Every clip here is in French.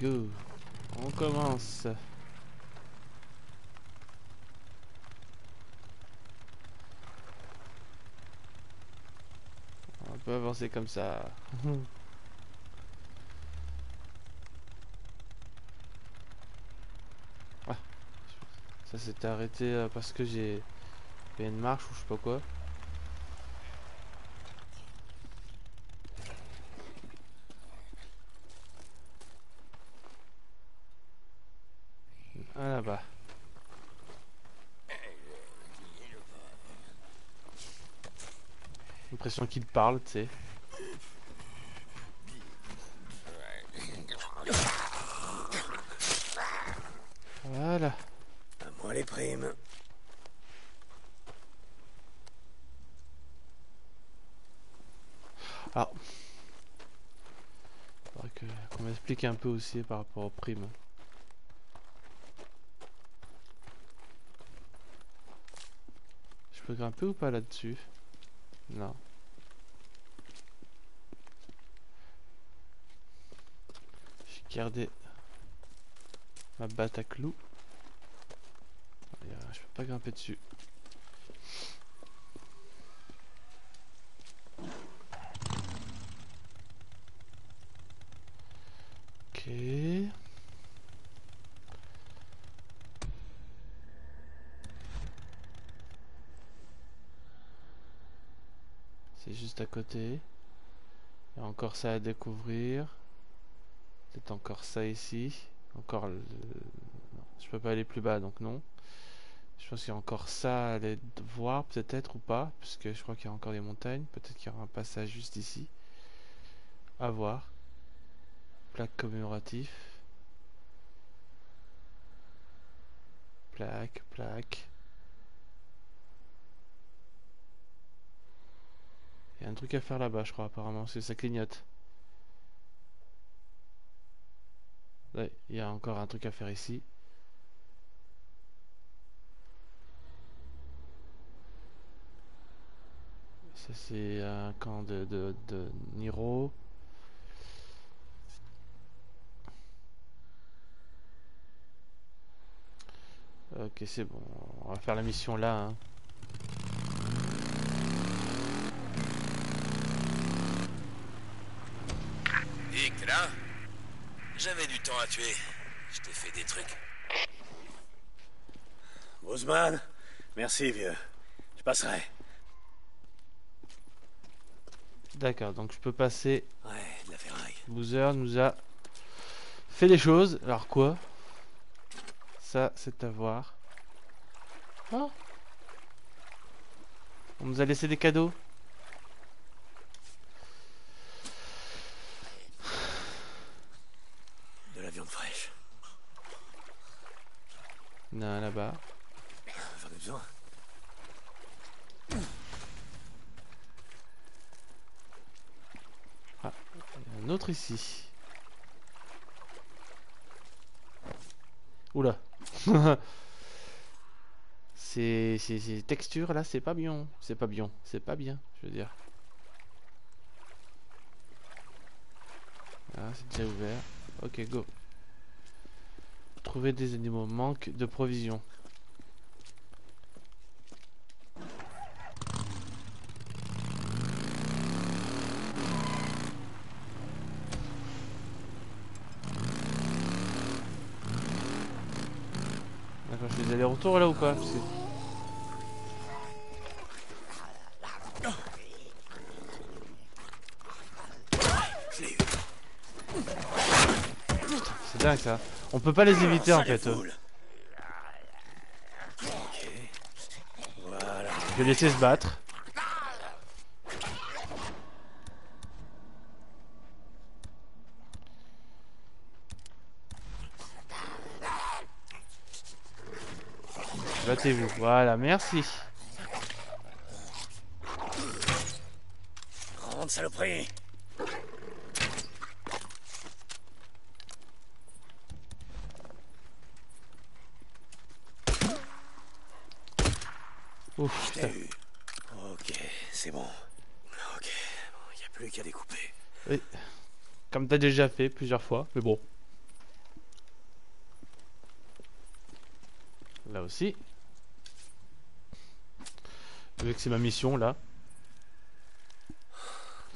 go. On commence. On peut avancer comme ça. Ah, ça s'était arrêté euh, parce que j'ai fait une marche ou je sais pas quoi. Ah là-bas. L'impression qu'il parle, tu sais. Voilà. À moi les primes. Ah. Faudrait que qu'on m'explique un peu aussi par rapport aux primes. Je peux grimper ou pas là-dessus? Non. Gardé ma batte à clous. Je peux pas grimper dessus. Ok. C'est juste à côté. Il y a encore ça à découvrir. Peut-être encore ça ici. Encore le... je peux pas aller plus bas donc non. Je pense qu'il y a encore ça à aller voir peut-être ou pas. Puisque je crois qu'il y a encore des montagnes. Peut-être qu'il y aura un passage juste ici. À voir. Plaque commémoratif. Plaque, plaque. Il y a un truc à faire là-bas, je crois, apparemment, parce que ça clignote. Ouais, il y a encore un truc à faire ici. Ça, c'est un camp de, de, de Niro. Ok, c'est bon. On va faire la mission là. Hein. J'avais du temps à tuer. Je t'ai fait des trucs. Bozeman, merci vieux. Je passerai. D'accord, donc je peux passer. Ouais, de la ferraille. Boozer nous a fait des choses. Alors quoi? Ça, c'est à voir. Oh On nous a laissé des cadeaux. De la viande fraîche. Non, là-bas. J'en ai besoin. Il y a un autre ici. Oula. c'est ces ces textures là, c'est pas bien. C'est pas bien. C'est pas bien, je veux dire. Ah, c'est déjà ouvert. Ok, go. Trouver des animaux. Manque de provisions. D'accord, je fais des allers-retours là ou pas Je l'ai eu. C'est dingue ça. On peut pas les éviter en fait. Voilà. Je vais laisser se battre. Battez-vous. Voilà, merci. Rentre, saloperie. déjà fait plusieurs fois, mais bon. Là aussi. Vu que c'est ma mission, là.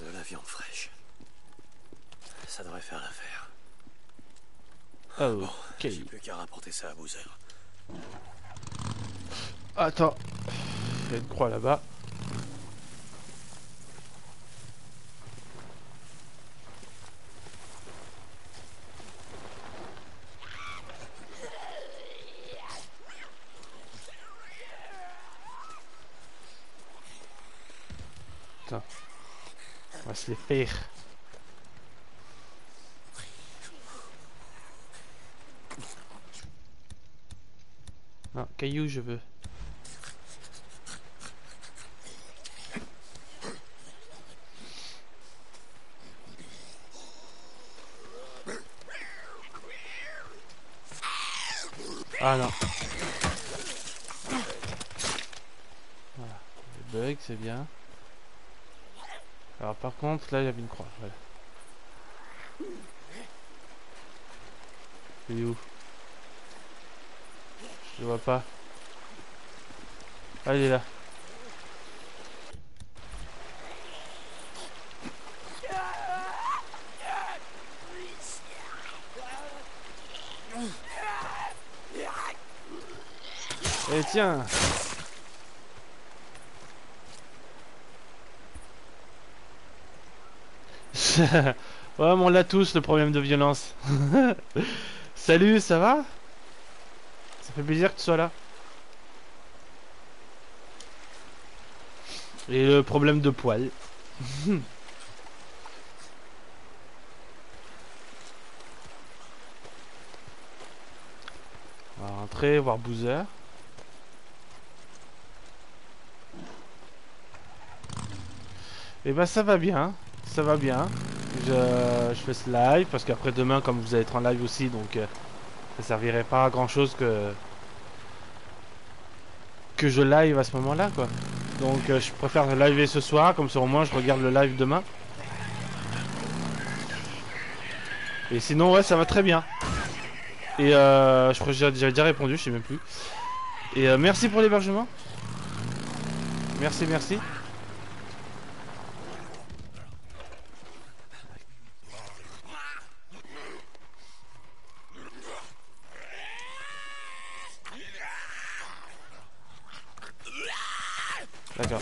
De la viande fraîche. Ça devrait faire l'affaire. Ah, ok. J'ai plus qu'à rapporter ça à Boozer. Attends. Il y a une croix là-bas. Putain. On va se les faire. Non, caillou je veux. Ah non. Voilà. Le bug, c'est bien. Par contre, là, il y avait une croix. Voilà. Il est où? Je vois pas. Ah, il est là. Eh tiens Ouais, on l'a tous le problème de violence. Salut, ça va? Ça fait plaisir que tu sois là. Et le problème de poil. On va rentrer, voir Boozer. Et bah ça va bien, ça va bien. Je, fais ce live parce qu'après demain, comme vous allez être en live aussi, donc euh, ça servirait pas à grand chose que que je live à ce moment-là, quoi. Donc euh, je préfère live ce soir, comme ça au moins je regarde le live demain. Et sinon, ouais, ça va très bien. Et euh, je crois que j'avais déjà répondu, je sais même plus. Et euh, merci pour l'hébergement. Merci, merci. D'accord.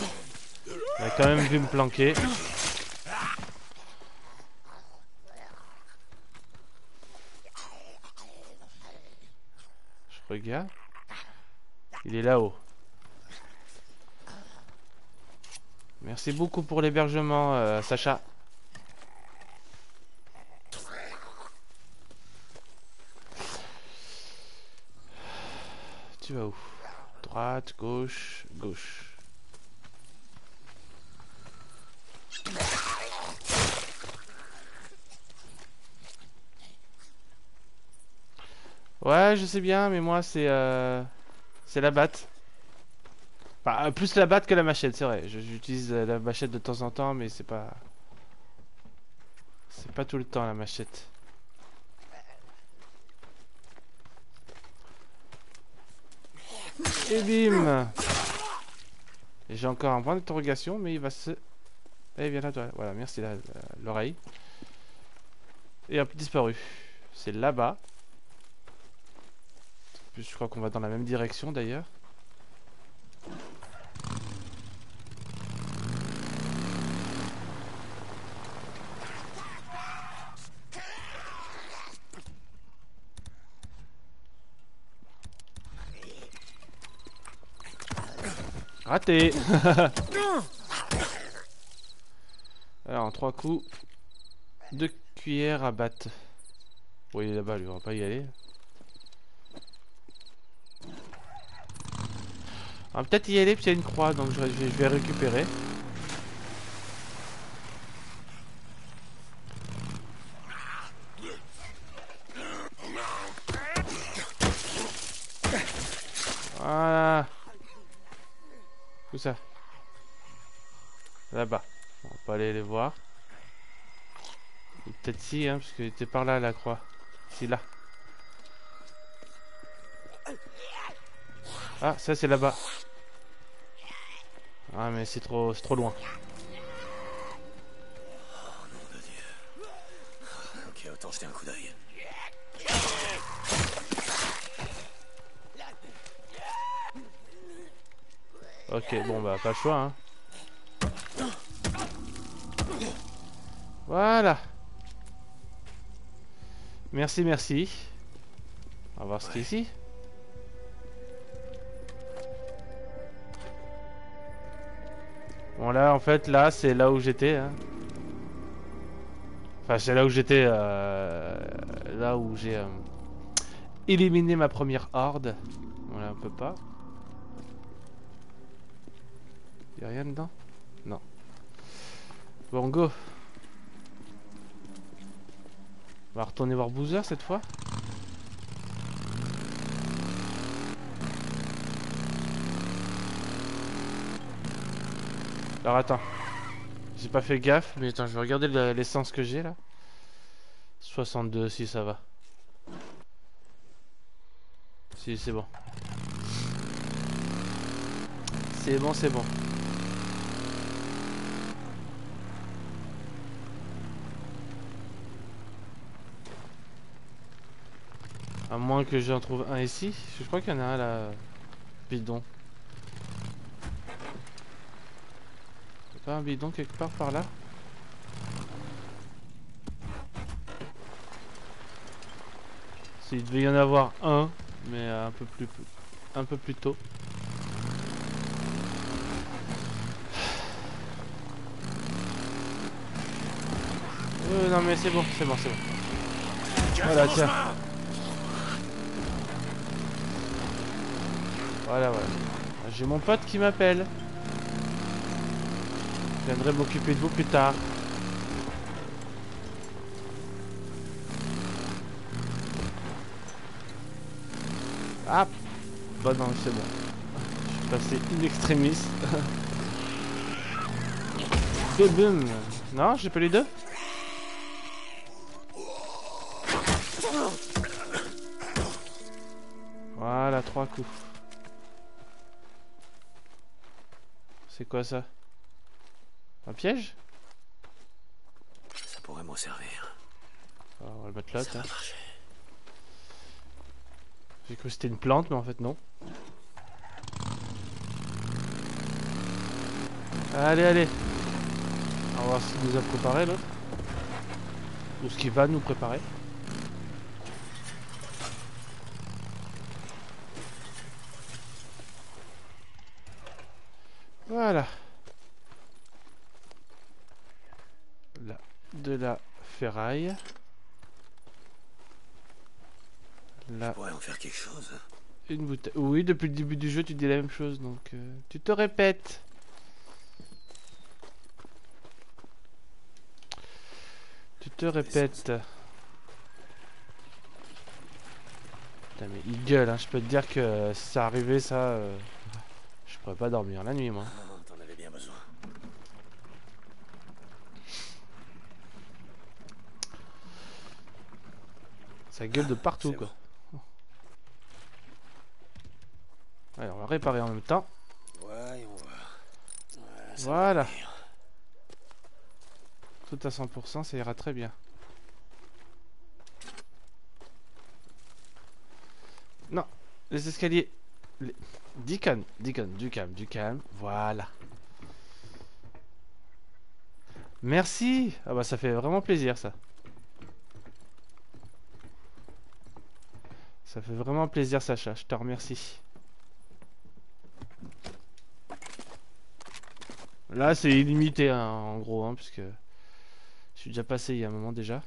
Il me planquer. Je regarde. Il est là-haut. Merci beaucoup pour l'hébergement, euh, Sacha. Tu vas où Droite, gauche, gauche. Ouais, je sais bien, mais moi c'est euh, c'est la batte. Enfin, euh, plus la batte que la machette, c'est vrai. J'utilise euh, la machette de temps en temps, mais c'est pas c'est pas tout le temps la machette. Et bim J'ai encore un point d'interrogation, mais il va se... Eh, viens là, toi. Voilà, merci l'oreille. Et hop, disparu. C'est là-bas. Je crois qu'on va dans la même direction, d'ailleurs. Raté Alors, en trois coups, deux cuillères à battre. Est là-bas, lui, on va pas y aller. On va peut-être y aller, puis il y a une croix, donc je, vais- récupérer. Voilà. Où ça? Là-bas. On va pas aller les voir. Peut-être si, hein, parce qu'il était par là, la croix. Si, là. Ah, ça c'est là-bas. Ah, mais c'est trop, c'est trop loin. Oh nom de Dieu. Ok, autant jeter un coup d'œil. Ok, bon bah pas le choix hein. Voilà. Merci, merci. On va voir ce qu'il y a ici. Bon là en fait là c'est là où j'étais hein. Enfin c'est là où j'étais euh, là où j'ai euh, éliminé ma première horde. Voilà on peut pas. Y'a rien dedans? Non. Bon go. On va retourner voir Boozer cette fois. Alors attends. J'ai pas fait gaffe, mais attends, je vais regarder le- l'essence que j'ai là. 62 si ça va. Si c'est bon. C'est bon, c'est bon. À moins que j'en trouve un ici. Je crois qu'il y en a un là. Bidon. Un bidon quelque part par là S'il devait y en avoir un, mais un peu plus, un peu plus tôt. Euh, non mais c'est bon, c'est bon, c'est bon. Voilà, tiens. Voilà, voilà. J'ai mon pote qui m'appelle. Je viendrai m'occuper de vous plus tard. Ah Bah non, c'est bon. Je suis passé in extremis. Boum. Non, j'ai pas les deux? Voilà, trois coups. C'est quoi ça? Un piège? Ça pourrait m'en servir. Ah, On va le mettre là, Ça va marcher. J'ai cru que c'était une plante, mais en fait non. Allez, allez. On va voir ce qu'il nous a préparé l'autre. Ou ce qu'il va nous préparer. Voilà. Là, de la ferraille. Là, Je pourrais en faire quelque chose. une bouteille. Oui, depuis le début du jeu, tu dis la même chose, donc euh, tu te répètes. Tu te répètes. Putain, mais il gueule, hein. je peux te dire que si ça arrivait, ça. euh, je pourrais pas dormir la nuit, moi. Ah, T'en avais bien besoin. Ça gueule de partout, quoi. Allez, on va réparer en même temps. Ouais, Voilà. Tout à 100%, ça ira très bien. Non, les escaliers. Les... Du calme, du calme, du calme, du calme. Voilà. Merci. Ah bah ça fait vraiment plaisir ça. Ça fait vraiment plaisir Sacha, je te remercie. Là c'est illimité hein, en gros, hein, puisque je suis déjà passé il y a un moment déjà.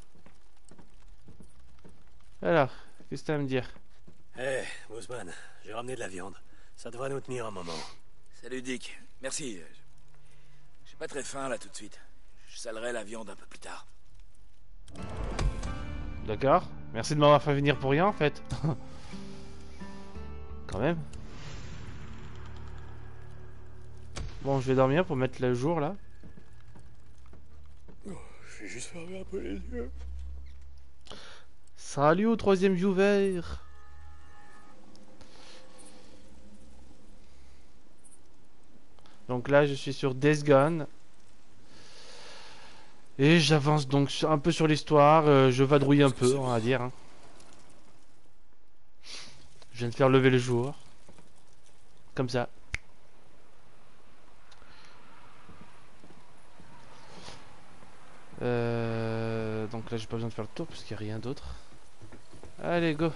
Alors, qu'est-ce que t'as à me dire? Hé, Bousman, j'ai ramené de la viande. Ça devrait nous tenir un moment. Salut Dick. Merci. J'ai pas très faim là tout de suite. Je salerai la viande un peu plus tard. D'accord. Merci de m'avoir fait venir pour rien en fait. Quand même. Bon, je vais dormir pour mettre le jour là. Je vais juste fermer un peu les yeux. Salut au troisième viewer. Donc là, je suis sur Days Gone. Et j'avance donc un peu sur l'histoire. Euh, je vadrouille un peu, on va dire. Hein. Je viens de faire lever le jour. Comme ça. Euh, donc là, j'ai pas besoin de faire le tour parce qu'il n'y a rien d'autre. Allez, go.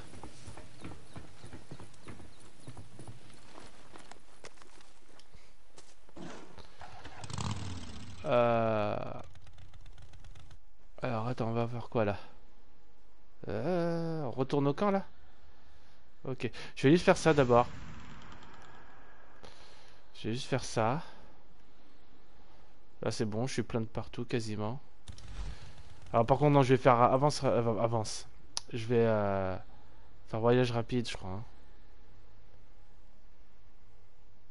Euh... Alors, attends, on va voir quoi là? Euh... On retourne au camp là? Ok. Je vais juste faire ça d'abord. Je vais juste faire ça. Là, c'est bon, je suis plein de partout quasiment. Alors, par contre, non, je vais faire avance. avance. Je vais euh, faire voyage rapide, je crois. hein.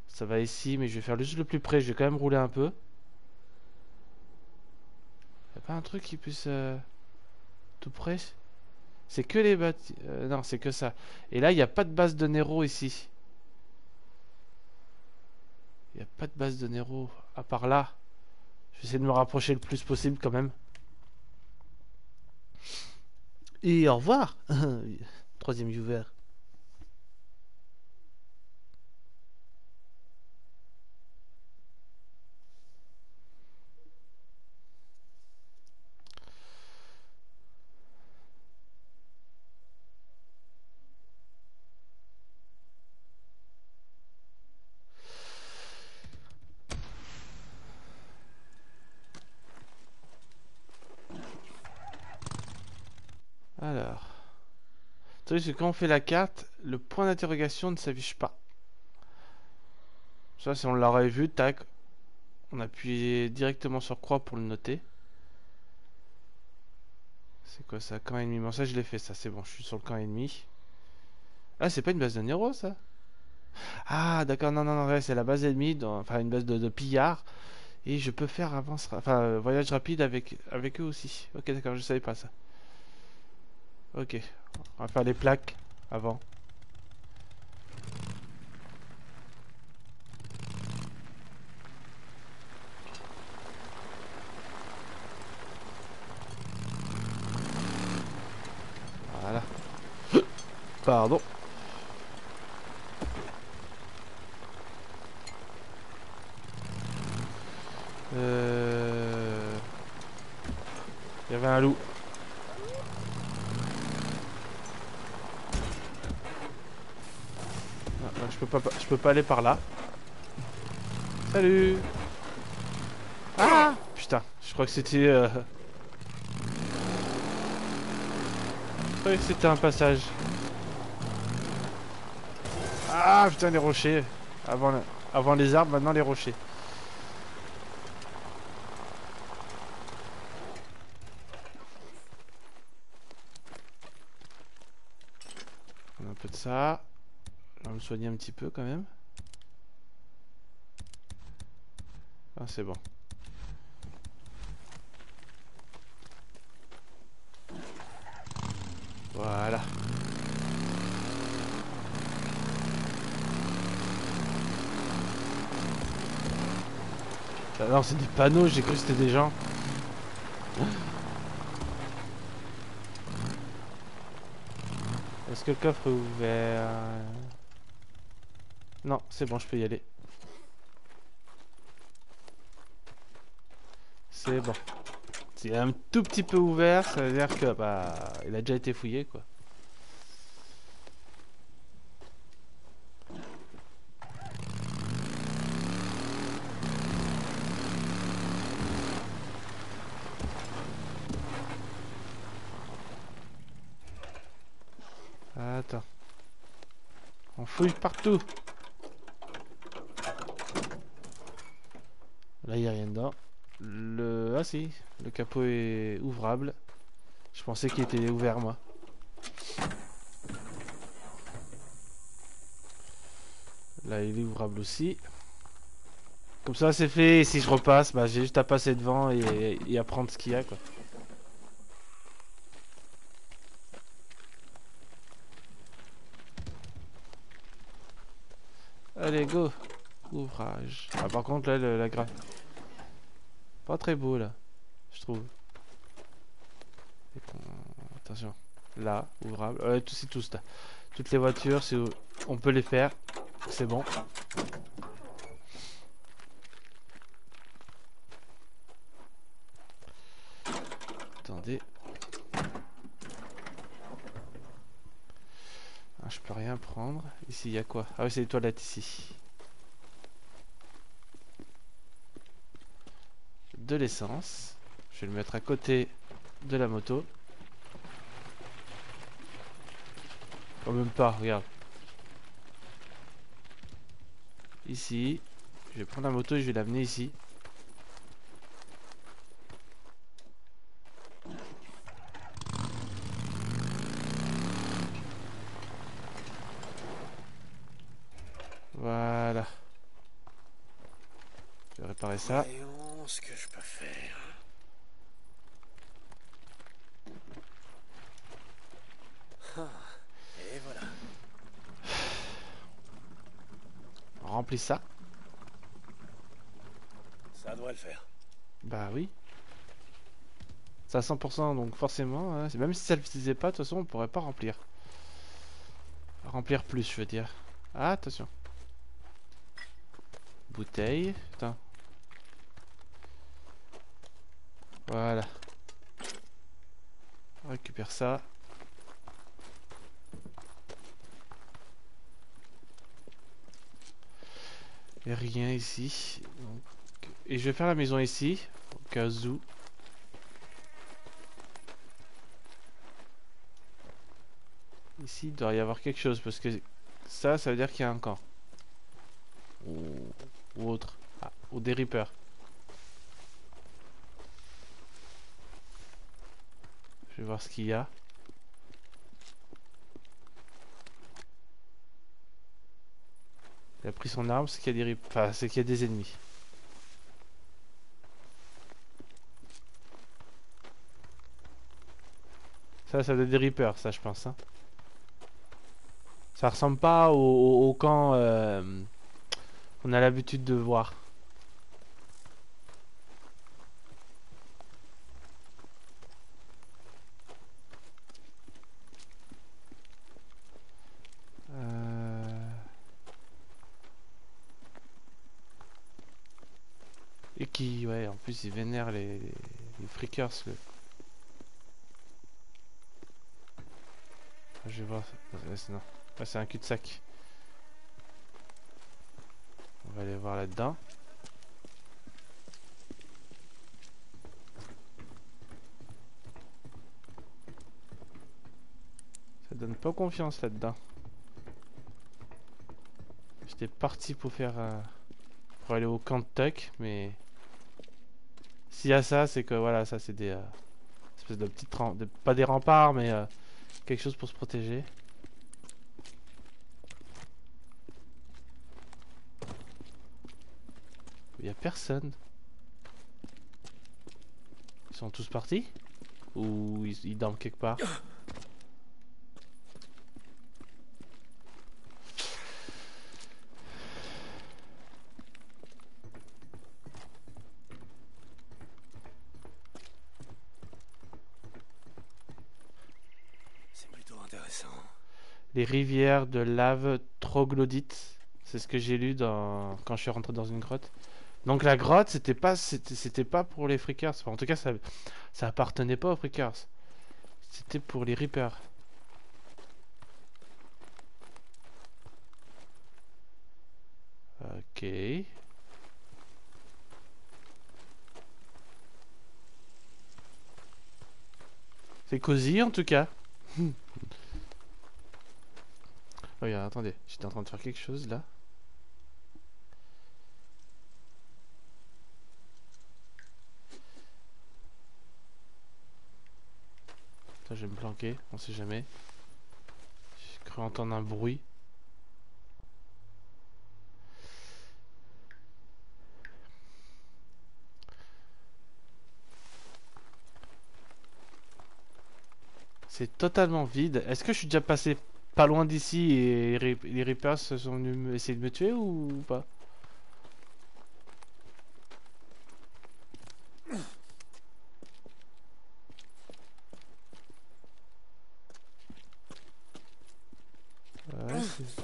Ça va ici, mais je vais faire juste le plus près. Je vais quand même rouler un peu. Pas un truc qui puisse... euh, tout près C'est que les bâtiments... non, c'est que ça. Et là, il n'y a pas de base de Nero ici. Il n'y a pas de base de Nero. À part là. Je vais essayer de me rapprocher le plus possible quand même. Et au revoir Troisième viewer. Alors. C'est que quand on fait la carte, le point d'interrogation ne s'affiche pas. Ça, si on l'aurait vu, tac. On appuie directement sur croix pour le noter. C'est quoi ça Camp ennemi? Bon, ça, je l'ai fait, ça, c'est bon. Je suis sur le camp ennemi. Ah, c'est pas une base de Nero, ça? Ah, d'accord, non, non, non, c'est la base ennemie, enfin, une base de, pillards. Et je peux faire avance, enfin, euh, voyage rapide avec, avec eux aussi. Ok, d'accord, je savais pas ça. Ok, on va faire les plaques avant. Voilà. Pardon. Euh... Il y avait un loup. Ah, ah, je peux pas, aller par là. Salut. Ah Putain, je crois que c'était. euh, Je croyais que c'était un passage. Ah putain les rochers. Avant, avant les arbres, maintenant les rochers. On a un peu de ça. Soigner un petit peu quand même. Ah c'est bon. Voilà. Non, c'est des panneaux, j'ai cru que c'était des gens. Est-ce que le coffre est ouvert? Non, c'est bon, je peux y aller. C'est bon. S'il est un tout petit peu ouvert, ça veut dire que bah il a déjà été fouillé quoi. Attends. On fouille partout. Là, il n'y a rien dedans. Le... Capot est ouvrable. Je pensais qu'il était ouvert, moi. Là, il est ouvrable aussi. Comme ça, c'est fait. Et si je repasse, bah, j'ai juste à passer devant et, à prendre ce qu'il y a, quoi. Allez, go ouvrage. Ah, par contre, là, la gra... Pas très beau, là. Je trouve. Attention. Là, ouvrable. Ouais, tout, c'est tous. Toutes les voitures, on peut les faire. C'est bon. Attendez. Ah, je peux rien prendre. Ici, il y a quoi? Ah oui, c'est les toilettes ici. De l'essence. Je vais le mettre à côté de la moto. Oh, même pas, regarde. Ici. Je vais prendre la moto et je vais l'amener ici. Voilà. Je vais réparer ça. Voyons ce que je peux faire. Ah, et voilà. Ça. Ça devrait le faire. Bah oui. C'est à 100% donc forcément, hein, c'est- même si ça le faisait pas, de toute façon on pourrait pas remplir. Remplir plus je veux dire. Ah, attention. Bouteille. Putain. Voilà. On récupère ça. Rien ici. Et je vais faire la maison ici. Au cas où. Ici, il doit y avoir quelque chose parce que ça, ça veut dire qu'il y a un camp. Ou, ou autre. Ah, ou des reapers. Je vais voir ce qu'il y a. Il a pris son arme, c'est qu'il y a des enfin, y a des ennemis. Ça, ça doit être des reapers, ça, je pense. hein. Ça ressemble pas au camp euh, qu'on a l'habitude de voir. Euh, Et qui, vénèrent les, les freakers. le- Je vais voir. Non. Ouais, c'est un cul-de-sac. On va aller voir là-dedans. Ça donne pas confiance là-dedans. J'étais parti pour faire... euh, pour aller au camp de Tuck, mais... S'il y a ça, c'est que voilà, ça c'est des... euh, espèces de petites... de- pas des remparts, mais... euh, quelque chose pour se protéger. Il y a personne. Ils sont tous partis? Ou ils dorment quelque part C'est plutôt intéressant. Les rivières de lave troglodytes. C'est ce que j'ai lu quand je suis rentré dans une grotte. Donc la grotte, c'était pas, c'était, pas pour les freakers. En tout cas, ça, ça appartenait pas aux freakers. C'était pour les reapers. Ok. C'est cosy en tout cas. Regarde, attendez, j'étais en train de faire quelque chose là. Je vais me planquer, on sait jamais. J'ai cru entendre un bruit. C'est totalement vide. Est-ce que je suis déjà passé pas loin d'ici et les Reapers sont venus essayer de me tuer ou pas?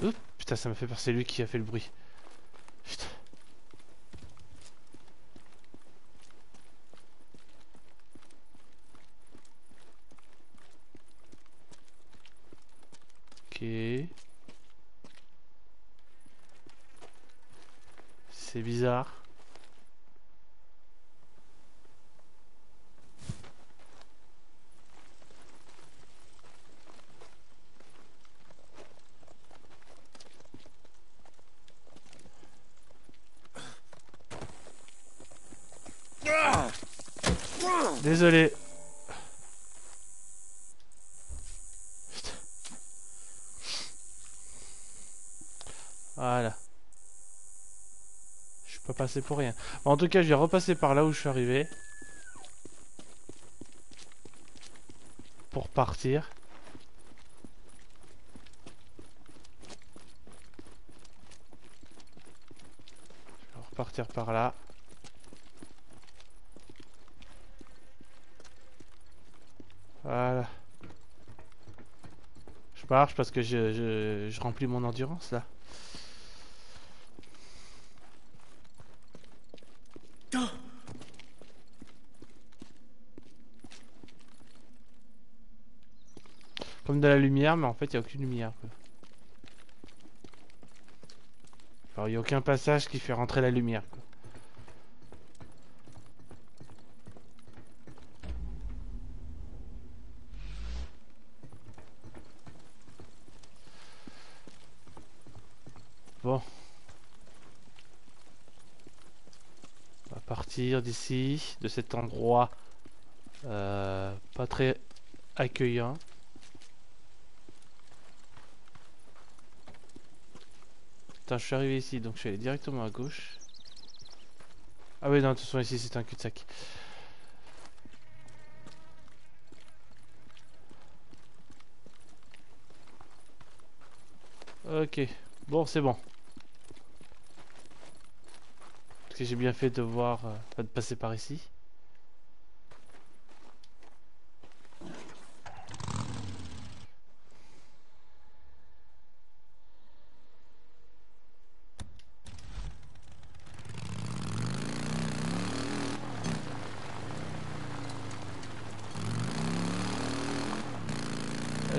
Oups, Putain, ça m'a fait peur, c'est lui qui a fait le bruit. C'est bizarre. Désolé. Putain. Voilà. Je suis pas passé pour rien. En tout cas, je vais repasser par là où je suis arrivé. Pour partir. Je vais repartir par là. Voilà. Je marche parce que je, je, je remplis mon endurance là. De la lumière, mais en fait il n'y a aucune lumière. Alors il n'y a aucun passage qui fait rentrer la lumière. quoi. Bon. On va partir d'ici, de cet endroit euh, pas très accueillant. Putain, je suis arrivé ici, donc je suis allé directement à gauche. Ah oui, non, de toute façon, ici c'est un cul-de-sac. Ok, bon, c'est bon. Parce que j'ai bien fait de voir, euh, de passer par ici.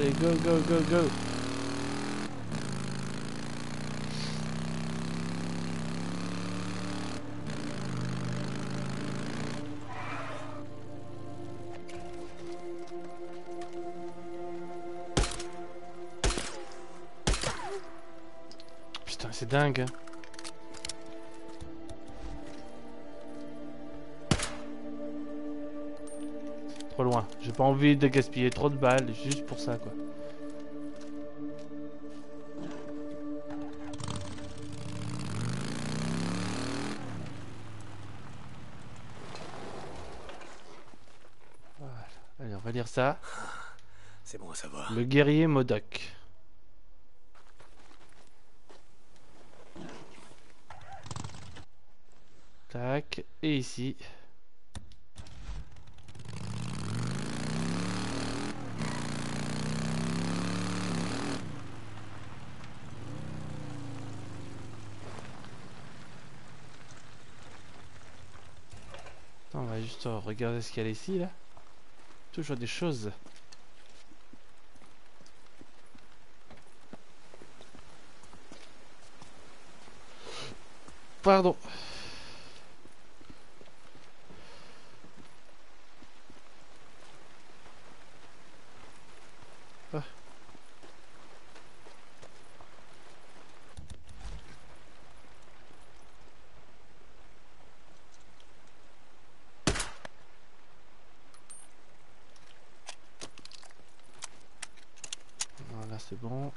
Allez, go, go, go. Putain, c'est dingue. hein. Trop loin. J'ai pas envie de gaspiller trop de balles juste pour ça, quoi. Ça. C'est bon à savoir. Le guerrier Modoc. Tac, et ici. On va juste regarder ce qu'il y a ici là. Toujours des choses. Pardon. Ah. Voilà, c'est bon.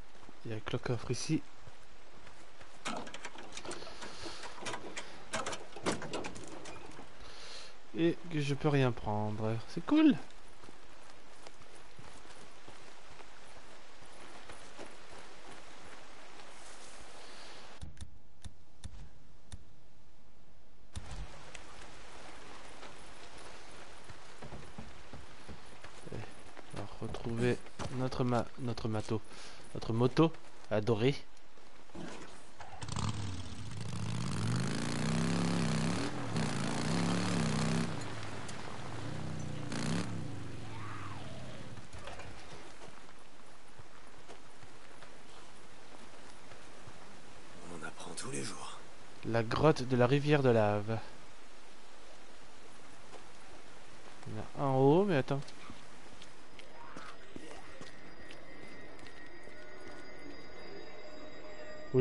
Il y a que coffre ici. Et que je peux rien prendre. C'est cool. Retrouver notre ma notre mato, notre moto adoré. On apprend tous les jours. La grotte de la rivière de lave.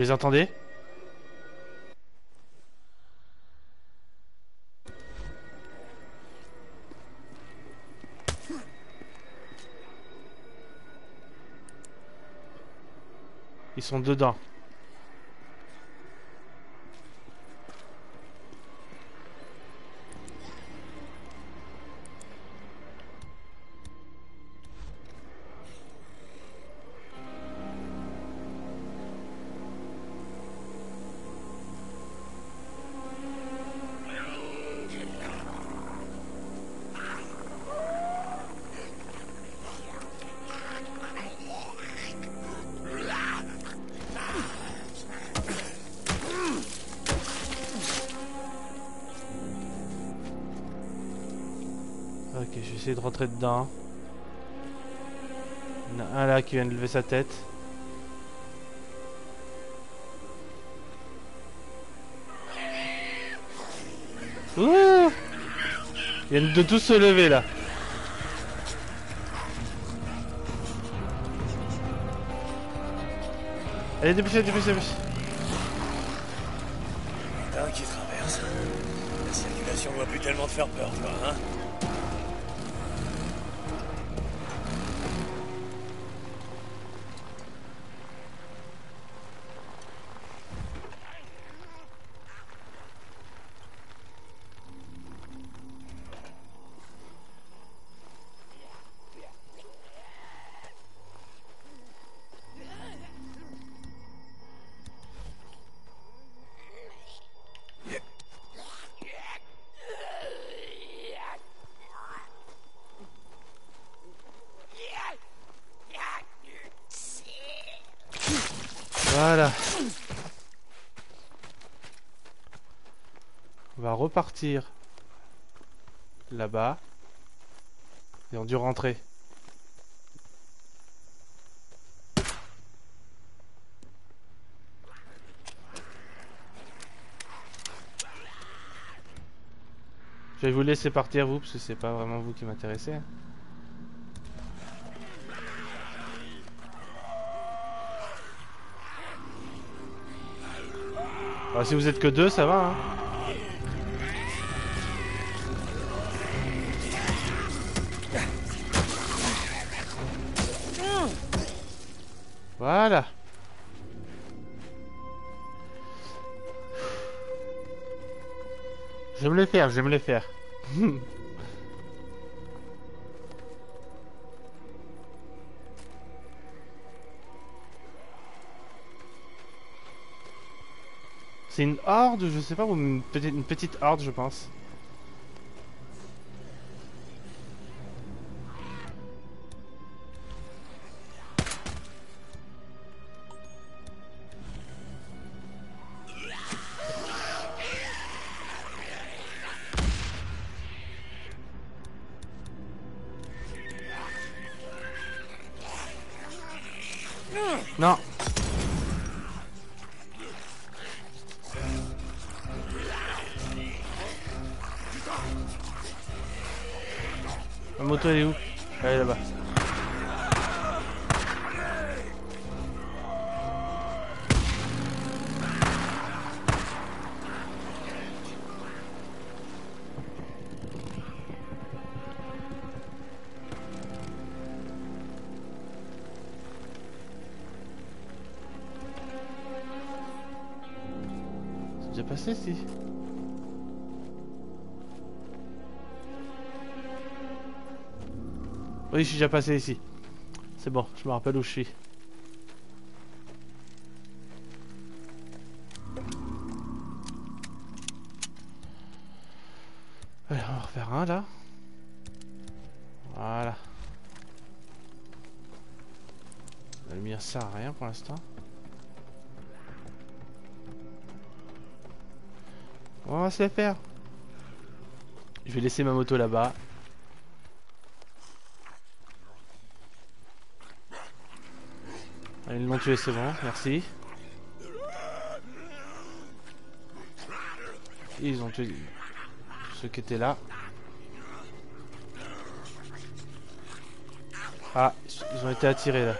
Les entendez? Ils sont dedans. Dedans. Il y en a un là qui vient de lever sa tête. Ouh Ils viennent de tous se lever là. Allez, dépêchez, dépêchez, dépêchez. Un qui traverse. La circulation doit plus tellement te faire peur, toi, hein là-bas. Et on dû rentrer. Je vais vous laisser partir vous, parce que c'est pas vraiment vous qui m'intéressez. Alors, si vous êtes que deux, ça va. Hein. Voilà. J'aime les faire, j'aime les faire. C'est une horde, je sais pas, ou une petite horde, je pense. La moto elle est où? Elle est là-bas. C'est déjà passé si Je suis déjà passé ici. C'est bon, je me rappelle où je suis. On va en refaire un là. Voilà. La lumière sert à rien pour l'instant. On va se faire. Je vais laisser ma moto là-bas. Tué, c'est bon, merci. Ils ont tué ceux qui étaient là. Ah, ils ont été attirés là.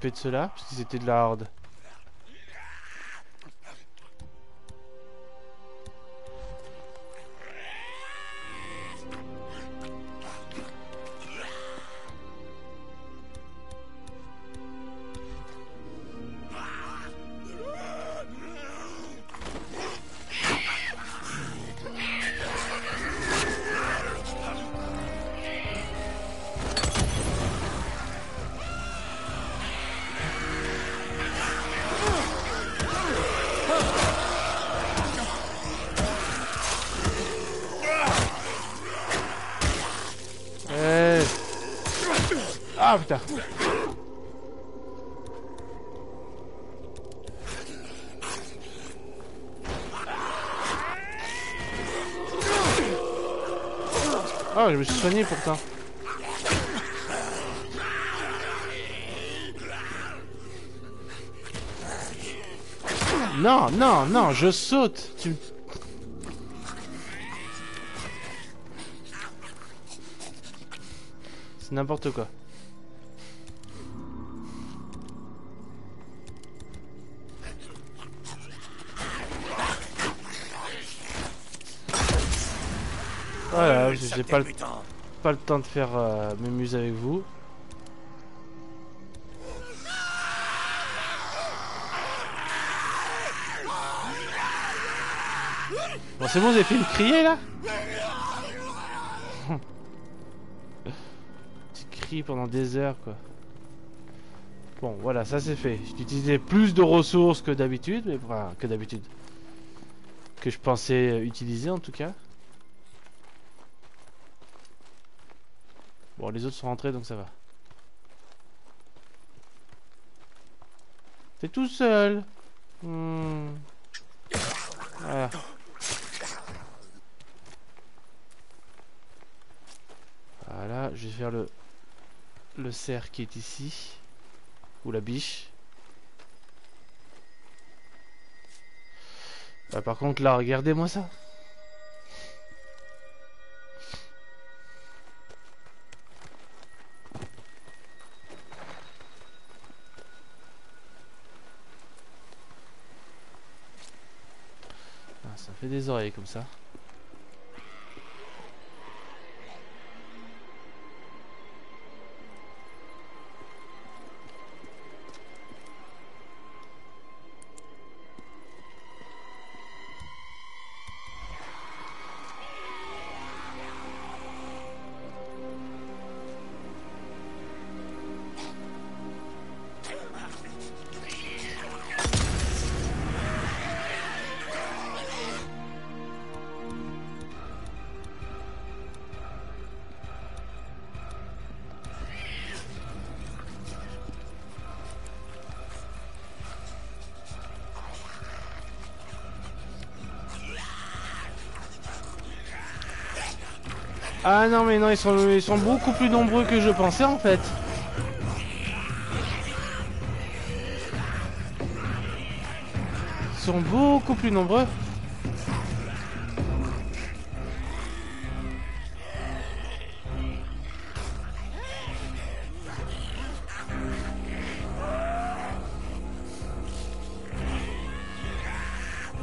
De cela, parce qu'ils étaient de la horde. Je saute. Tu... C'est n'importe quoi. Voilà, j'ai pas le, pas le temps de faire euh, mes muses avec vous. C'est bon, avez fait me crier là Tu cries pendant des heures quoi. Bon, voilà, ça c'est fait. J'ai utilisé plus de ressources que d'habitude, mais enfin, que d'habitude. Que je pensais utiliser en tout cas. Bon, les autres sont rentrés donc ça va. T'es tout seul. Hmm. Voilà. Le le cerf qui est ici ou la biche. Bah, par contre là, regardez-moi ça. Ah, ça fait des oreilles comme ça. Ah non mais non ils sont, ils sont beaucoup plus nombreux que je pensais en fait. Ils sont beaucoup plus nombreux.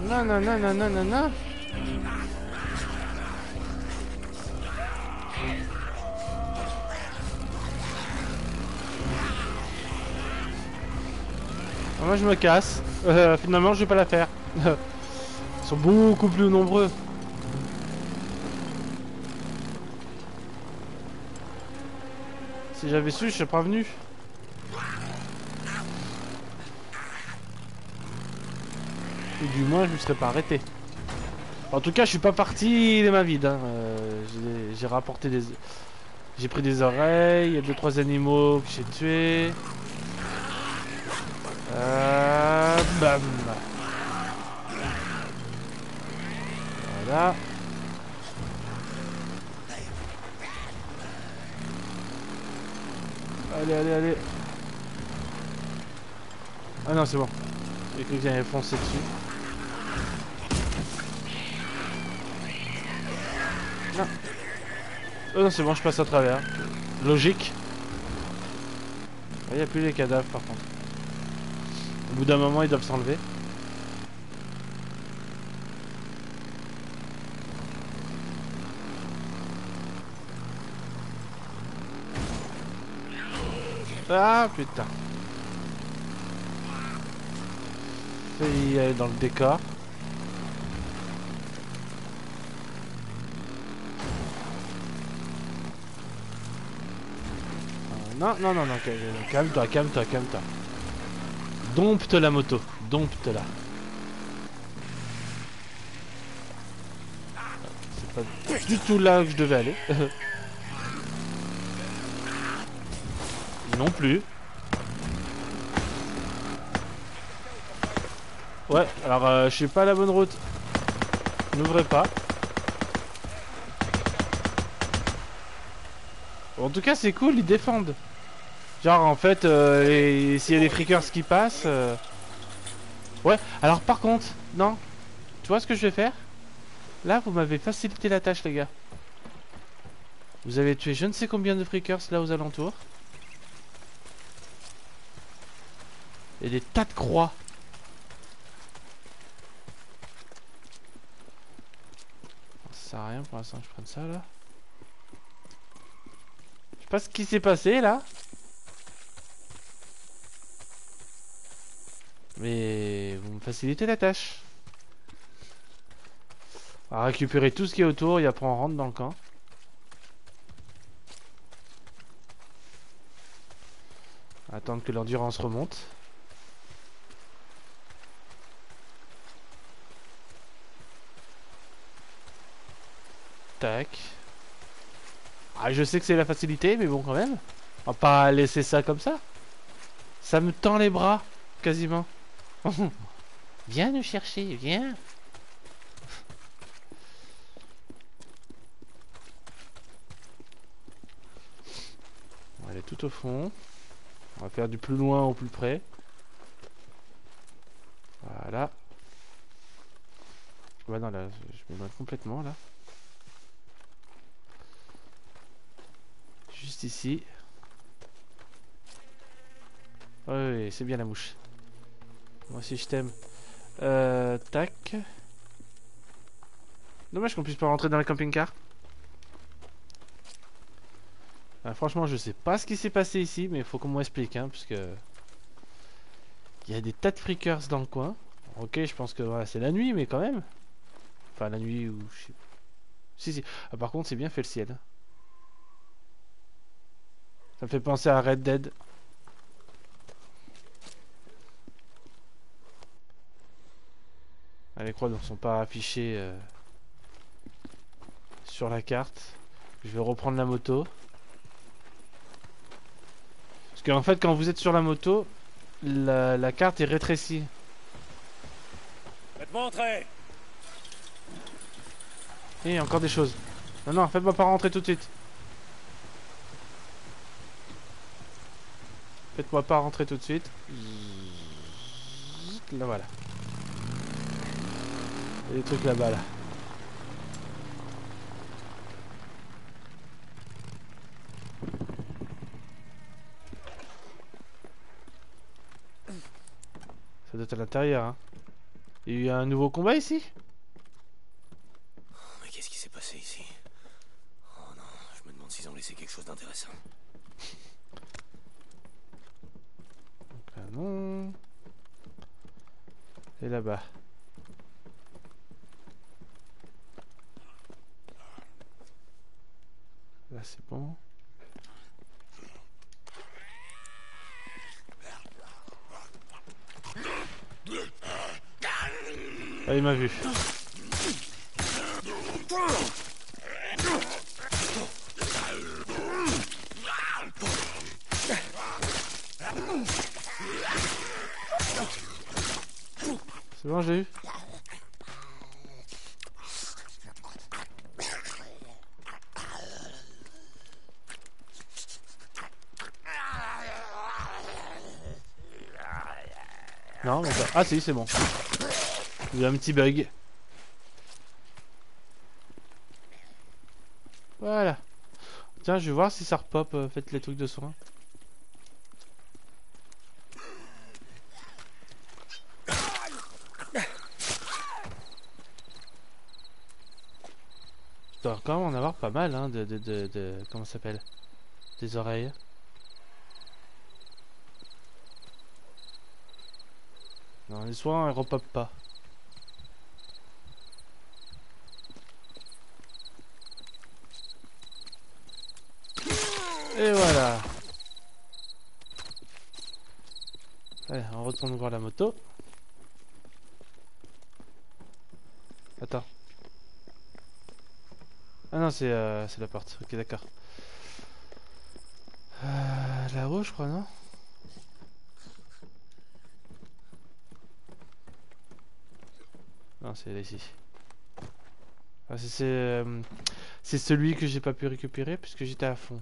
Non non non non non non non. Moi je me casse. Euh, finalement je vais pas la faire. Ils sont beaucoup plus nombreux. Si j'avais su, je serais pas venu. Ou du moins, je ne serais pas arrêté. En tout cas, je suis pas parti les mains vides. hein. Euh, j'ai rapporté des... J'ai pris des oreilles, il y a deux trois animaux que j'ai tués. Bam. Voilà. Allez, allez, allez. Ah non, c'est bon. J'ai cru que j'allais foncer dessus. Non. Oh non, c'est bon, je passe à travers. Logique. Il n'y a plus les cadavres par contre. Au bout d'un moment, ils doivent s'enlever. Ah putain. Failli aller dans le décor. Ah, Non, non, non, non, cal- calme-toi, calme-toi, calme-toi. Dompte la moto, dompte-la. C'est pas du tout là que je devais aller. non plus. Ouais, alors euh, je suis pas la bonne route. N'ouvrez pas. En tout cas, c'est cool, ils défendent. Genre, en fait, euh, s'il y a des freakers qui passent... euh, Ouais, alors par contre, non. Tu vois ce que je vais faire? Là, vous m'avez facilité la tâche, les gars. Vous avez tué je ne sais combien de freakers là aux alentours. Et des tas de croix. Ça sert à rien pour l'instant je prenne ça là. Je sais pas ce qui s'est passé là. Mais vous me facilitez la tâche. On va récupérer tout ce qui est autour et après on rentre dans le camp. Attendre que l'endurance remonte. Tac. Ah, je sais que c'est la facilité, mais bon, quand même. On va pas laisser ça comme ça. Ça me tend les bras, quasiment. viens nous chercher, viens. On va aller tout au fond. On va faire du plus loin au plus près. Voilà. Ouais, non, là, je m'éloigne complètement, là. Juste ici. Ouais, c'est bien la mouche. Moi aussi, je t'aime. Euh, tac. Dommage qu'on puisse pas rentrer dans le camping-car. Ah, franchement, je sais pas ce qui s'est passé ici, mais il faut qu'on m'explique, hein, parce. Il y a des tas de freakers dans le coin. Ok, je pense que voilà, c'est la nuit, mais quand même. Enfin, la nuit ou... je Si, si. Ah, par contre, c'est bien fait le ciel. Ça me fait penser à Red Dead. Les croix ne sont pas affichées euh, sur la carte. Je vais reprendre la moto. Parce qu'en fait, quand vous êtes sur la moto, la, la carte est rétrécie. Faites-moi entrer Et encore des choses. Non, non, faites-moi pas rentrer tout de suite. Faites-moi pas rentrer tout de suite. Là, voilà. Il y a des trucs là-bas, là. Ça doit être à l'intérieur, hein. Il y a eu un nouveau combat ici? Mais qu'est-ce qui s'est passé ici? Oh non, je me demande s'ils ont laissé quelque chose d'intéressant. Là, non. Et là-bas. Là, c'est bon. Ah, il m'a vu. C'est bon, j'ai eu Non, mais pas. Ah si, c'est bon. Il y a un petit bug. Voilà. Tiens, je vais voir si ça repop. euh, faites les trucs de soin. Je dois quand même en avoir pas mal, hein, de, de, de, de- comment ça s'appelle? Des oreilles. Non, les soins, elles repopent pas. Et voilà. Allez, on retourne voir la moto. Attends. Ah non, c'est euh, la porte. Ok, d'accord. Euh, Là-haut, je crois, non? C'est ici. Ah, c'est celui que j'ai pas pu récupérer puisque j'étais à fond.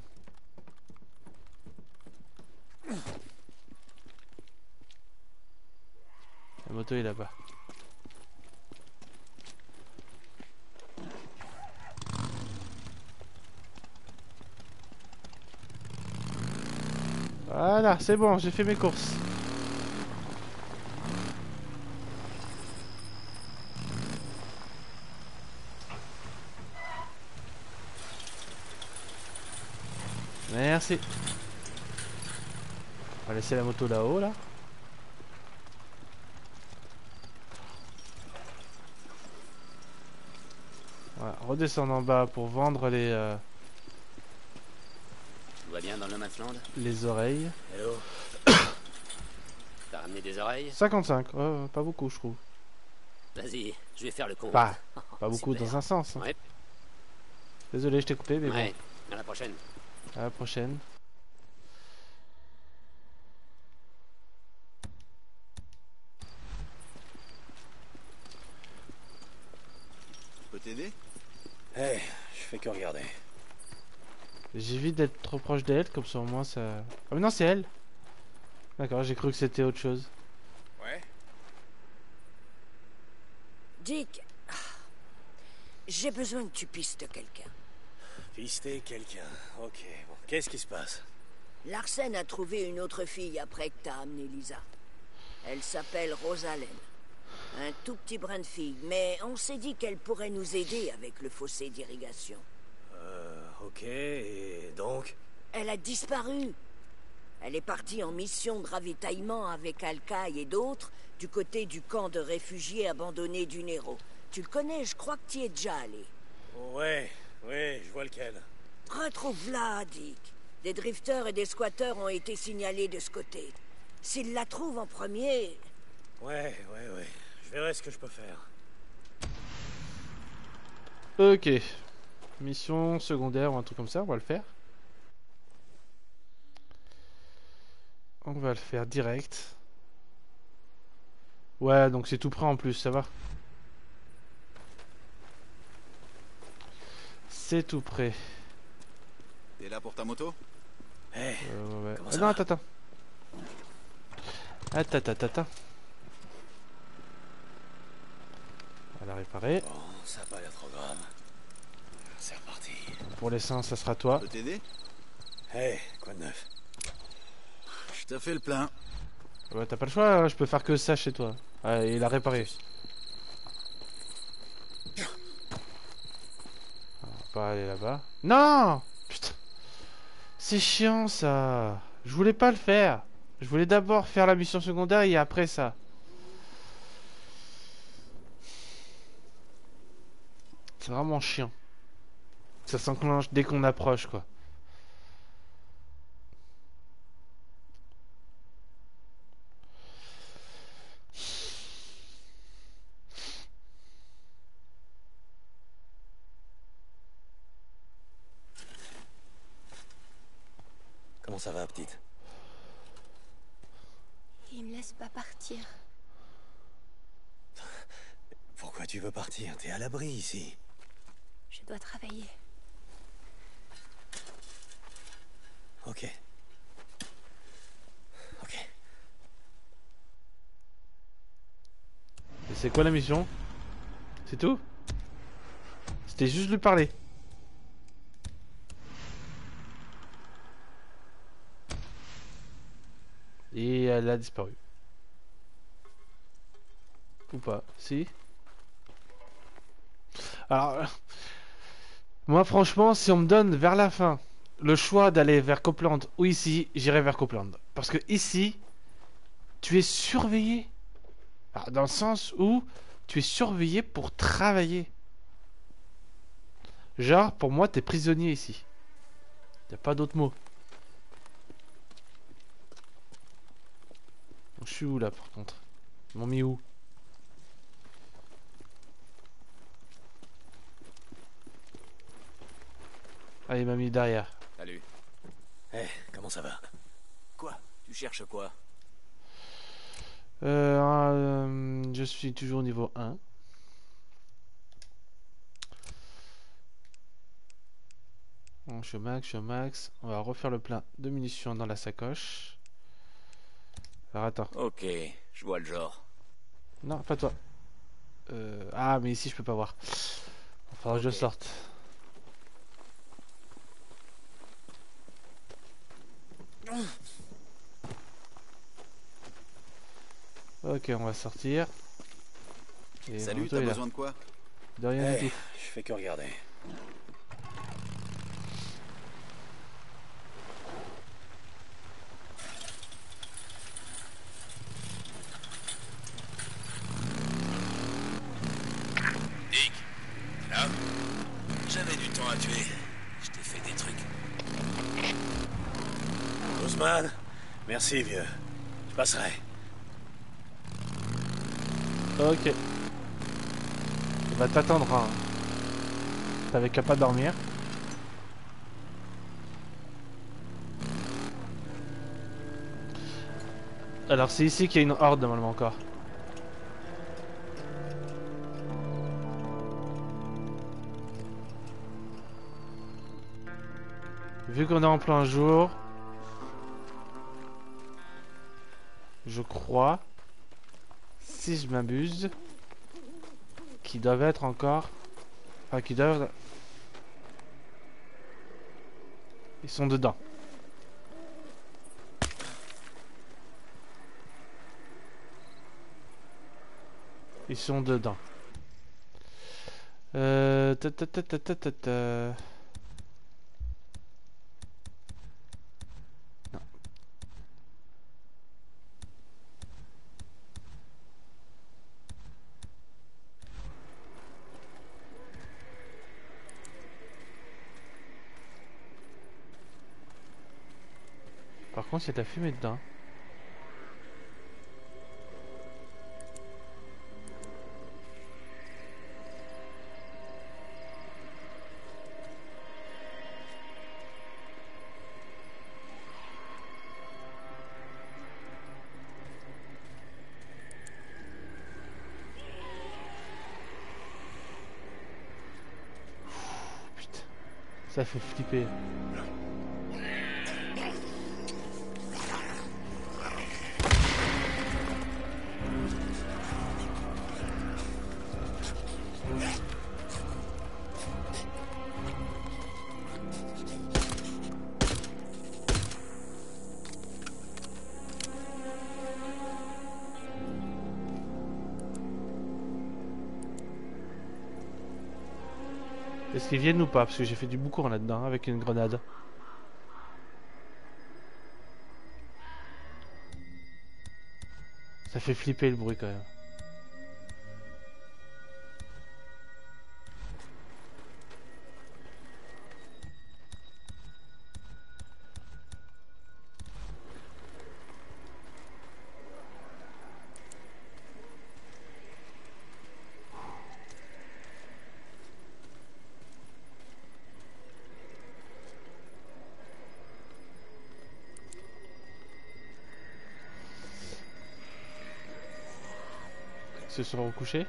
La moto est là-bas. Voilà, c'est bon, j'ai fait mes courses. On va laisser la moto là-haut, là. Voilà, redescendre en bas pour vendre les, euh, Tout va bien dans le Man's Land les oreilles. Hello T'as ramené des oreilles? 55, ouais, ouais, pas beaucoup, je trouve. Vas-y, je vais faire le compte. Pas, pas beaucoup Super. dans un sens. hein. Ouais. Désolé, je t'ai coupé, mais Ouais, à la prochaine. À la prochaine. Je peux t'aider? Hey, je fais que regarder. J'évite d'être trop proche d'elle, comme ça au moins ça... Ah mais non, c'est elle D'accord, j'ai cru que c'était autre chose. Ouais. Dick, j'ai besoin que tu pistes quelqu'un. Pister quelqu'un. Ok, bon. Qu'est-ce qui se passe? Larsen a trouvé une autre fille après que t'as amené Lisa. Elle s'appelle Rosalène. Un tout petit brin de fille, mais on s'est dit qu'elle pourrait nous aider avec le fossé d'irrigation. Euh, ok, et donc? Elle a disparu. Elle est partie en mission de ravitaillement avec Alcaï et d'autres du côté du camp de réfugiés abandonnés du Nero. Tu le connais, je crois que tu y es déjà allé. Ouais, ouais, je vois lequel. Retrouve-la, Dick. Des drifters et des squatteurs ont été signalés de ce côté. S'ils la trouvent en premier, Ouais, ouais, ouais. Je verrai ce que je peux faire. Ok. Mission secondaire ou un truc comme ça, on va le faire. On va le faire direct. Ouais, donc c'est tout prêt en plus, ça va. C'est tout prêt. T'es là pour ta moto? Hey, Euh, ouais, ouais. Comment Ah ça non, va attends, attends. Attends, attends, attends. On va la réparer. bon, ça a pas l'air trop grave. C'est reparti. Pour l'essence, ça sera toi. Je peux t'aider? Hey, quoi de neuf? Je t'ai fait le plein. Ouais, t'as pas le choix, hein, je peux faire que ça chez toi. Ouais, il a réparé. On va aller là-bas. Non Putain C'est chiant ça Je voulais pas le faire Je voulais d'abord faire la mission secondaire et après ça. C'est vraiment chiant. Ça s'enclenche dès qu'on approche quoi. Comment ça va, petite? Il me laisse pas partir. Pourquoi tu veux partir? T'es à l'abri ici. Je dois travailler. Ok. Ok. Et c'est quoi la mission? C'est tout? C'était juste lui parler. Et elle a disparu. Ou pas Si Alors, moi franchement, si on me donne vers la fin le choix d'aller vers Copland ou ici, j'irai vers Copland. Parce que ici, tu es surveillé. Dans le sens où tu es surveillé pour travailler. Genre, pour moi, t'es prisonnier ici. A pas d'autre mot. Je suis où là par contre? Ils m'ont mis où? Ah, il m'a mis derrière. Salut. Eh, comment ça va? Quoi? Tu cherches quoi? Euh, euh, je suis toujours au niveau 1. Bon, je suis au max, je suis au max. On va refaire le plein de munitions dans la sacoche. Alors attends. Ok, je vois le genre. Non, pas toi. Euh, ah, mais ici je peux pas voir. Il faudra que je sorte. Ok, on va sortir. Et Salut, t'as besoin de quoi? De rien Eh, du tout. je fais que regarder. Dick Là J'avais du temps à tuer. Je t'ai fait des trucs. Ousmane Merci, vieux. Je passerai. Ok. Il va t'attendre. Hein. T'avais qu'à pas dormir. Alors c'est ici qu'il y a une horde normalement encore. Vu qu'on est en plein jour, je crois, si je m'abuse, qu'ils doivent être encore, enfin qu'ils doivent, ils sont dedans. Ils sont dedans. Euh... ta, ta, ta, ta, ta, ta. Contre, il y fumée dedans. Ça fait flipper. Est-ce qu'ils viennent ou pas Parce que j'ai fait du boucourt là-dedans avec une grenade. Ça fait flipper le bruit quand même. Se sont recouchés.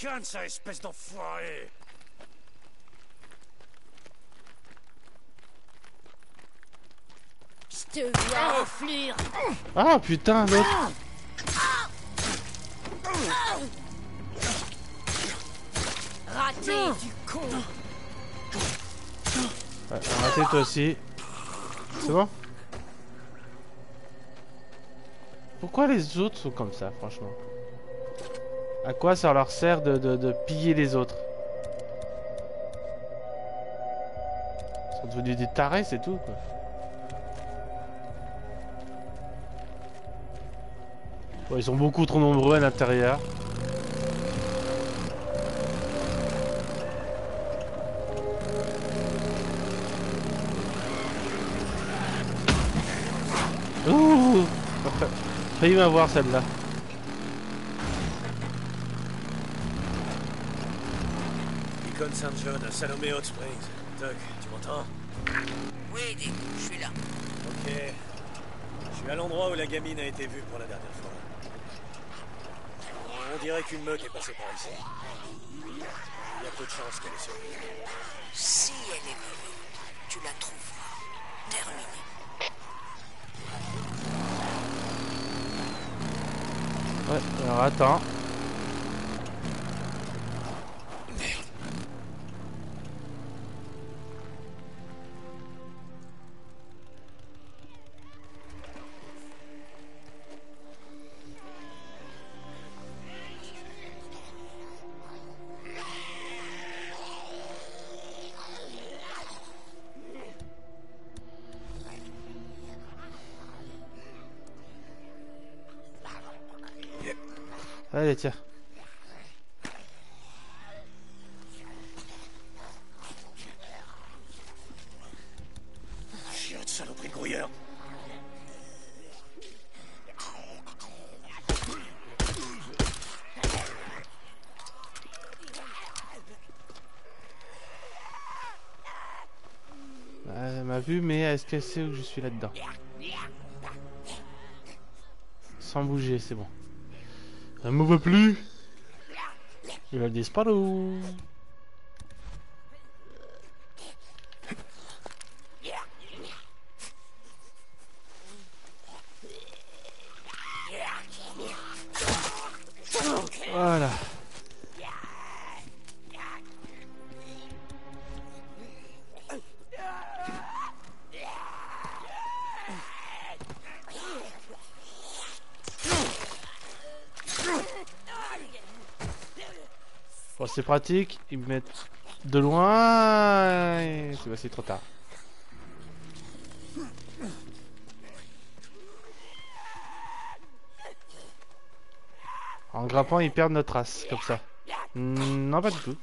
Bécane, ça, espèce d'enfoiré Je te vois enflure Ah putain, l'autre. Raté du con. Ouais, raté toi aussi. C'est bon? Pourquoi les autres sont comme ça, franchement? À quoi ça leur sert de, de, de piller les autres Ils sont devenus des tarés, c'est tout, quoi. Ils sont beaucoup trop nombreux à l'intérieur. Ouh Failli m'avoir celle-là. St. John à Salomé Hot Springs. Doc, tu m'entends Oui, Dick, je suis là. Ok. Je suis à l'endroit où la gamine a été vue pour la dernière fois. On dirait qu'une meute est passée par ici. Il y a peu de chances qu'elle ait survécu. Si elle est vivante, tu la trouveras. Terminé. Ouais, alors attends. Chien de saloperie grouilleur. Elle m'a vu, mais est-ce qu'elle sait où je suis là-dedans? Sans bouger, c'est bon. Elle me voit plus. Il a disparu. Pratique, ils me mettent de loin. C'est c'est trop tard. En grimpant, ils perdent notre trace, comme ça. Non, pas du tout.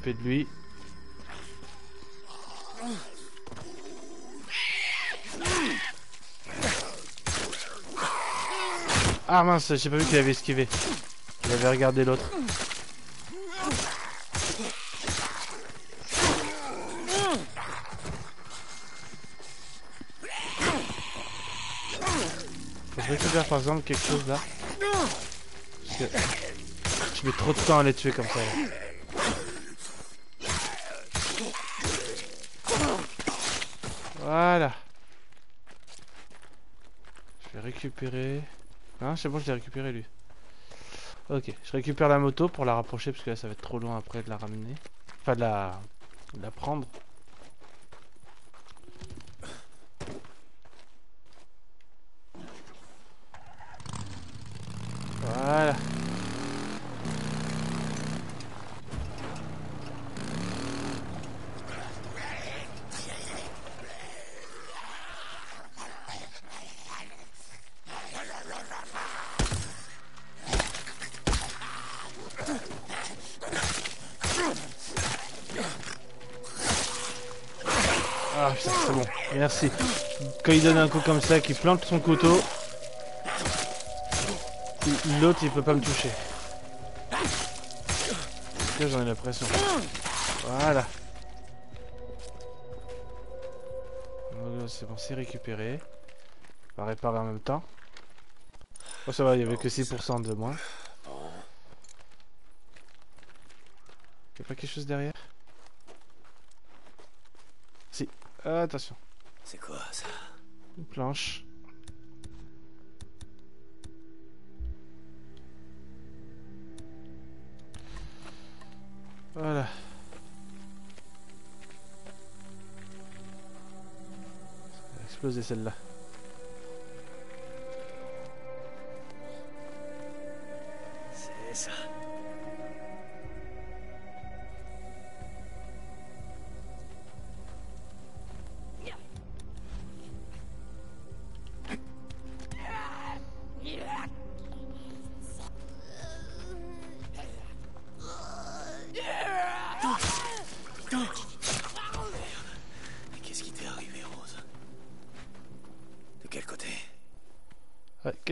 De lui. Ah mince, j'ai pas vu qu'il avait esquivé. Il avait regardé l'autre. Je récupère par exemple quelque chose là. Parce que je mets trop de temps à les tuer comme ça. Voilà. Je vais récupérer... Hein, c'est bon, je l'ai récupéré lui. Ok, je récupère la moto pour la rapprocher parce que là ça va être trop loin après de la ramener. Enfin de la, de la prendre. Voilà. Ah putain, c'est bon, merci. Quand il donne un coup comme ça, qu'il plante son couteau, l'autre il peut pas me toucher. Là j'en ai l'impression. Voilà. Voilà, C'est bon, c'est récupéré. On va réparer en même temps. Oh ça va, il y avait que 6% de moins. Y'a pas quelque chose derrière? Si. Attention. C'est quoi ça? Planche. Voilà. Ça a explosé celle-là.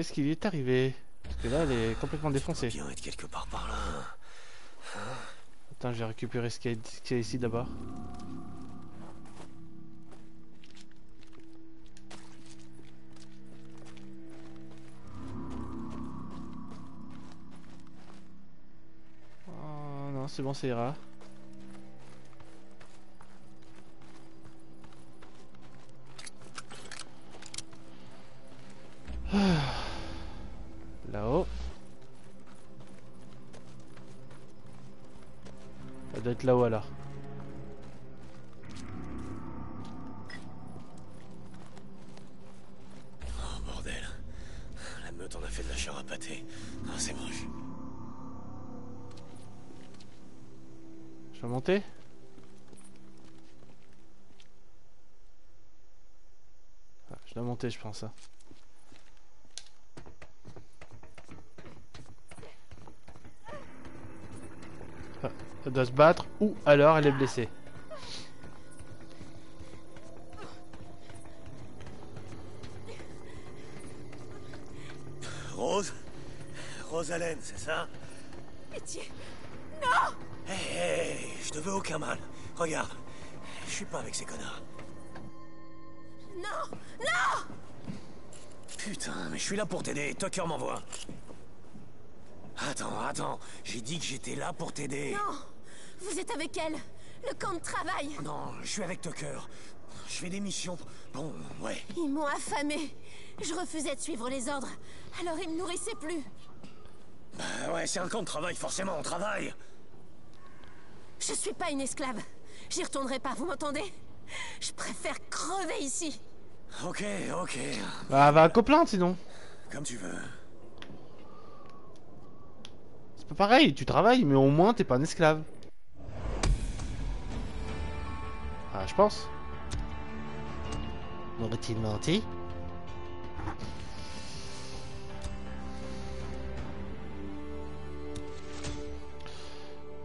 Qu'est-ce qui lui est arrivé? Parce que là, elle est complètement défoncée. Bien être quelque part par là. Attends, je vais récupérer ce qu'il y, qu'il y a ici d'abord. Oh non, c'est bon, ça ira. Monter, je pense. hein. Ah, Elle doit se battre ou alors elle est blessée. Rose? Rosalène, c'est ça? Pitié. Hé, hé, je te veux aucun mal. Regarde, je suis pas avec ces connards. Putain, mais je suis là pour t'aider. Tucker m'envoie. Attends, attends. J'ai dit que j'étais là pour t'aider. Non Vous êtes avec elle Le camp de travail Non, je suis avec Tucker. Je fais des missions. Bon, ouais. Ils m'ont affamé. Je refusais de suivre les ordres. Alors ils me nourrissaient plus. Bah ouais, c'est un camp de travail, forcément, on travaille. Je suis pas une esclave. J'y retournerai pas, vous m'entendez? Je préfère crever ici. Ok, ok. Bah, va à Copland sinon. Comme tu veux. C'est pas pareil, tu travailles, mais au moins t'es pas un esclave. Ah, je pense. Aurait-il menti?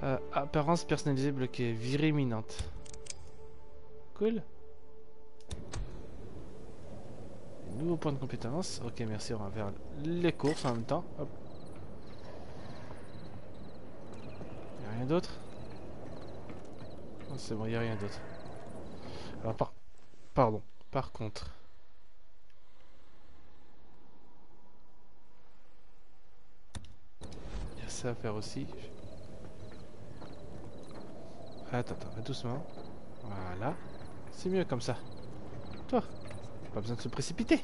Euh, apparence personnalisée bloquée, virée imminente. Cool. Nouveau point de compétence. Ok, merci, on va faire les courses en même temps. Hop. Y'a rien d'autre Non, C'est bon, y'a rien d'autre. Alors, par... Pardon. Par contre... Y'a ça à faire aussi. Attends, attends, doucement. Voilà. C'est mieux comme ça. toi. Pas besoin de se précipiter.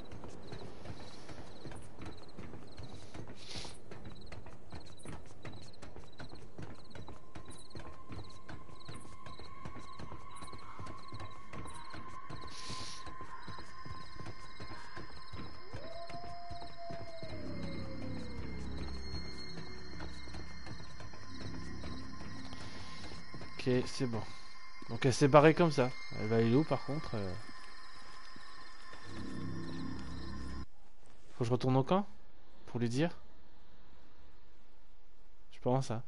Ok, c'est bon. Donc elle s'est barrée comme ça. Elle va aller où par contre euh? Je retourne au camp Pour lui dire? Je pense ça.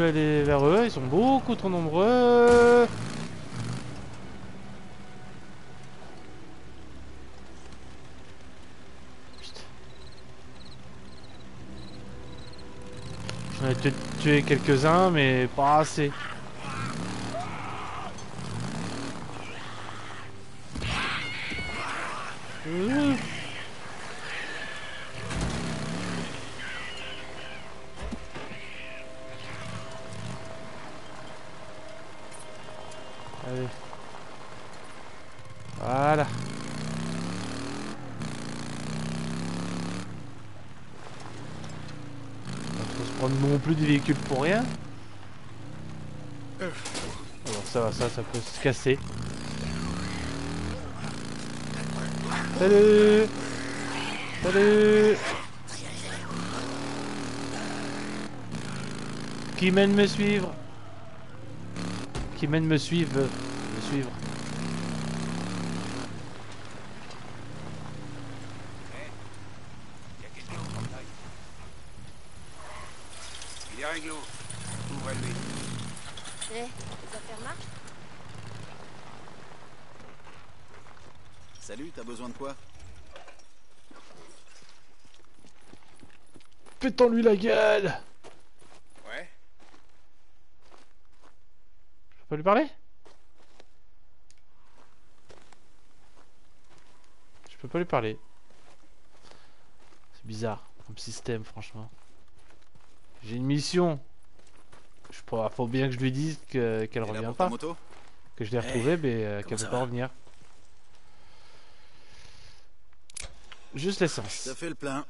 Plus aller vers eux, ils sont beaucoup trop nombreux. J'en ai peut-être tué quelques-uns, mais pas assez. Véhicules pour rien. Alors ça va, ça, ça peut se casser. Salut Salut Qui mène me suivre? Qui mène me suivre? Me suivre. Réglo. Ouvrez-lui. Eh, les affaires marchent Salut, t'as besoin de quoi? Pétons-lui la gueule Ouais. Je peux lui parler? Je peux pas lui parler. C'est bizarre comme système, franchement. J'ai une mission. Je pourrais- faut bien que je lui dise que- qu'elle revient pas. moto Que je l'ai retrouvée, mais euh, qu'elle ça peut pas revenir. Juste l'essence. T'as fait le plein.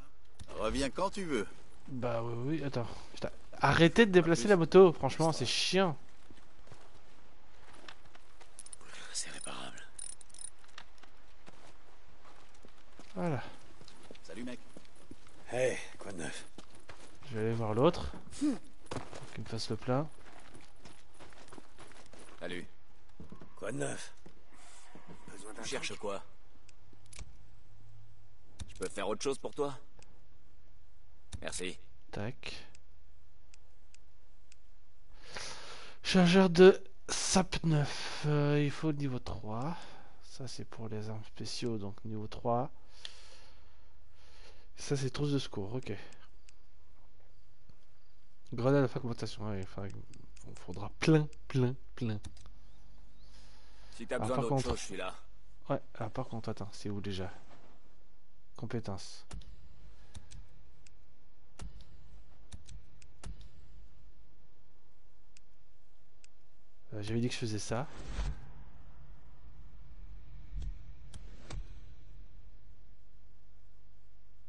Reviens quand tu veux. Bah oui, oui, attends. Putain. Arrêtez de déplacer la moto, franchement, c'est chiant. C'est réparable. Voilà. Salut mec. Hé, quoi de neuf? Je vais aller voir l'autre. Pour qu'il me fasse le plein. Salut. Quoi de neuf? Besoin d'un cherches quoi? Je peux faire autre chose pour toi? Merci. Tac. Chargeur de SAP 9. Euh, il faut niveau 3. Ça, c'est pour les armes spéciaux, donc niveau 3. Ça, c'est trousse de secours, ok. Grenade à fragmentation. Ouais, il faudra plein, plein, plein. Si t'as Ah, besoin d'autre contre- chose, je suis là. Ouais, ah, par contre, attends, c'est où déjà? Compétences. Euh, J'avais dit que je faisais ça.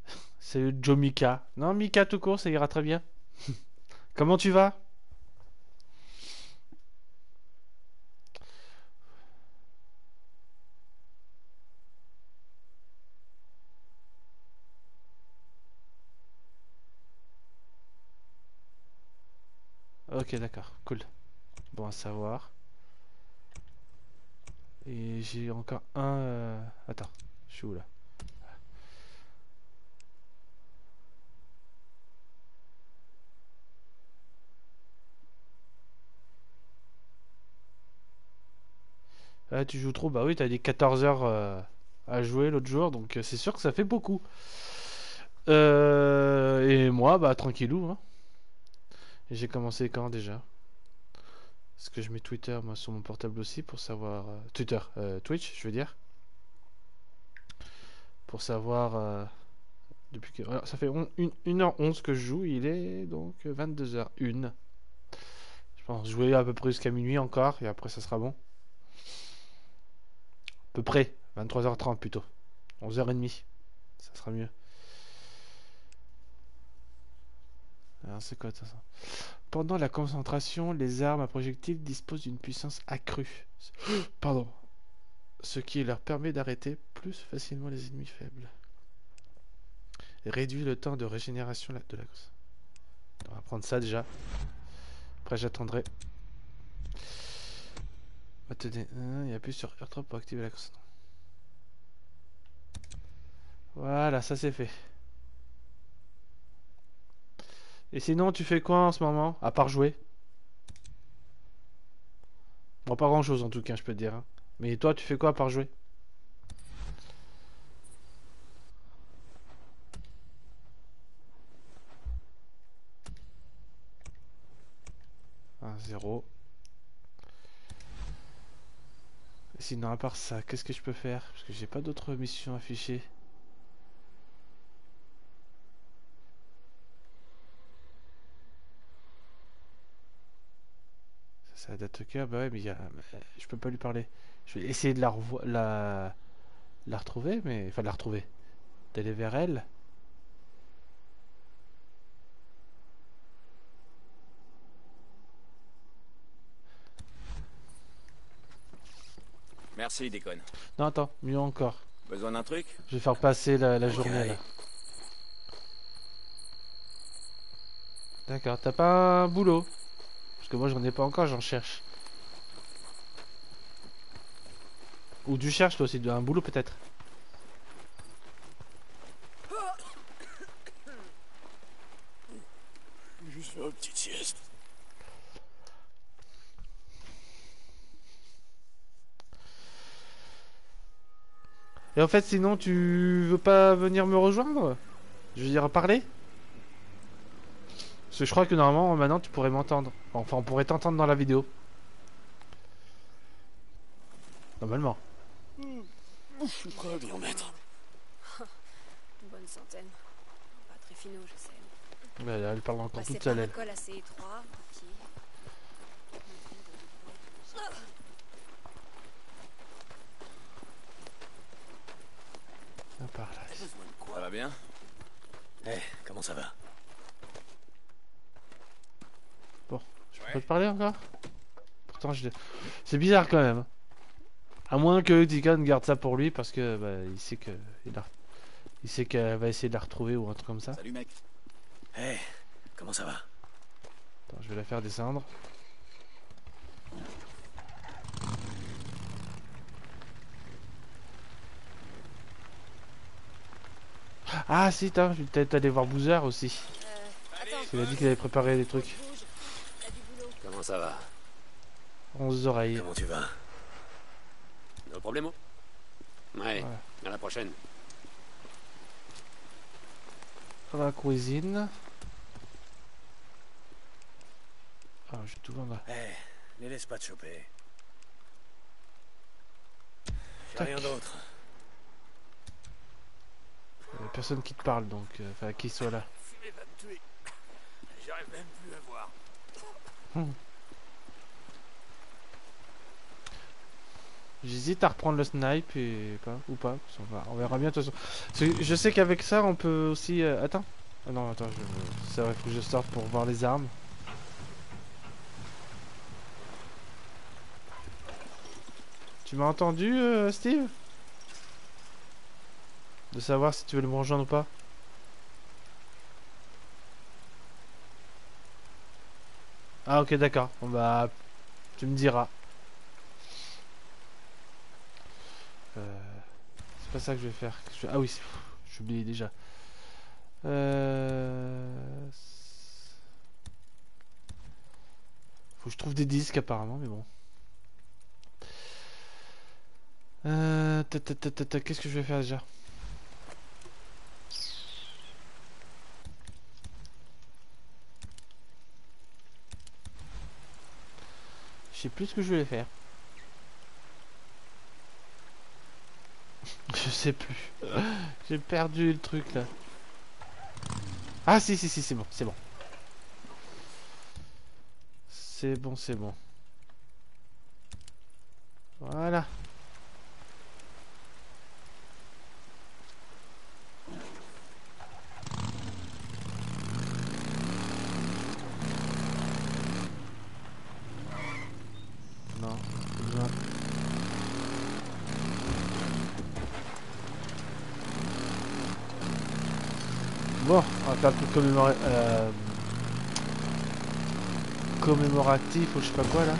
Salut Joe Mika. Non, Mika tout court, ça ira très bien. Comment tu vas? Ok, d'accord, cool. Bon à savoir. Et j'ai encore un... euh, Attends, je suis où là? Ah, tu joues trop Bah oui, t'as dit 14 heures euh, à jouer l'autre jour, donc euh, c'est sûr que ça fait beaucoup. Euh, et moi, bah tranquillou. Hein. J'ai commencé quand déjà? Est-ce que je mets Twitter moi sur mon portable aussi pour savoir... Twitter, Twitch je veux dire. Pour savoir... depuis que... alors, ça fait 1h11 que je joue, il est donc 22h01. Je pense jouer à peu près jusqu'à minuit encore, et après ça sera bon. À peu près, 23h30 plutôt. 11h30, ça sera mieux. C'est quoi ça Pendant la concentration, les armes à projectiles disposent d'une puissance accrue. Pardon. Ce qui leur permet d'arrêter plus facilement les ennemis faibles. Réduit le temps de régénération de la. On va prendre ça déjà. Après j'attendrai. Bah, Attendez, il appuie sur R3 pour activer la console. Voilà, ça c'est fait. Et sinon, tu fais quoi en ce moment À part jouer? Bon, pas grand chose en tout cas, je peux te dire. Hein. Mais toi, tu fais quoi à part jouer? Un 0 Sinon, à part ça, qu'est-ce que je peux faire? Parce que j'ai pas d'autres missions affichées. Ça date cœur, bah ouais, mais y a... euh, je peux pas lui parler. Je vais essayer de la... la retrouver, mais... Enfin, de la retrouver. D'aller vers elle. Merci, Déconne. Non, attends, mieux encore. Besoin d'un truc? Je vais faire passer la, journée, là. D'accord, t'as pas un boulot? Parce que moi, j'en ai pas encore, j'en cherche. Ou tu cherches, toi aussi, un boulot, peut-être Juste faire une petite sieste. Et en fait, sinon, tu veux pas venir me rejoindre? Je veux dire, parler? Parce que je crois que normalement, maintenant, tu pourrais m'entendre. Enfin, on pourrait t'entendre dans la vidéo. Normalement. Je suis prêt à m'y remettre. Une bonne centaine. Pas très finaux, je sais. Ouais, elle parle encore toute seule, assez étroit, qui... Ah, par là. Ça va bien Eh, comment ça va Je peux te parler encore? Pourtant, je... c'est bizarre quand même. À moins que Deacon garde ça pour lui parce que bah, il sait que il, a- il sait qu'elle va essayer de la retrouver ou un truc comme ça. Salut mec. Eh, comment ça va? Attends, je vais la faire descendre. Ah si, attends, je vais peut-être aller voir Boozer aussi. Parce qu'il a dit qu'il avait préparé des trucs. Comment ça va 11 oreilles. Comment tu vas No problème Ouais, Ouais. à la prochaine. La cuisine. Ah, j'ai tout en là. Eh, les laisse pas te choper. J'ai rien d'autre. Il y a personne qui te parle donc, euh, enfin, qui soit là. J'arrive même plus à voir. J'hésite à reprendre le snipe et ou pas. On, verra bien de toute façon. Je sais qu'avec ça on peut aussi. euh, Attends. Ah non attends. Je... C'est vrai faut que je sorte pour voir les armes. Tu m'as entendu euh, Steve? De savoir si tu veux le rejoindre ou pas. Ah ok d'accord. Va Tu me diras. Euh, c'est pas ça que je vais faire. Ah oui, j'ai oublié déjà. Euh... Faut que je trouve des disques apparemment, mais bon. Euh... Qu'est-ce que je vais faire déjà? Je sais plus ce que je voulais faire. Je sais plus. J'ai perdu le truc là. Ah si si si c'est bon, c'est bon. C'est bon, c'est bon. Voilà. Non, pas besoin. Euh, commémoratif ou je sais pas quoi là.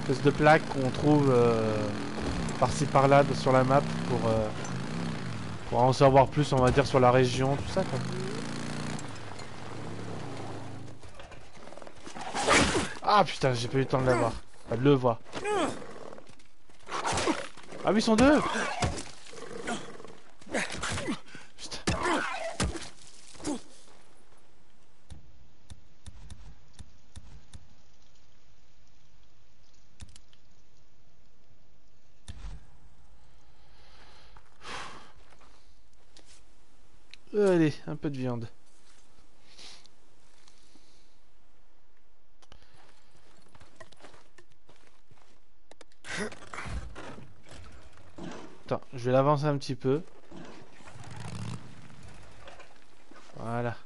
Espèce de plaque qu'on trouve euh, par-ci par-là sur la map pour, euh, pour en savoir plus, on va dire, sur la région, tout ça quoi. Ah putain, j'ai pas eu le temps de l'avoir. Enfin, de le voir. Ah oui, ils sont deux Putain. Un peu de viande. Je vais l'avancer un petit peu. Voilà.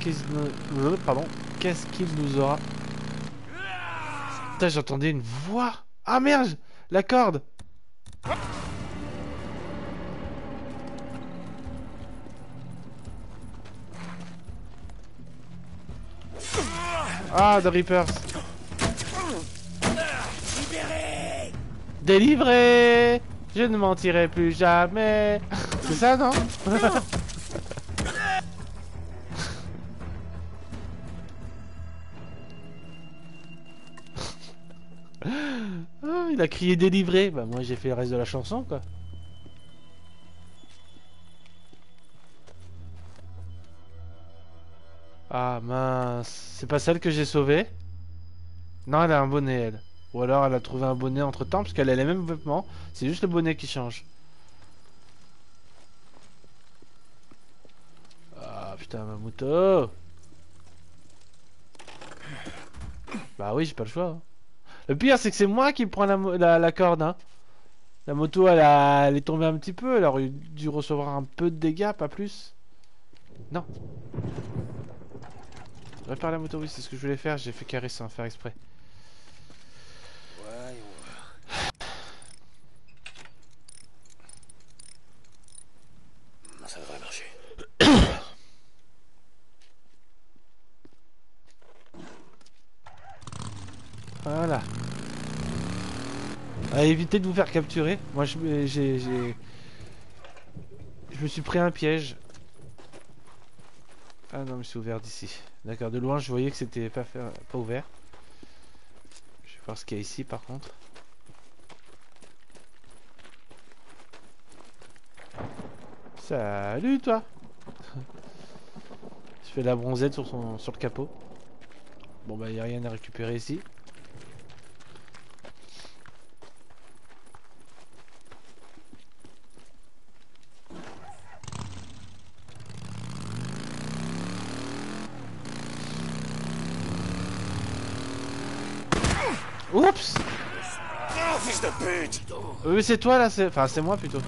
Qu'est-ce qu'il nous... euh, Pardon. Qu'est-ce qu'il nous aura... Putain, j'entendais une voix. Ah merde La corde. Ah, The Reapers. Délivré. Je ne mentirai plus jamais. C'est ça, non? il a crié délivré. Bah moi j'ai fait le reste de la chanson quoi. Ah mince, c'est pas celle que j'ai sauvée? Non, elle a un bonnet elle. Ou alors elle a trouvé un bonnet entre temps parce qu'elle a les mêmes vêtements, c'est juste le bonnet qui change. Ah putain ma moto Bah oui j'ai pas le choix. hein. Le pire, c'est que c'est moi qui prends la, corde. Hein. La moto, elle, est tombée un petit peu. Elle aurait dû recevoir un peu de dégâts, pas plus. Non. Répare la moto, oui, c'est ce que je voulais faire. J'ai fait carré sans faire exprès. Voyons voir. Ça devrait marcher. Voilà. À éviter de vous faire capturer. Moi, je me- j'ai, je me suis pris un piège. Ah non, mais c'est ouvert d'ici. D'accord, de loin, je voyais que c'était pas, ouvert. Je vais voir ce qu'il y a ici, par contre. Salut, toi Je fais la bronzette sur, son, sur le capot. Bon, bah, il a rien à récupérer ici. Oui, c'est toi là, c'est. Enfin, c'est moi plutôt.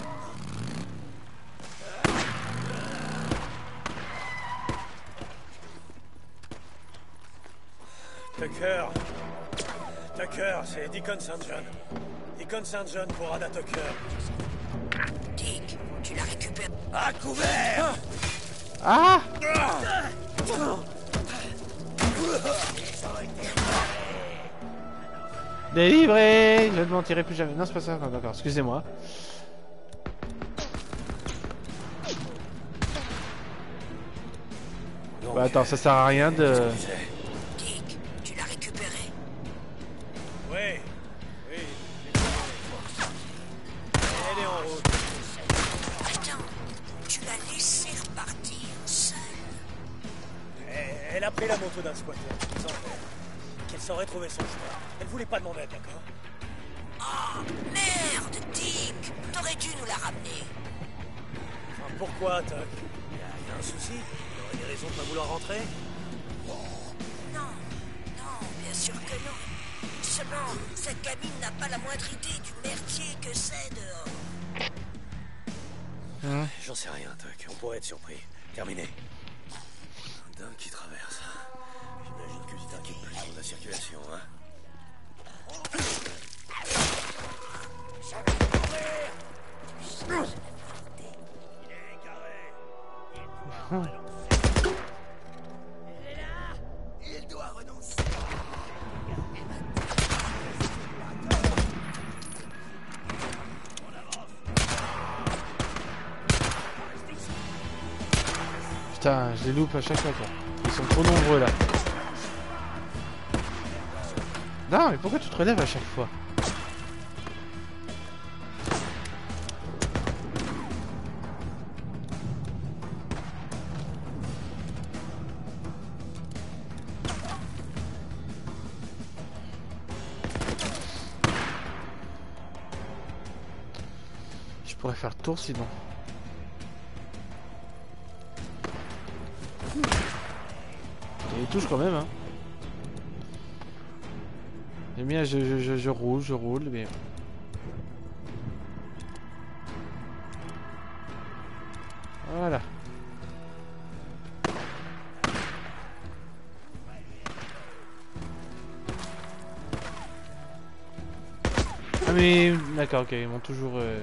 Tucker. Tucker, c'est Deacon St. John. Deacon St. John pour Ada Tucker. Dick, tu l'as récupéré. À couvert ah, ah! Délivré Je ne mentirai plus jamais. Non, c'est pas ça. D'accord, excusez-moi. Bah attends, ça sert à rien de... à chaque fois, quoi. Ils sont trop nombreux, là. Non, mais pourquoi tu te relèves à chaque fois Je pourrais faire tour sinon. Touche quand même, hein. J'aime bien, je, je, roule, je roule, mais... Voilà. Ah mais... D'accord, ok, ils m'ont toujours... euh,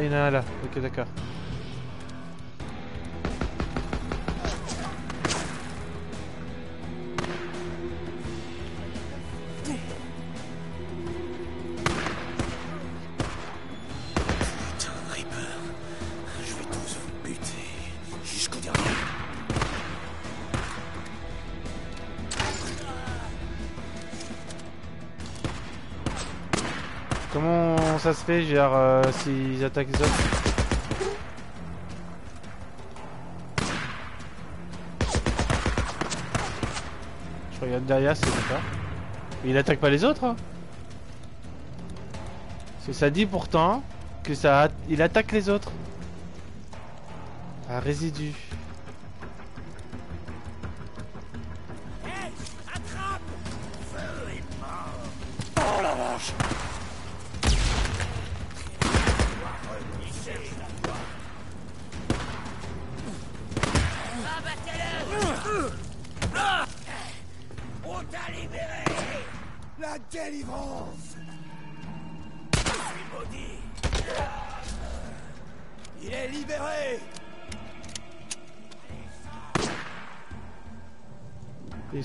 Ah, il y en ça se fait, genre, euh, s'ils attaquent les autres Je regarde derrière, c'est. Mais il attaque pas les autres hein Parce que ça dit pourtant que ça... a- Il attaque les autres. Un résidu.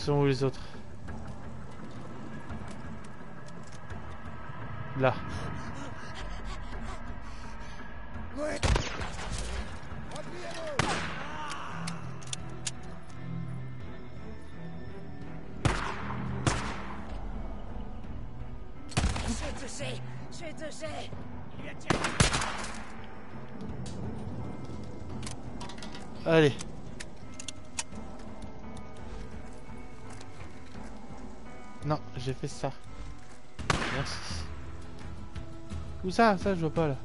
Sont où les autres Là. Allez. J'ai fait ça. Merci. Où ça? Ça, je vois pas là.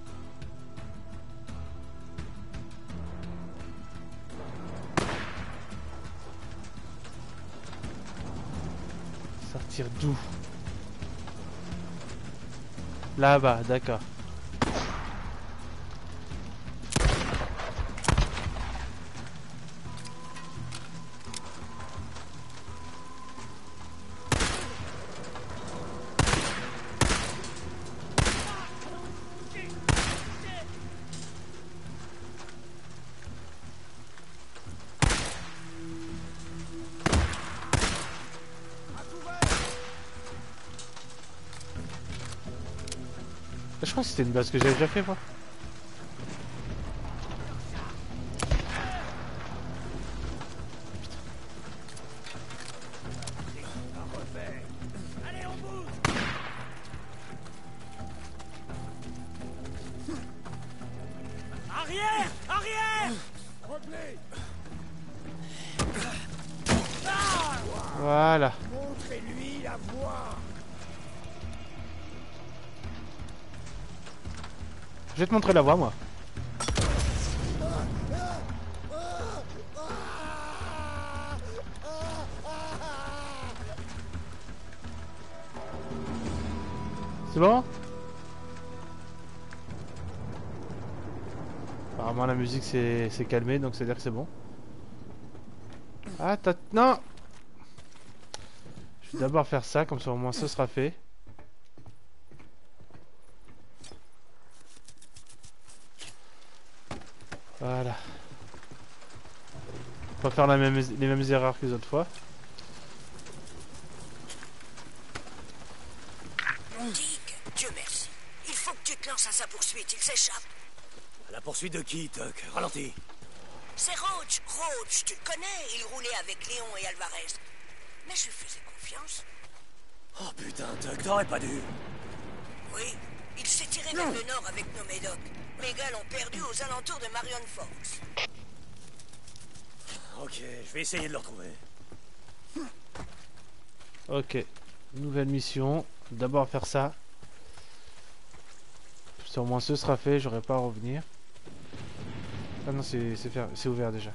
Sortir d'où? Là-bas, d'accord. C'était une base que j'avais déjà fait moi. Je vais te montrer la voie moi. C'est bon? Apparemment la musique s'est calmée donc c'est à dire que c'est bon. Ah t'as... Non Je vais d'abord faire ça comme ça au moins ce sera fait. Voilà. Pas faire la même, les mêmes erreurs que les autres fois. Dick, Dieu merci. Il faut que tu te lances à sa poursuite, il s'échappe. À la poursuite de qui, Tuck? Ralentis. C'est Roach, Roach, tu le connais, il roulait avec Léon et Alvarez. Mais je lui faisais confiance. Oh putain, Tuck, t'aurais pas dû. Oui, il s'est tiré vers le nord avec nos médocs. Mes gars l'ont perdu aux alentours de Marion Forks. Ok, je vais essayer de le retrouver. Ok. Nouvelle mission. D'abord faire ça. Moins ce sera fait, j'aurai pas à revenir. Ah non, c'est ouvert déjà.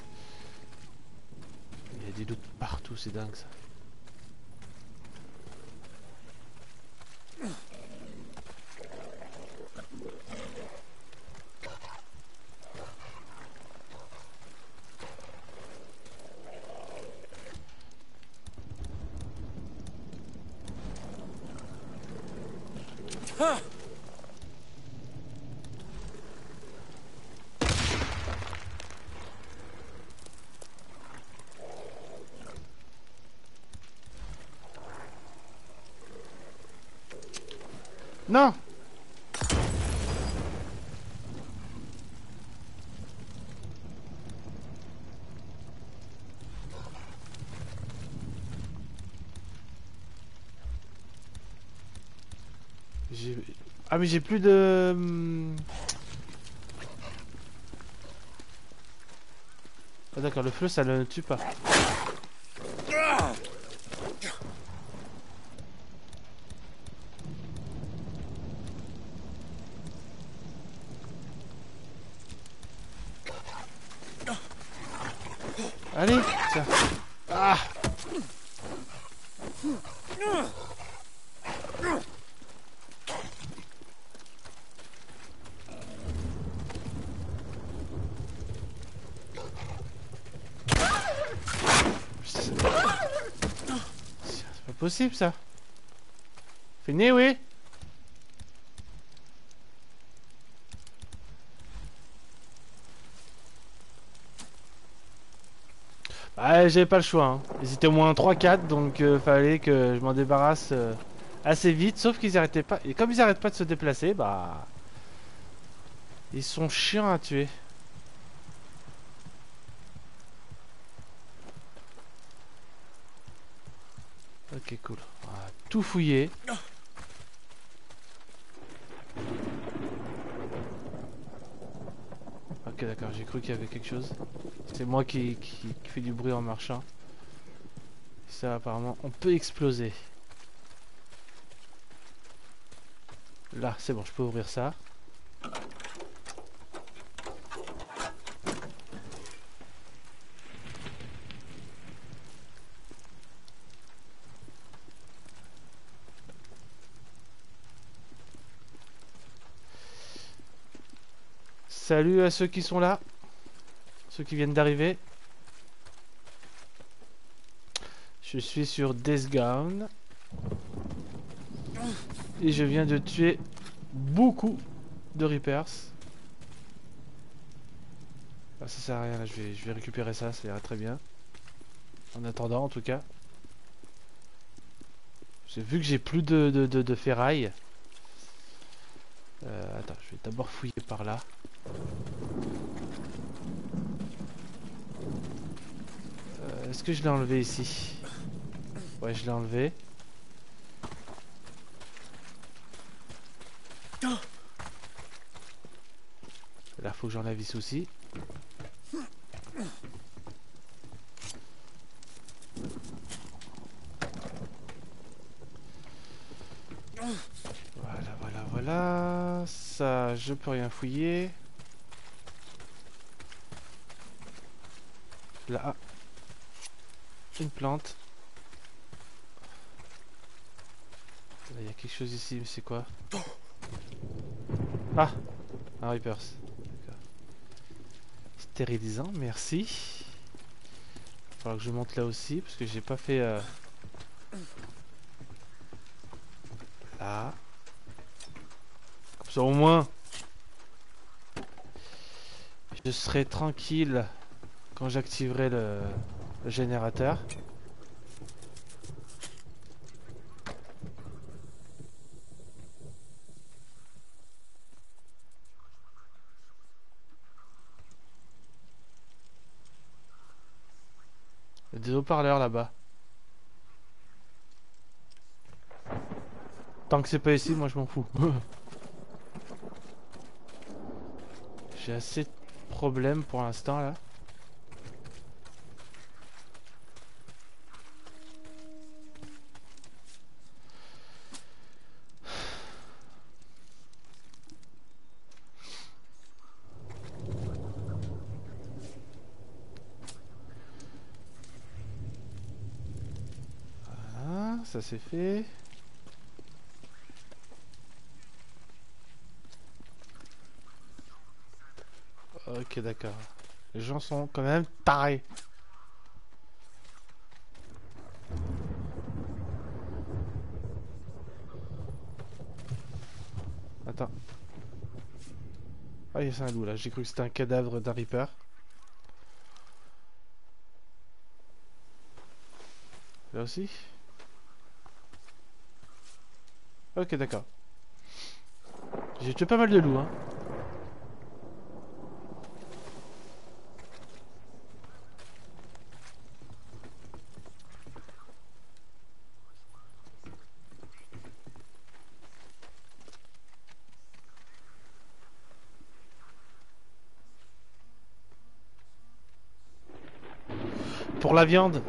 Il y a des doutes partout, c'est dingue ça. Non Ah mais j'ai plus de... hum. Ah d'accord, le feu ça ne tue pas. Allez, tiens. Ah C'est pas possible ça. Fini, oui. Bah, j'avais pas le choix. Hein. Ils étaient au moins 3-4, donc euh, fallait que je m'en débarrasse euh, assez vite. Sauf qu'ils arrêtaient pas. Et comme ils arrêtent pas de se déplacer, bah. Ils sont chiants à tuer. Cool. On va tout fouiller. Ok, d'accord, j'ai cru qu'il y avait quelque chose. C'est moi qui, qui, qui fait du bruit en marchant. Ça, apparemment, on peut exploser. Là, c'est bon, je peux ouvrir ça. Salut à ceux qui sont là, ceux qui viennent d'arriver. Je suis sur Death Gone. Et je viens de tuer beaucoup de Reapers. Ah, ça sert à rien, je vais, récupérer ça, ça ira très bien. En attendant, en tout cas. J'ai vu que j'ai plus de, de ferraille. Euh, attends, je vais d'abord fouiller par là. Euh, Est-ce que je l'ai enlevé ici? Ouais, je l'ai enlevé. Là, faut que j'enlève ici aussi. Voilà, voilà, voilà. Ça, je peux rien fouiller. Là, il y a quelque chose ici, mais c'est quoi? Ah Un Reapers. D'accord. Stérilisant, merci. Il faudra que je monte là aussi, parce que j'ai pas fait... euh, Là. Comme ça au moins... Je serai tranquille quand j'activerai le générateur. Il y a des haut-parleurs là-bas. Tant que c'est pas ici, moi je m'en fous. J'ai assez de problèmes pour l'instant là. Voilà, ça c'est fait. D'accord. Les gens sont quand même tarés. Attends. Ah, il y a un loup là. J'ai cru que c'était un cadavre d'un Reaper. Là aussi Ok, d'accord. J'ai tué pas mal de loups, hein. Pour viande.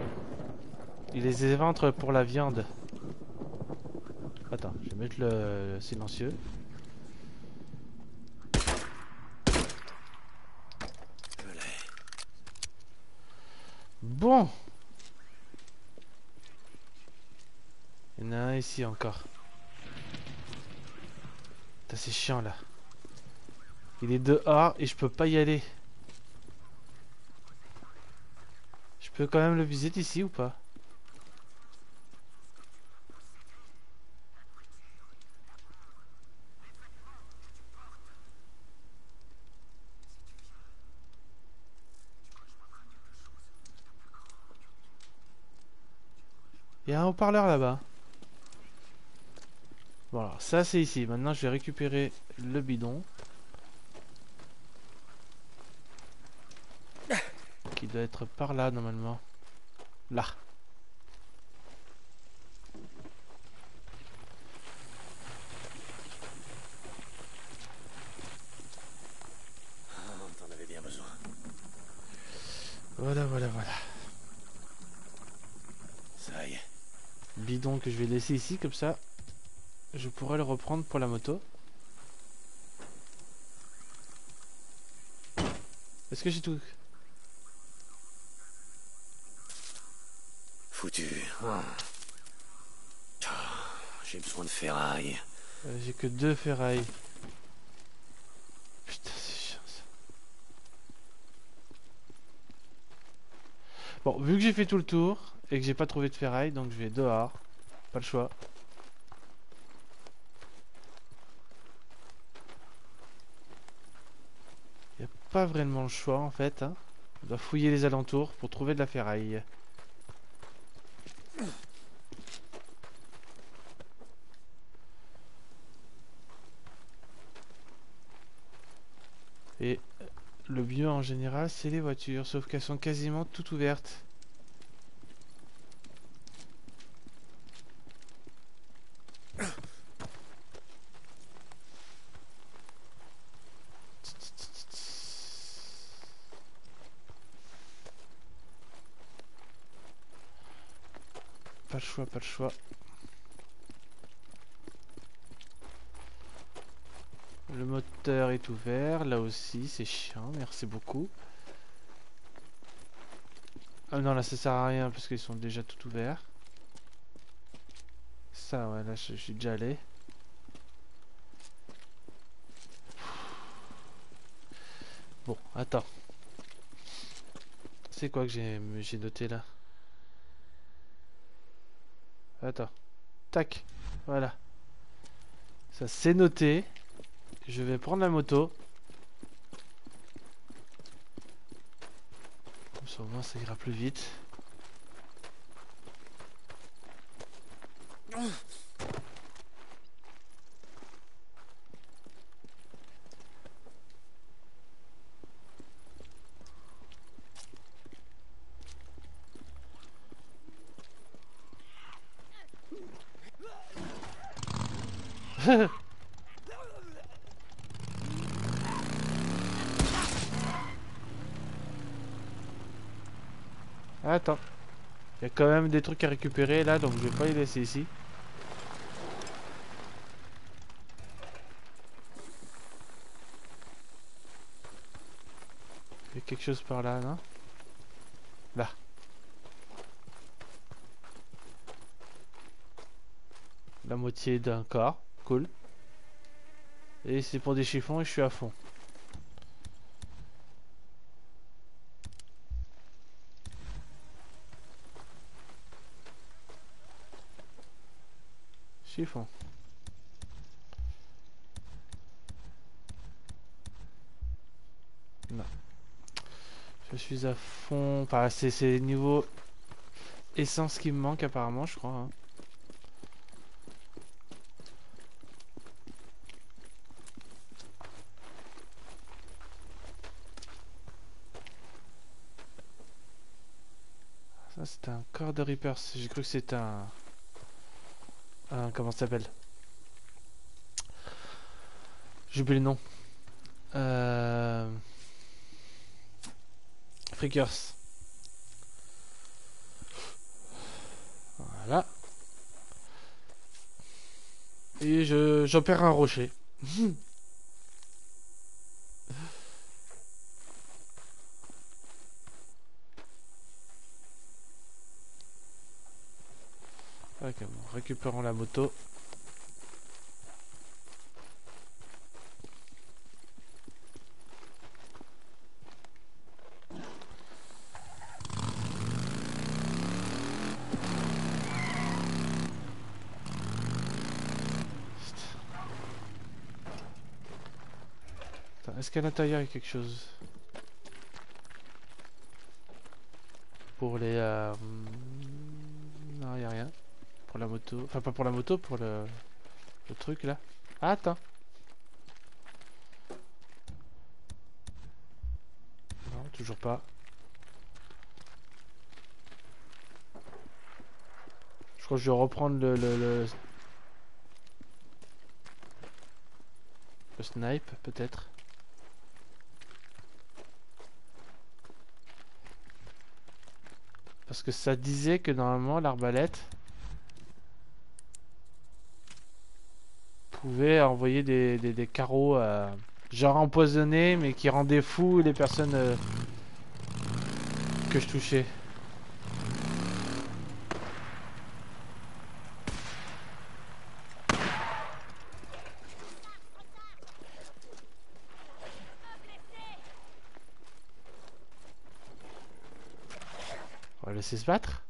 Il les éventre pour la viande. Attends, je vais mettre le, le silencieux. Bon. Il y en a un ici encore. C'est chiant là. Il est dehors et je peux pas y aller. Je peux quand même le viser d'ici ou pas? Il y a un haut-parleur là-bas. Voilà, ça c'est ici. Maintenant je vais récupérer le bidon. être par là normalement. Là. Ah, t'en avais bien besoin. Voilà, voilà, voilà. Ça y est. Bidon que je vais laisser ici comme ça. Je pourrais le reprendre pour la moto. Est-ce que j'ai tout? J'ai besoin de ferraille. Euh, J'ai que deux ferrailles. Putain, c'est chiant ça. Bon, vu que j'ai fait tout le tour et que j'ai pas trouvé de ferraille, donc je vais dehors. Pas le choix. Y a pas vraiment le choix en fait. Hein. On doit fouiller les alentours pour trouver de la ferraille. Et euh, le mieux en général, c'est les voitures, sauf qu'elles sont quasiment toutes ouvertes. Pas le choix, pas le choix. Est ouvert, là aussi, c'est chiant, merci beaucoup. Ah non, là ça sert à rien parce qu'ils sont déjà tout ouverts. Ça, ouais, là je, suis déjà allé. Bon, attends. C'est quoi que j'ai noté là? Attends. Tac. Voilà. Ça c'est noté. Je vais prendre la moto. Comme ça au moins ça ira plus vite. Attends. Il y a quand même des trucs à récupérer là, donc je vais pas les laisser ici. Il y a quelque chose par là, non? Là. La moitié d'un corps, cool. Et c'est pour des chiffons et je suis à fond. Je suis à fond. Enfin, c'est niveau essence qui me manque apparemment, je crois. hein. Ça, c'est un corps de Reapers. J'ai cru que c'était un... un... Comment ça s'appelle J'ai oublié le nom. Euh... Freakers. Voilà. Et je perds un rocher. Ok, bon, récupérons la moto. Est-ce qu'à l'intérieur il y a quelque chose Pour les... euh, Non, il n'y a rien. Pour la Enfin, pas pour la moto, pour le, le truc là. Ah, attends. Non, toujours pas. Je crois que je vais reprendre le, le, le... le snipe, peut-être. Parce que ça disait que normalement l'arbalète pouvait envoyer des, des, carreaux à, genre empoisonné, mais qui rendait fou les personnes euh, que je touchais. On va laisser se battre?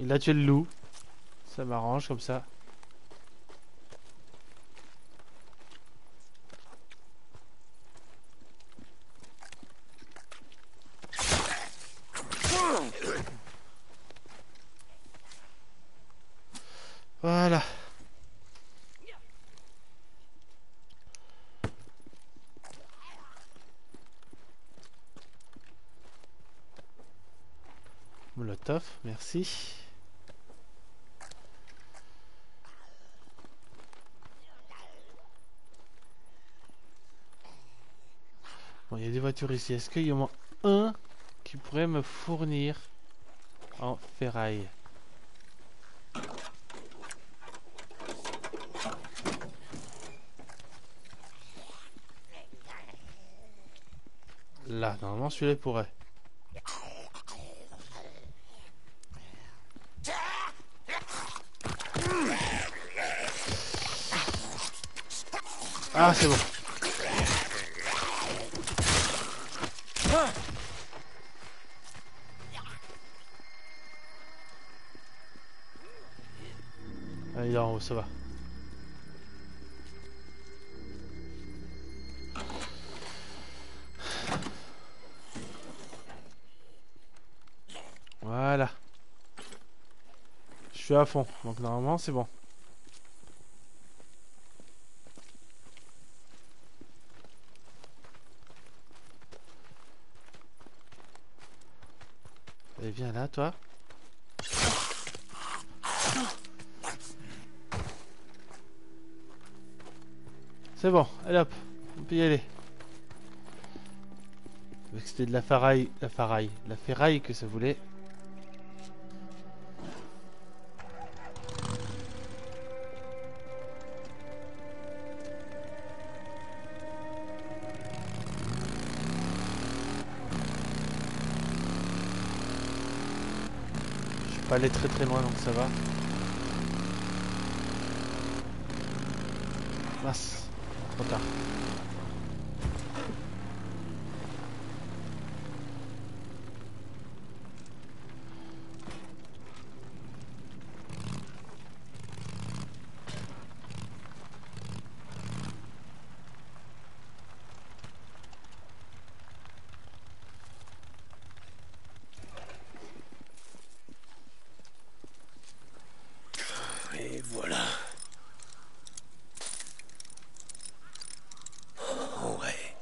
Il a tué le loup. Ça m'arrange comme ça. Voilà. Molotov, Bon, il y a des voitures ici. Est-ce qu'il y a au moins un qui pourrait me fournir en ferraille? Là, normalement, celui-là il pourrait. Ah, c'est bon. Ah, il en haut, ça va. Voilà. Je suis à fond, donc normalement c'est bon. Viens là, toi. C'est bon, allez hop, on peut y aller. C'était de la ferraille, la ferraille, la ferraille que ça voulait. Pas allé très très loin donc ça va. Mince, trop tard. Et voilà. Oh ouais.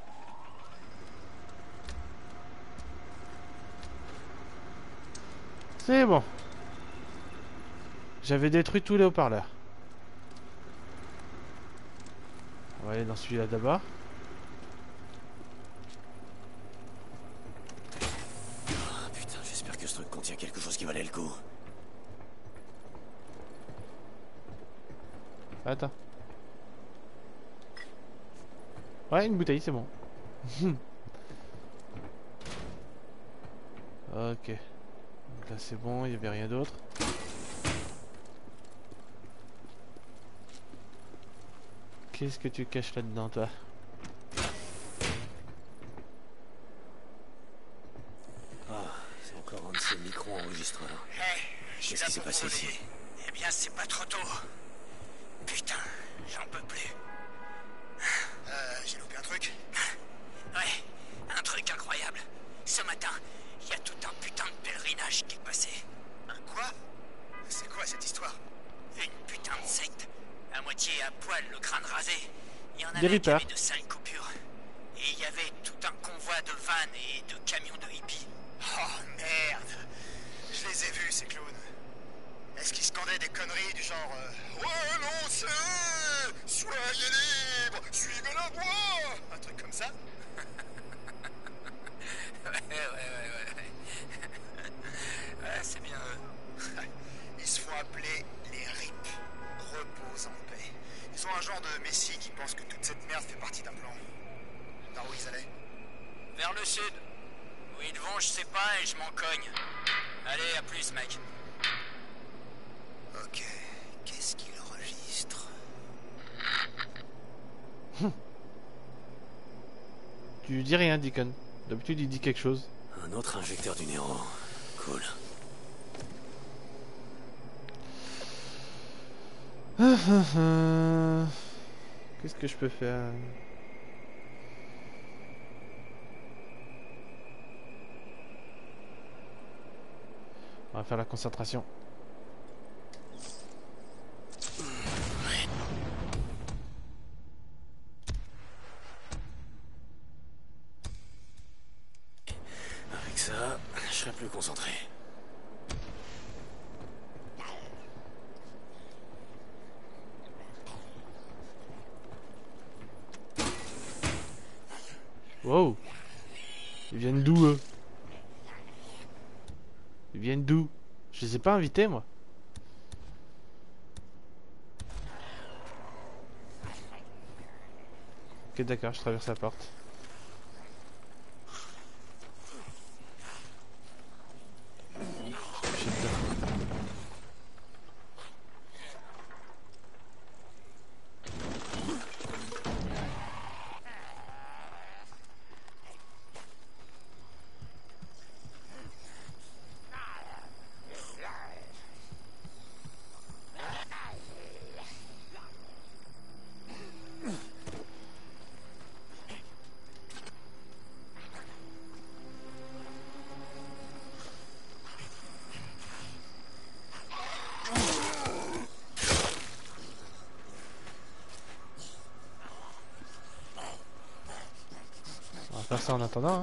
C'est bon. J'avais détruit tous les haut-parleurs. On va aller dans celui-là d'abord. Ah, putain, j'espère que ce truc contient quelque chose qui valait le coup. Attends. Ouais, une bouteille, c'est bon. ok. Donc là, c'est bon, il n'y avait rien d'autre. Qu'est-ce que tu caches là-dedans, toi? D'habitude, il dit quelque chose. Un autre injecteur du Néo. Cool. Qu'est-ce que je peux faire? On va faire la concentration. Avec ça, je serai plus concentré. Wow Ils viennent d'où eux Ils viennent d'où Moi. Ok d'accord, je traverse la porte. Je suis dedans. On va faire ça en attendant. Hein.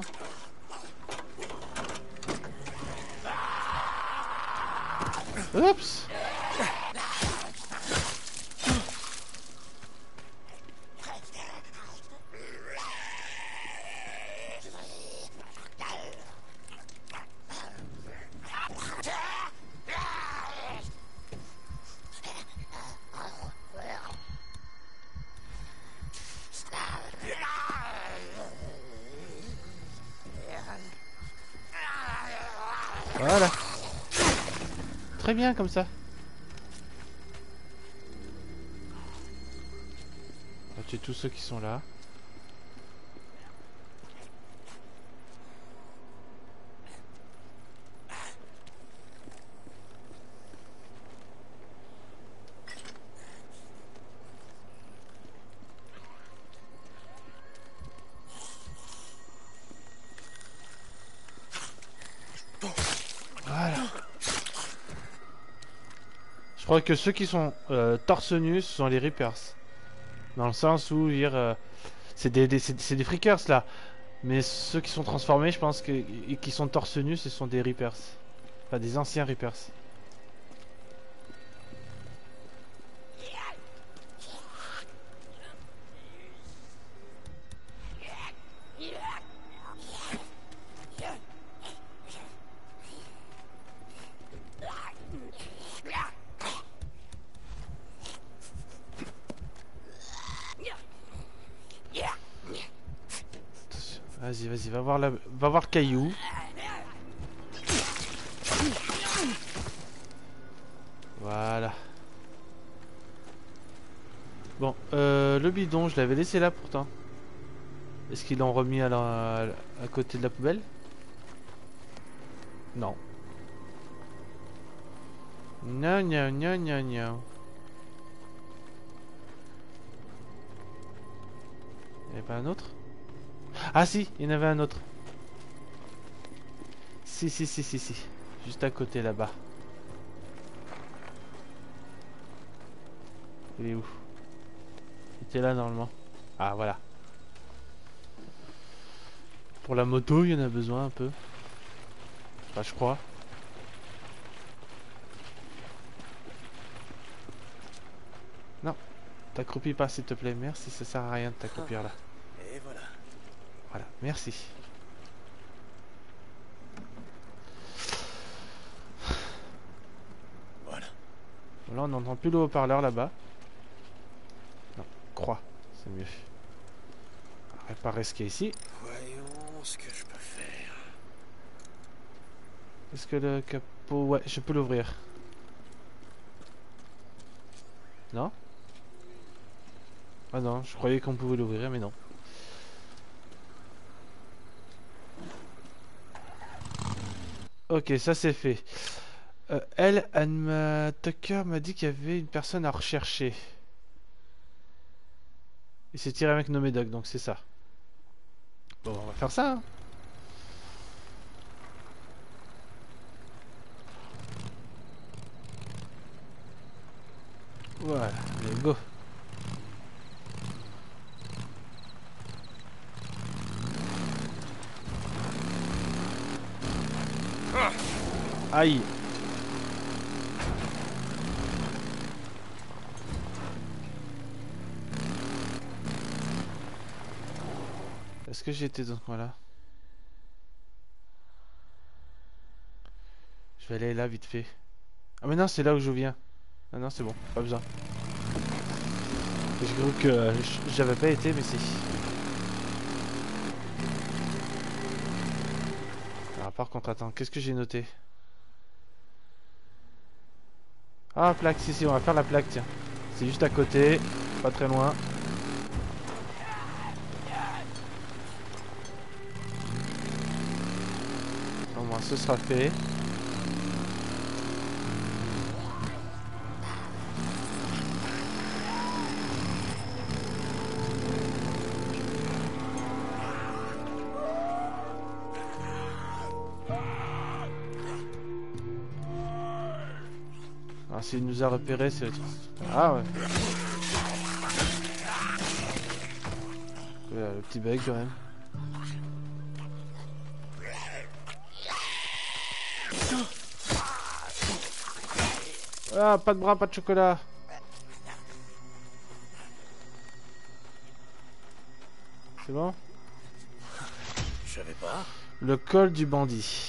Très bien comme ça. On va tuer tous ceux qui sont là. Crois que ceux qui sont euh, torse nu, ce sont les Reapers. Dans le sens où, je euh, c'est des, des, freakers là. Mais ceux qui sont transformés, je pense que et qui sont torse nu, ce sont des Reapers. Enfin, des anciens Reapers. Va voir va voir Caillou. Voilà. Bon, euh, le bidon, je l'avais laissé là pourtant. Est-ce qu'ils l'ont remis à, côté de la poubelle? Non. Non, non, non, non, non. Il n'y pas un autre? Ah si, il y en avait un autre. Si, si, si, si, si. Juste à côté là-bas. Il est où? C'était là normalement. Ah voilà. Pour la moto, il y en a besoin un peu. Enfin, je crois. Non, t'accroupis pas s'il te plaît. Merci, ça sert à rien de t'accroupir là. Voilà. Merci. Voilà. Là, on n'entend plus le haut-parleur là-bas. Non, croix, c'est mieux. Réparer ce qu'il y a ici. Voyons ce que je peux faire. Est-ce que le capot... Ouais, je peux l'ouvrir. Non? Ah non, je croyais qu'on pouvait l'ouvrir, mais non. Ok, ça c'est fait. Euh, elle, Anne Tucker m'a dit qu'il y avait une personne à rechercher. Il s'est tiré avec nos donc c'est ça. Bon, on va faire ça. hein. Voilà, allez, go. Aïe. Est-ce que j'étais dans ce coin-là? Je vais aller là vite fait. Ah mais non, c'est là où je viens. Ah non, c'est bon, pas besoin. J'ai cru que euh, j'avais pas été, mais si. Alors par contre, attends, qu'est-ce que j'ai noté? Ah, plaque, si, si, on va faire la plaque, tiens. C'est juste à côté, pas très loin. Au moins, ce sera fait. Nous a repéré, c'est... Ah ouais. Voilà, le petit bug quand même. Ah, pas de bras, pas de chocolat. C'est bon? Je savais pas. Le col du bandit.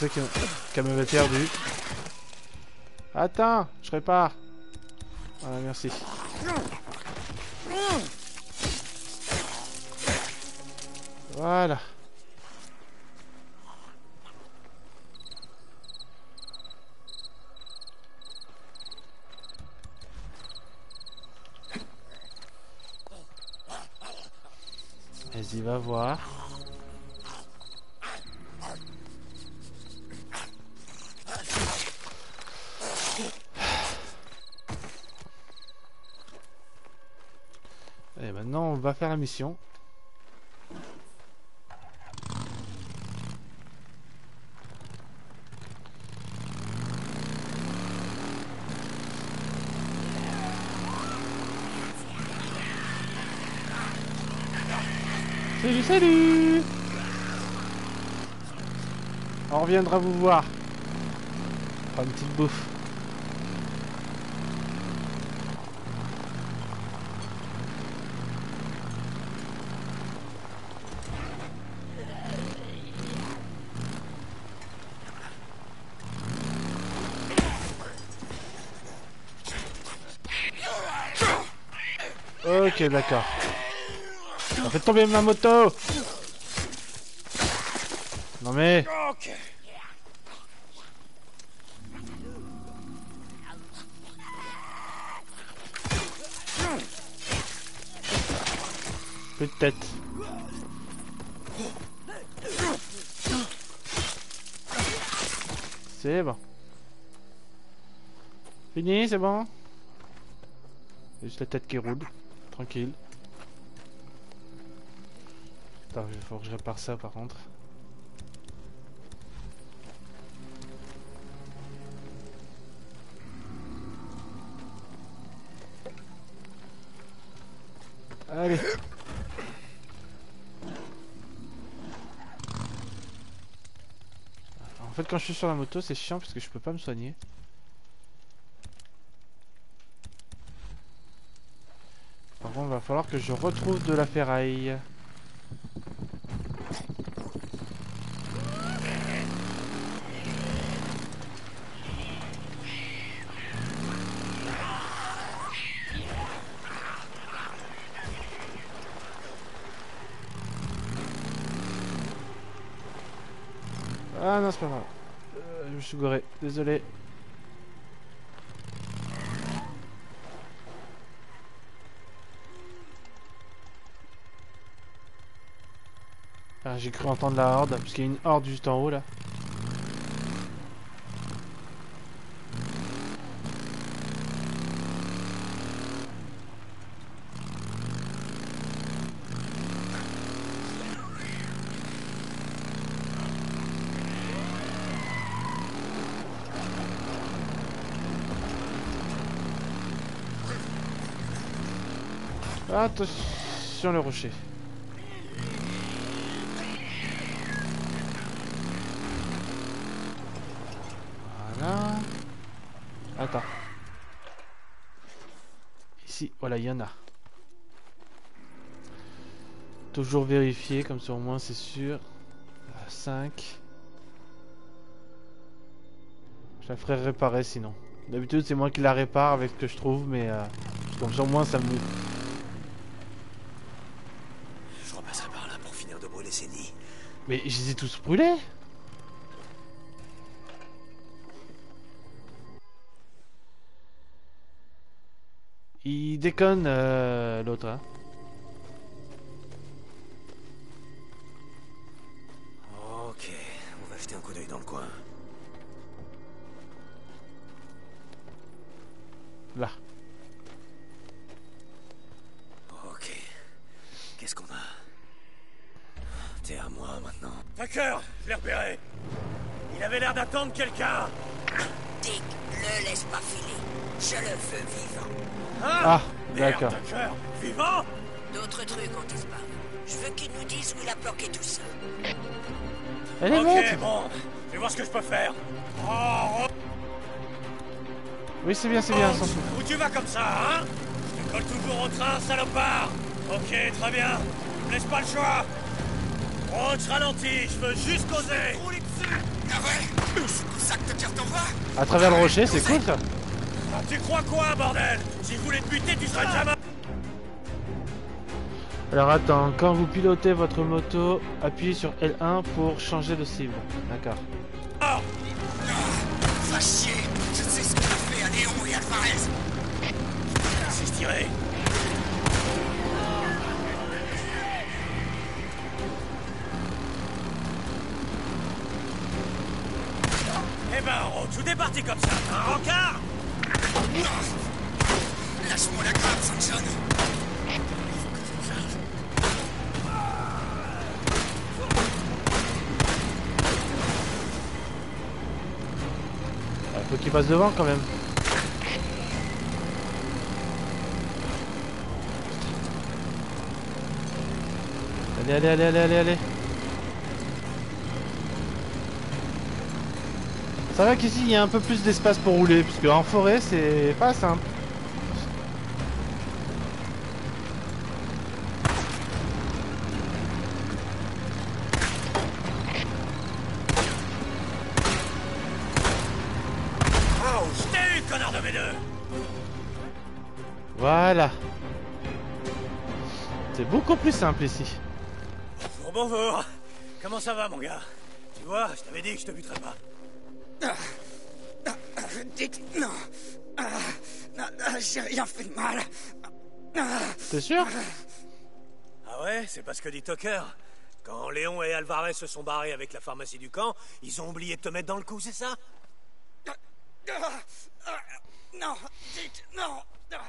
Je pensais que- qu'elle m'avait perdu. Attends, je répare. Voilà, merci. Voilà. Vas-y, va voir. Va faire la mission. Salut, salut On reviendra vous voir. On fera une petite bouffe. D'accord. Ça fait tomber ma moto Non mais... Plus de tête. C'est bon. Fini, c'est bon Juste la tête qui roule. Tranquille. Attends, il faut que je répare ça par contre. Allez. En fait, quand je suis sur la moto, c'est chiant parce que je peux pas me soigner. Par contre, il va falloir que je retrouve de la ferraille. Ah non, c'est pas grave. Euh, je me suis goré, désolé. J'ai cru entendre la horde, parce qu'il y a une horde juste en haut là. Attention le rocher. Voilà. Attends. Ici, voilà, il y en a. Toujours vérifier, comme ça au moins c'est sûr. 5. Je la ferai réparer sinon. D'habitude c'est moi qui la répare avec ce que je trouve, mais euh, comme ça au moins ça me... Je repasserai par là pour finir de brûler ces nids. Mais je les ai tous brûlés déconne euh, l'autre hein. S'en fout. Où tu vas comme ça, hein Je te colle toujours au train, salopard Ok, très bien. Me laisse pas le choix. Roach ralentit, je veux juste causer. Ah ouais C'est pour ça que Tucker t'envoie À travers le rocher, c'est cool ça Ah, tu crois quoi, bordel Si je voulais te buter, tu serais jamais... Alors attends, quand vous pilotez votre moto, appuyez sur L1 pour changer de cible. D'accord. Lâche-moi la grappe, faut qu'il passe devant quand même. Allez, allez, allez, allez, allez, allez. Ça va qu'ici il y a un peu plus d'espace pour rouler, parce qu'en forêt c'est pas simple. Oh, je t'ai eu, connard de mes deux Voilà. C'est beaucoup plus simple ici. Bonjour, bonjour. Comment ça va, mon gars? Tu vois, je t'avais dit que je te buterais pas. Ah, ah, ah, Dick, non J'ai rien fait de mal Ah, T'es sûr? Ah ouais, c'est parce que dit Tucker. Quand Léon et Alvarez se sont barrés avec la pharmacie du camp, ils ont oublié de te mettre dans le coup, c'est ça? Ah, ah, Non, Dick, non Ah,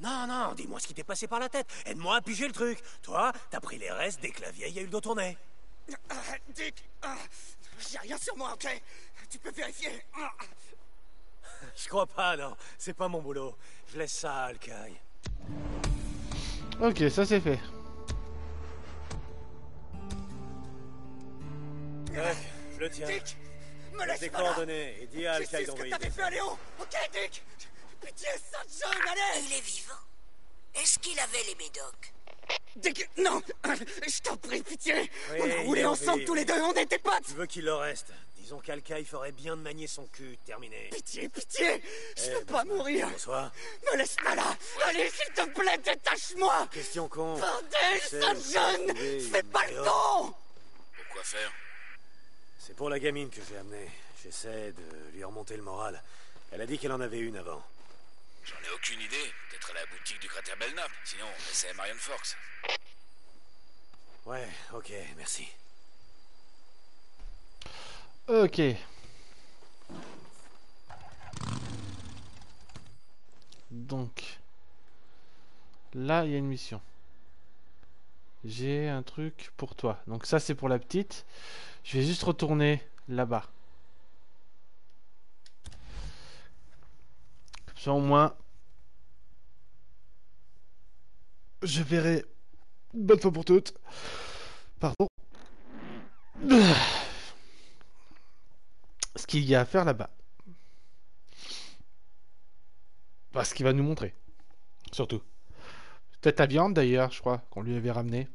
Non, non, dis-moi ce qui t'est passé par la tête. Aide-moi à piger le truc. Toi, t'as pris les restes dès que la vieille a eu le dos tourné. Dick, j'ai rien sur moi, ok? Tu peux vérifier. Je crois pas, non. C'est pas mon boulot. Je laisse ça à Alcaï. Ok, ça c'est fait. Tac, je le tiens. Dick, me Laisse des pas là. coordonnées et dis à Je sais Alcaï ce que d'envoyer t'avais fait à Léon, ok, Dick? Pitié, sainte jeune, allez Il est vivant. Est-ce qu'il avait les médocs? Dick, non Je t'en prie, pitié Oui, On a roulé ensemble tous les deux, on était potes Tu veux qu'il le reste? Disons qu'Alcaï ferait bien de manier son cul. Terminé. Pitié, pitié Je Eh, veux pas mourir Bonsoir. Me laisse pas là Allez, s'il te plaît, détache-moi Question con. Bordel, sainte jeune Fais pas le con Pourquoi faire? C'est pour la gamine que j'ai amenée. J'essaie de lui remonter le moral. Elle a dit qu'elle en avait une avant. J'en ai aucune idée. Peut-être à la boutique du cratère Belknap. Sinon, c'est Marion Fox. Ouais, ok, merci. Ok. Donc, là, il y a une mission. J'ai un truc pour toi. Donc ça, c'est pour la petite. Je vais juste retourner là-bas. Comme ça, au moins, je verrai bonne fois pour toutes. Pardon. Qu'il y a à faire là-bas. Bah, ce qu'il va nous montrer. Surtout. Peut-être la viande d'ailleurs, je crois, qu'on lui avait ramené.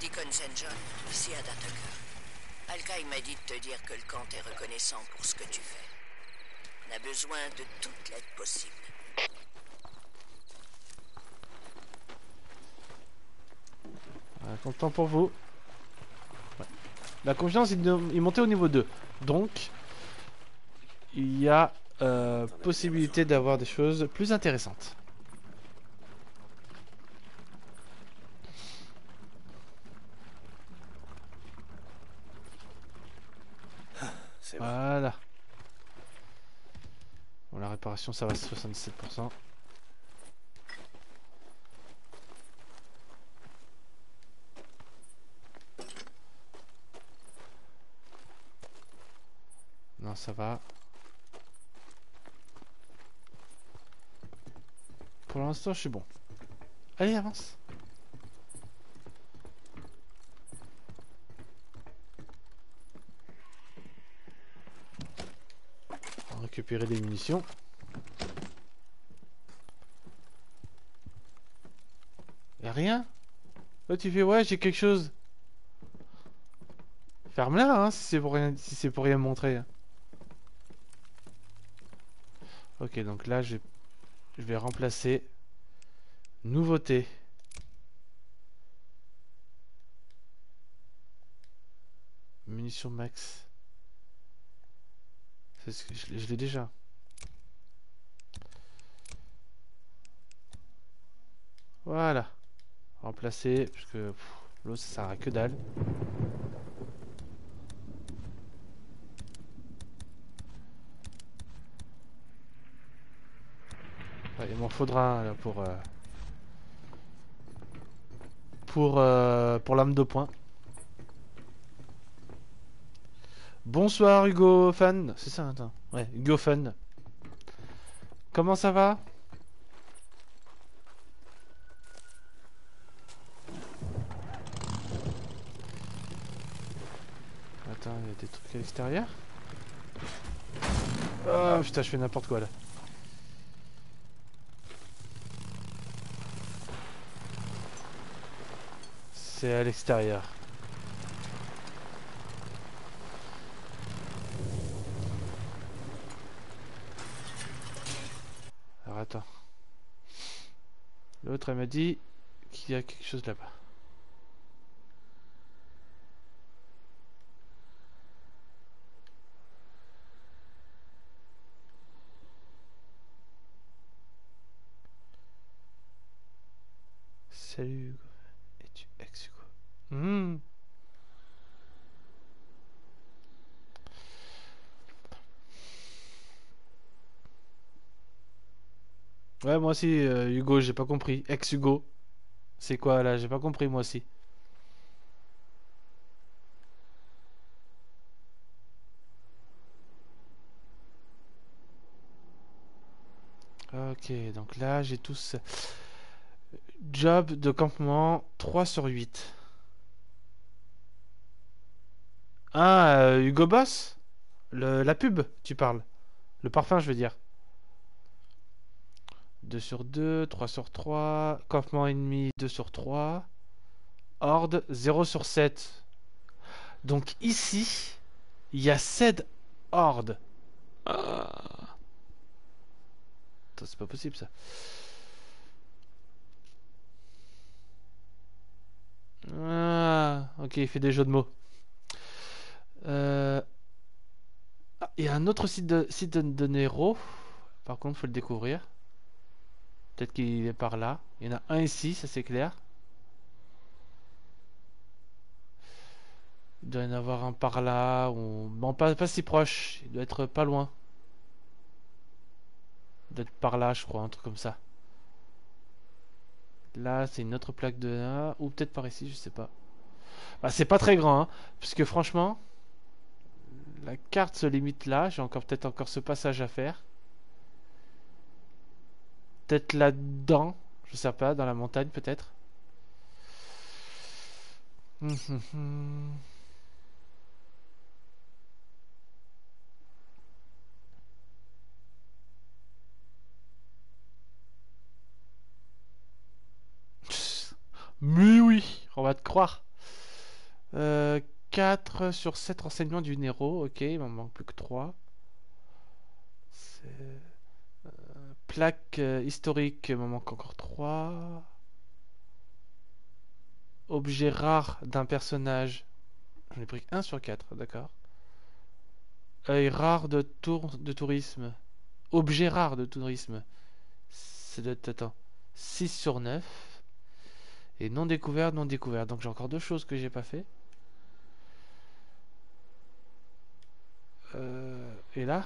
Deacon St. John, ici Ada Tucker. Alkai m'a dit de te dire que le camp est reconnaissant pour ce que tu fais. On a besoin de toute l'aide possible. Voilà, content pour vous. Ouais. La confiance, il montait au niveau 2. Donc, il y a euh, possibilité d'avoir des choses plus intéressantes. Voilà. Bon, la réparation, ça va 77%. Ça va? Pour l'instant, je suis bon. Allez, avance. On va récupérer les munitions. Y'a rien? Là tu fais ouais j'ai quelque chose. Ferme-la hein, si c'est pour rien si c'est pour rien montrer. Ok donc là je, vais remplacer nouveauté. Munitions max. Ce que je, l'ai- je l'ai déjà. Voilà. Remplacer, parce que l'eau ça sert à que dalle. Ouais, il m'en faudra là, pour euh, pour euh, pour l'âme de poing. Bonsoir Hugo Fan, c'est ça attends. Ouais, Hugo Fan. Comment ça va? Attends, il y a des trucs à l'extérieur? Oh putain, je fais n'importe quoi là. C'est à l'extérieur. Alors attends. L'autre elle m'a dit qu'il y a quelque chose là-bas. Salut Hugo. Es-tu ex Hugo Hmm. Moi aussi, euh, Hugo, j'ai pas compris. Ex-Hugo. C'est quoi là? J'ai pas compris moi aussi. Ok, donc là j'ai tous job de campement 3 sur 8. Ah, euh, Hugo Boss? Le, La pub, tu parles. Le parfum, je veux dire. 2 sur 2, 3 sur 3, campement ennemi 2 sur 3, horde 0 sur 7. Donc ici, il y a 7 hordes. Ah. C'est pas possible ça. Ah, ok, il fait des jeux de mots. Euh... Ah, il y a un autre site de, site de, de Nero. Par contre, faut le découvrir. Peut-être qu'il est par là. Il y en a un ici, ça c'est clair. Il doit y en avoir un par là. Ou... Bon, pas, si proche. Il doit être pas loin. Il doit être par là, je crois, un truc comme ça. Là, c'est une autre plaque de là. Ou peut-être par ici, je sais pas. Bah, c'est pas très grand, hein, parce que franchement, la carte se limite là. J'ai encore peut-être encore ce passage à faire. Peut-être là-dedans. Je sais pas, dans la montagne peut-être. Hum, hum, hum. Mais oui, on va te croire. Euh, 4 sur 7 renseignements du Nero. Ok, il m'en manque plus que 3. Euh, plaque euh, historique, il m'en manque encore 3. Objet rare d'un personnage. J'en ai pris 1 sur 4, d'accord. Œil rare de, tour, de tourisme. Objet rare de tourisme. C'est de. Attends. 6 sur 9. Et non découvert, non découvert. Donc j'ai encore deux choses que j'ai pas fait. Euh, et là?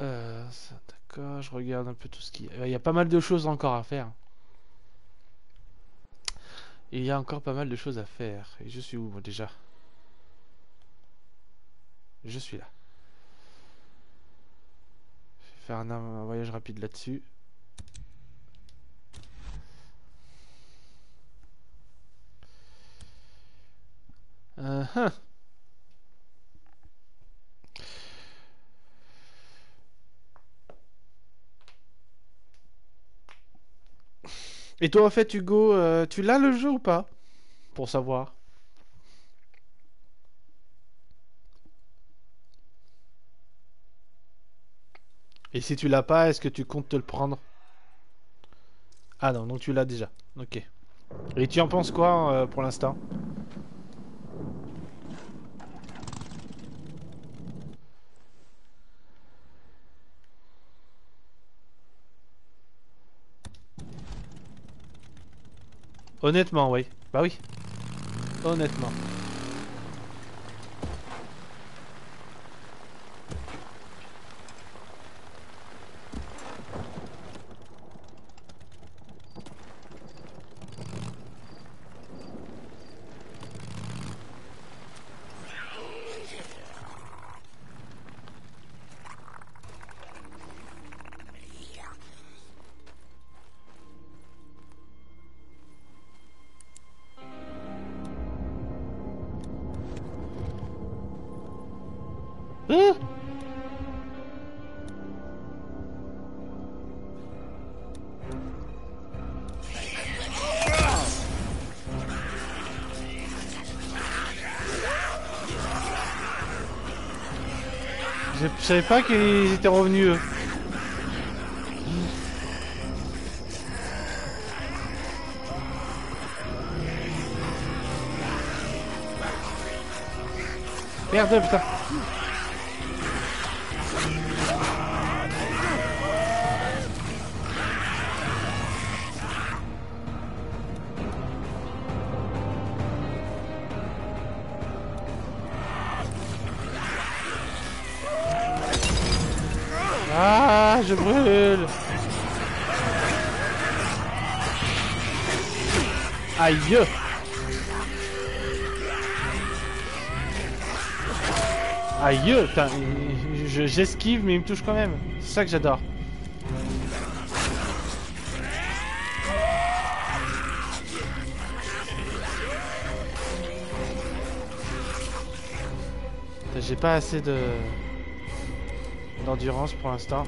Euh, D'accord, je regarde un peu tout ce qui... Il y a pas mal de choses encore à faire. Il y a encore pas mal de choses à faire. Et je suis où moi déjà? Je suis là. Je vais faire un, voyage rapide là-dessus. Uh. Et toi, en fait, Hugo, euh, tu l'as le jeu ou pas? Pour savoir. Et si tu l'as pas, est-ce que tu comptes te le prendre? Ah non, donc tu l'as déjà. Ok. Et tu en penses quoi euh, pour l'instant? Honnêtement, oui. Bah oui. Honnêtement. Je savais pas qu'ils étaient revenus eux. Merde putain Ah, je brûle Aïe Aïe J'esquive mais il me touche quand même. C'est ça que j'adore. J'ai pas assez de d'endurance pour l'instant.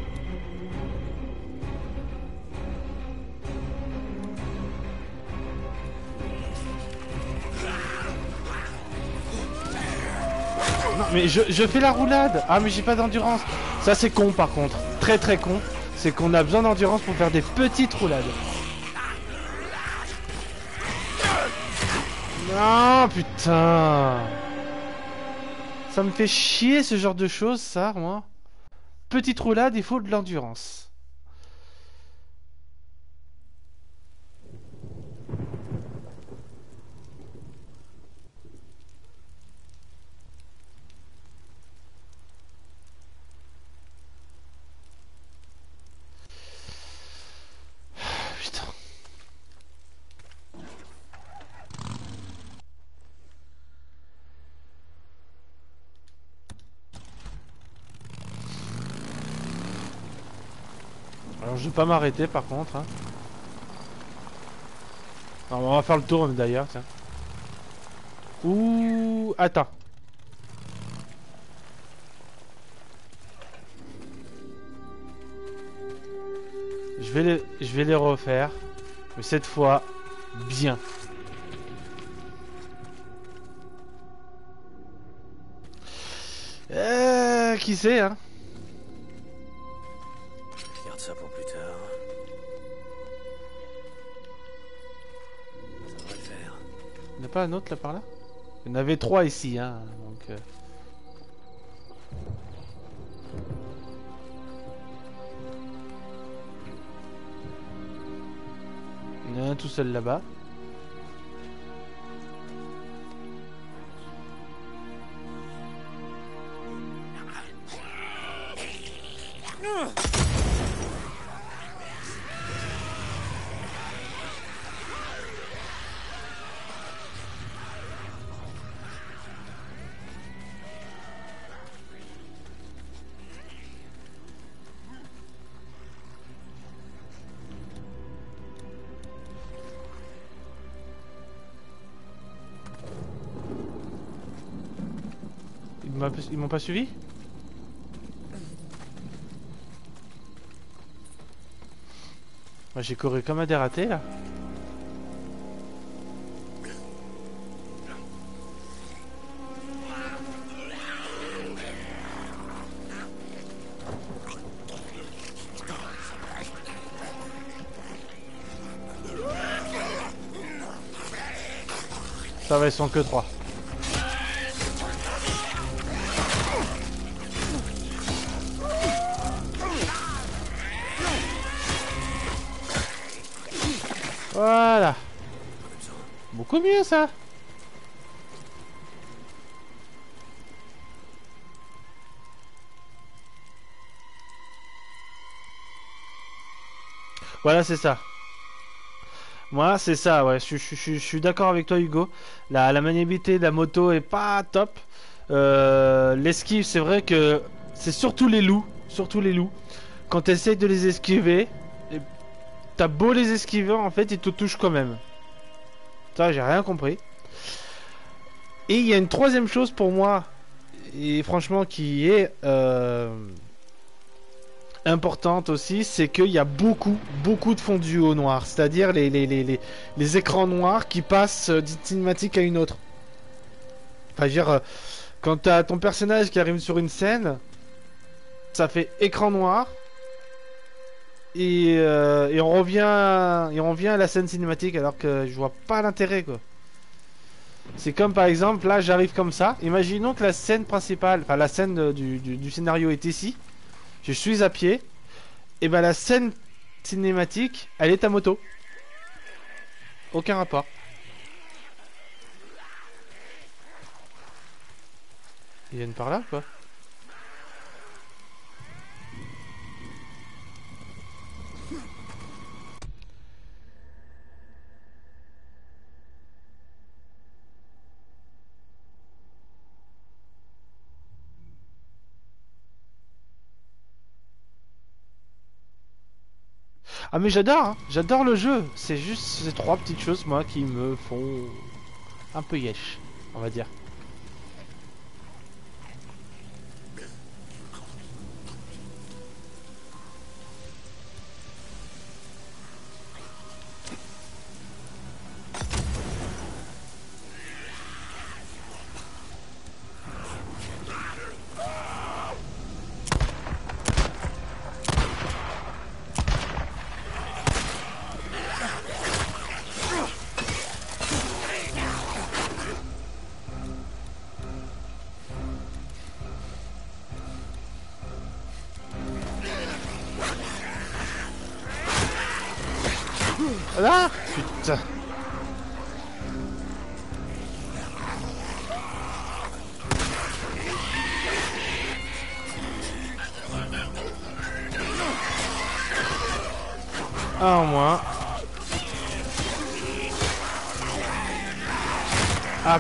Mais je, je fais la roulade. Ah mais j'ai pas d'endurance. Ça c'est con par contre. Très très con. C'est qu'on a besoin d'endurance pour faire des petites roulades. Non putain. Ça me fait chier ce genre de choses ça moi. Petite roulade il faut de l'endurance Putain Pas m'arrêter par contre. Hein. On va faire le tour d'ailleurs. tiens. Ouh, attends. Je vais les, je vais les refaire, mais cette fois bien. Euh, qui sait hein? A pas un autre là par là? Il y en avait trois ici, hein. Donc, euh. Il y en a un tout seul là-bas. Ils m'ont pas suivi Moi j'ai couru comme un dératé là. Ça va, ils sont que 3. Voilà. Beaucoup mieux ça. Voilà, c'est ça. Moi, c'est ça, ouais. Je, suis d'accord avec toi, Hugo. La, maniabilité de la moto est pas top. Euh, L'esquive, c'est vrai que c'est surtout les loups. Surtout les loups. Quand tu essayes de les esquiver, t'as beau les esquiver, en fait, ils te touchent quand même. Ça, j'ai rien compris. Et il y a une troisième chose pour moi, et franchement, qui est euh, importante aussi, c'est qu'il y a beaucoup, beaucoup de fondu au noir. C'est-à-dire les, les, les, les, les écrans noirs qui passent d'une cinématique à une autre. Enfin, je veux dire, euh, quand t'as ton personnage qui arrive sur une scène, ça fait écran noir. Et, euh, et on revient et on revient à la scène cinématique alors que je vois pas l'intérêt quoi. C'est comme par exemple là j'arrive comme ça. Imaginons que la scène principale, enfin la scène du, du, du scénario est ici. Je suis à pied. Et ben la scène cinématique, elle est à moto. Aucun rapport. Ils viennent par là quoi? Ah mais j'adore, hein. j'adore le jeu. C'est juste ces trois petites choses moi qui me font un peu yesh, on va dire.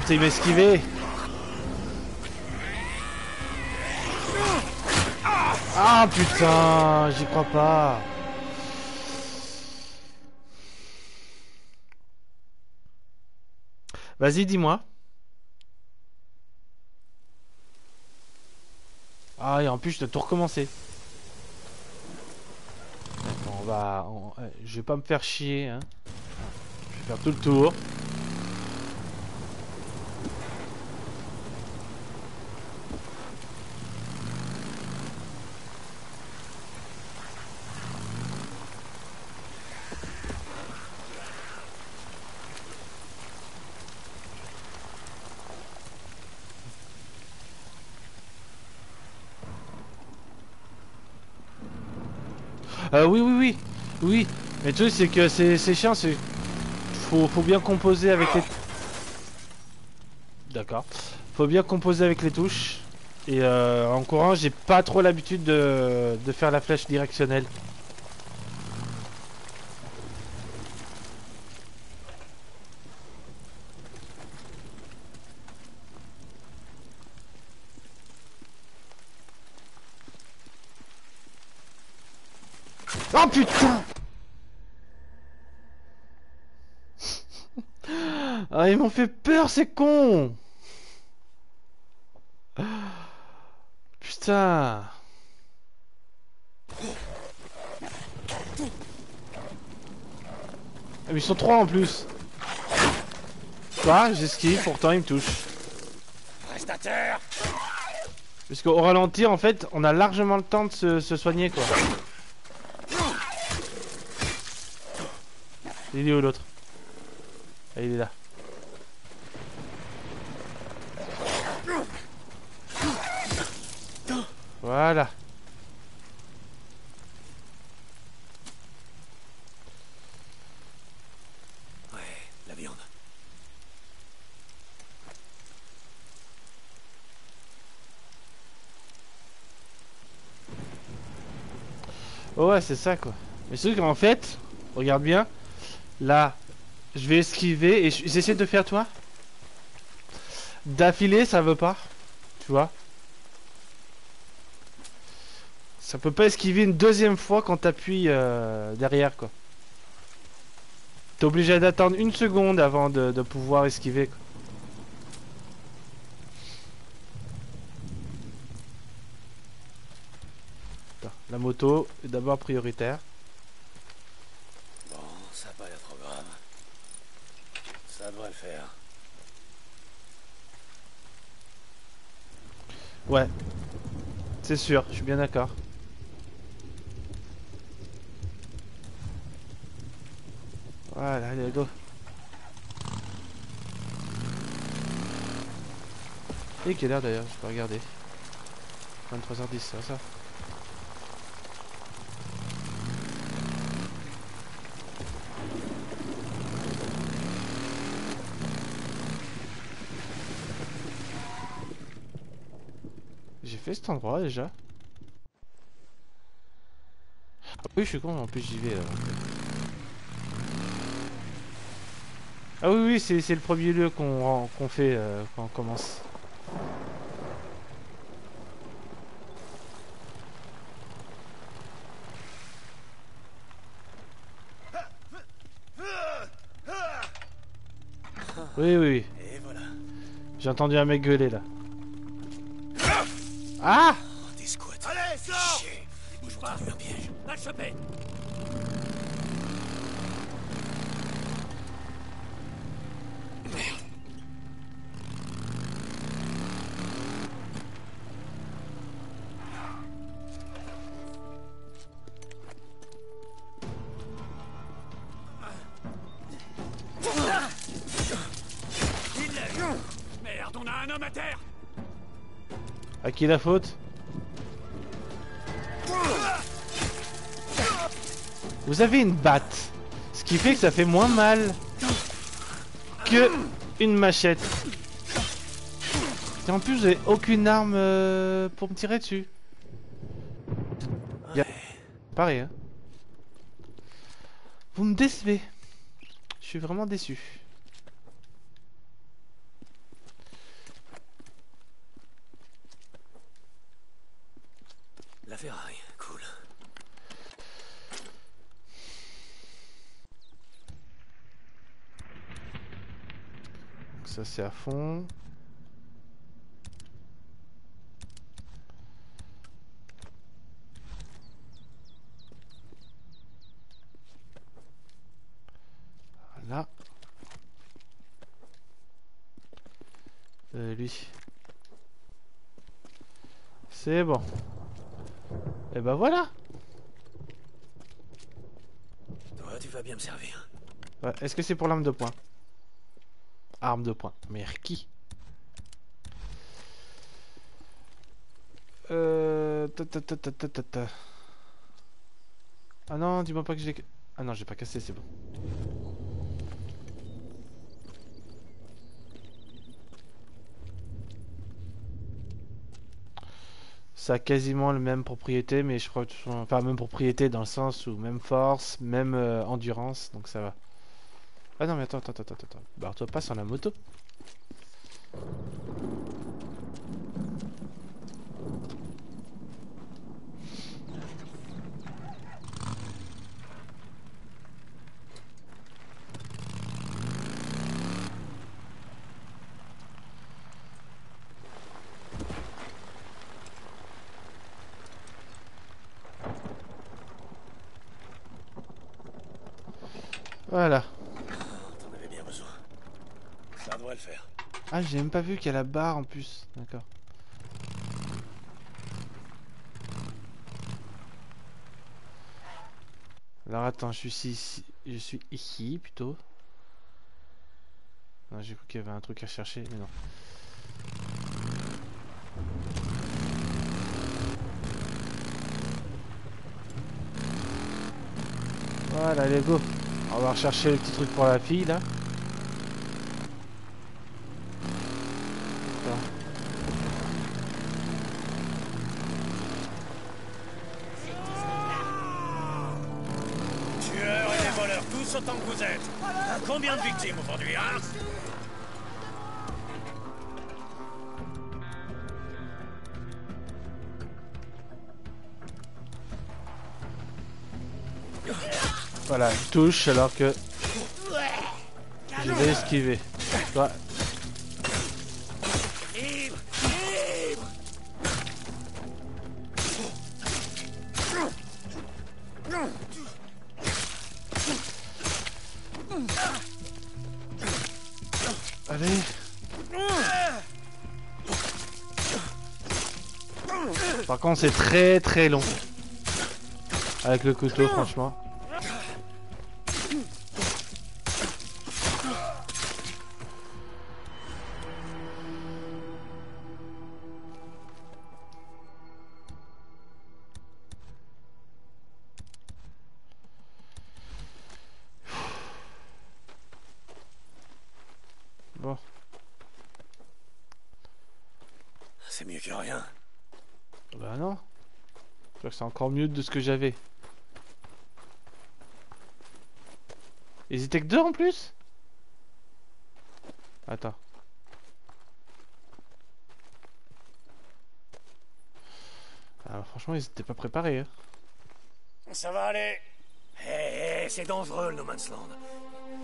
Ah putain il m'a esquivé Ah putain J'y crois pas Vas-y, dis-moi. Ah, et en plus, je dois tout recommencer. Attends, on va... euh, Je vais pas me faire chier, hein. Je vais faire tout le tour. Euh, oui, oui, oui. Oui. Mais le truc, c'est que c'est chiant, c'est... Faut, faut bien composer avec les... D'accord. Faut bien composer avec les touches. Et euh, en courant, j'ai pas trop l'habitude de, de faire la flèche directionnelle. Oh putain Ah, ils m'ont fait peur, ces cons Putain Ah, mais ils sont trois en plus Quoi J'esquive, pourtant ils me touchent. Terre Parce qu'au ralenti, en fait, on a largement le temps de se, se soigner, quoi. Il est où l'autre? Ah, il est là. Voilà. Ouais, la viande. Oh ouais, c'est ça quoi. Mais c'est qu'en fait, regarde bien, là, je vais esquiver et j'essaie de faire toi. D'affilée, ça veut pas. Tu vois Ça peut pas esquiver une deuxième fois quand t'appuies euh, derrière quoi. T'es obligé d'attendre une seconde avant de, de pouvoir esquiver quoi. Attends, La moto est d'abord prioritaire. Bon, ça a pas trop grave. Ça devrait le faire. Ouais. C'est sûr, je suis bien d'accord. Voilà, allez, go. Et quelle heure d'ailleurs Je peux regarder? 23h10, ça ça? J'ai fait cet endroit déjà. Ah Oui, je suis con, en plus j'y vais là. Ah oui, oui, c'est c'est le premier lieu qu'on qu'on fait euh, quand on commence. Oui, oui, oui. Et voilà. J'ai entendu un mec gueuler là. Ah Oh, des squats. Allez, sors Chier. Bouge pas. un piège. Va qui la faute Vous avez une batte. Ce qui fait que ça fait moins mal que une machette. Et en plus, j'ai aucune arme euh, pour me tirer dessus. Pareil, hein. Vous me décevez. Je suis vraiment déçu. La ferraille. Cool. Donc ça c'est à fond. Voilà. Euh, lui. C'est bon. Et ben voilà. Toi, tu vas bien me servir. Ouais, Est-ce que c'est pour l'arme de poing? Arme de poing. Mais qui? Euh... ta, ta, ta. Ah non, dis-moi pas que j'ai... Ah non, j'ai pas cassé, c'est bon. Ça a quasiment le même propriété, mais je crois que... Enfin, même propriété dans le sens où même force, même euh, endurance, donc ça va. Ah non mais attends, attends, attends, attends. Barre-toi pas sur la moto. Voilà. T'en avais bien besoin. Ça devrait le faire. Ah, j'ai pas vu qu'il y a la barre en plus. D'accord. Alors attends, je suis ici, je suis ici plutôt. Non, j'ai cru qu'il y avait un truc à chercher, mais non. Voilà, allez go. On va rechercher le petit truc pour la fille là. Combien de victimes aujourd'hui, hein Voilà, je touche alors que je vais esquiver. Par contre, c'est très très long. Avec le couteau, franchement. C'est encore mieux de ce que j'avais. Ils étaient que deux en plus? Attends. Ah, franchement, ils étaient pas préparés. Hein. Ça va aller. Hé, hé, c'est dangereux le No Man's Land.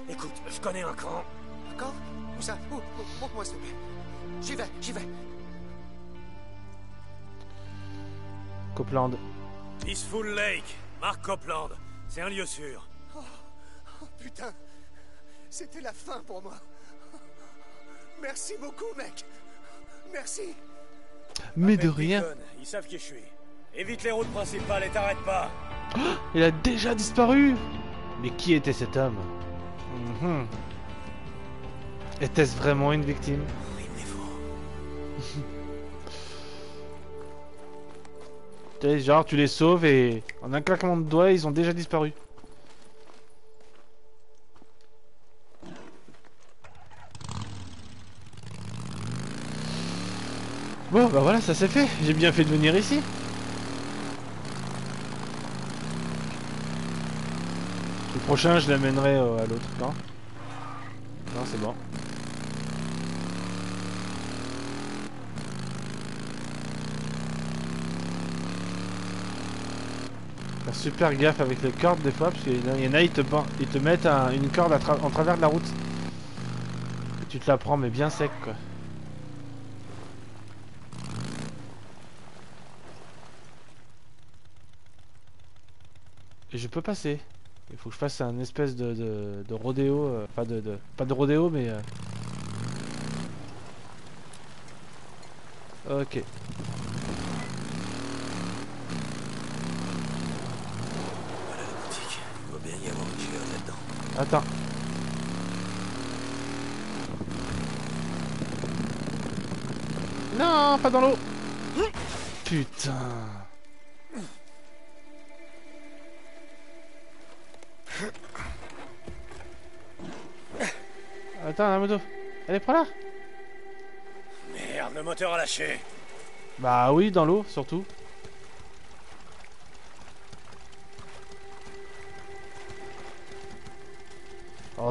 Écoute, je connais un camp. D'accord Où ça? Où Où Montre-moi, s'il te plaît. J'y vais, j'y vais. Copland. Peaceful Lake, Mark Copland. C'est un lieu sûr. Oh, putain. C'était la fin pour moi. Merci beaucoup, mec. Merci. Mais de rien. Deacon, Ils savent qui je suis. Évite les routes principales et t'arrête pas. Il a déjà disparu Mais qui était cet homme? Mhm. Était-ce vraiment une victime? Genre tu les sauves et en un claquement de doigts ils ont déjà disparu. Bon bah voilà ça c'est fait, j'ai bien fait de venir ici. Le prochain, je l'amènerai euh, à l'autre. Non? Non, c'est bon. Super gaffe avec les cordes des fois, parce qu'il y en a- ils te, ils te mettent un- une corde en travers de la route. Et tu te la prends, mais bien sec quoi. Et je peux passer. Il faut que je fasse un espèce de, de, de rodéo, euh, pas de, de- pas de rodéo mais euh, Ok. Voilà la boutique. Il doit bien y avoir une chiotte là-dedans. Attends. Non, pas dans l'eau. Putain. Attends, la moto. Elle est pas là Merde, le moteur a lâché. Bah oui, dans l'eau, surtout.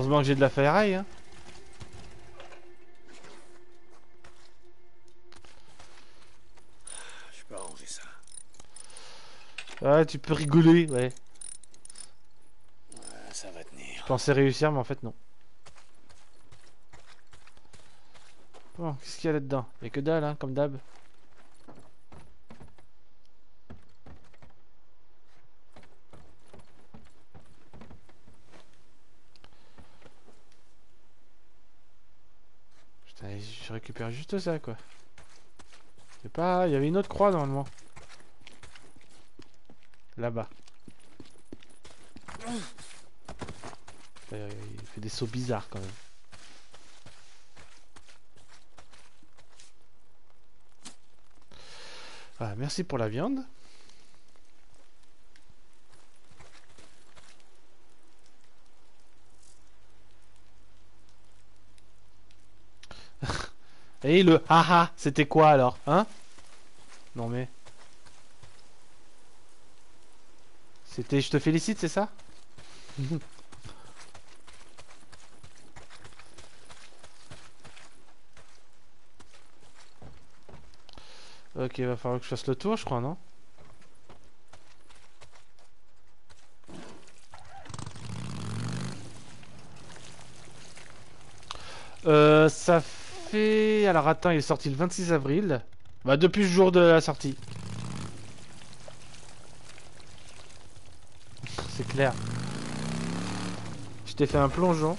Heureusement que j'ai de la ferraille, hein. Je peux arranger ça. Ouais, tu peux rigoler, ouais. Ouais, ça va tenir. Je pensais réussir, mais en fait, non. Bon, qu'est-ce qu'il y a là-dedans? Y'a que dalle, hein, comme d'hab. Putain, je récupère juste ça, quoi. C'est pas... Il y avait une autre croix, normalement. Là-bas. Il fait des sauts bizarres, quand même. Merci pour la viande. Et le haha, c'était quoi alors Hein? Non mais... C'était je te félicite, c'est ça? Ok, va falloir que je fasse le tour, je crois, non? Euh, ça Alors attends, il est sorti le 26 avril. Bah depuis le jour de la sortie. C'est clair. Je t'ai fait un plongeon.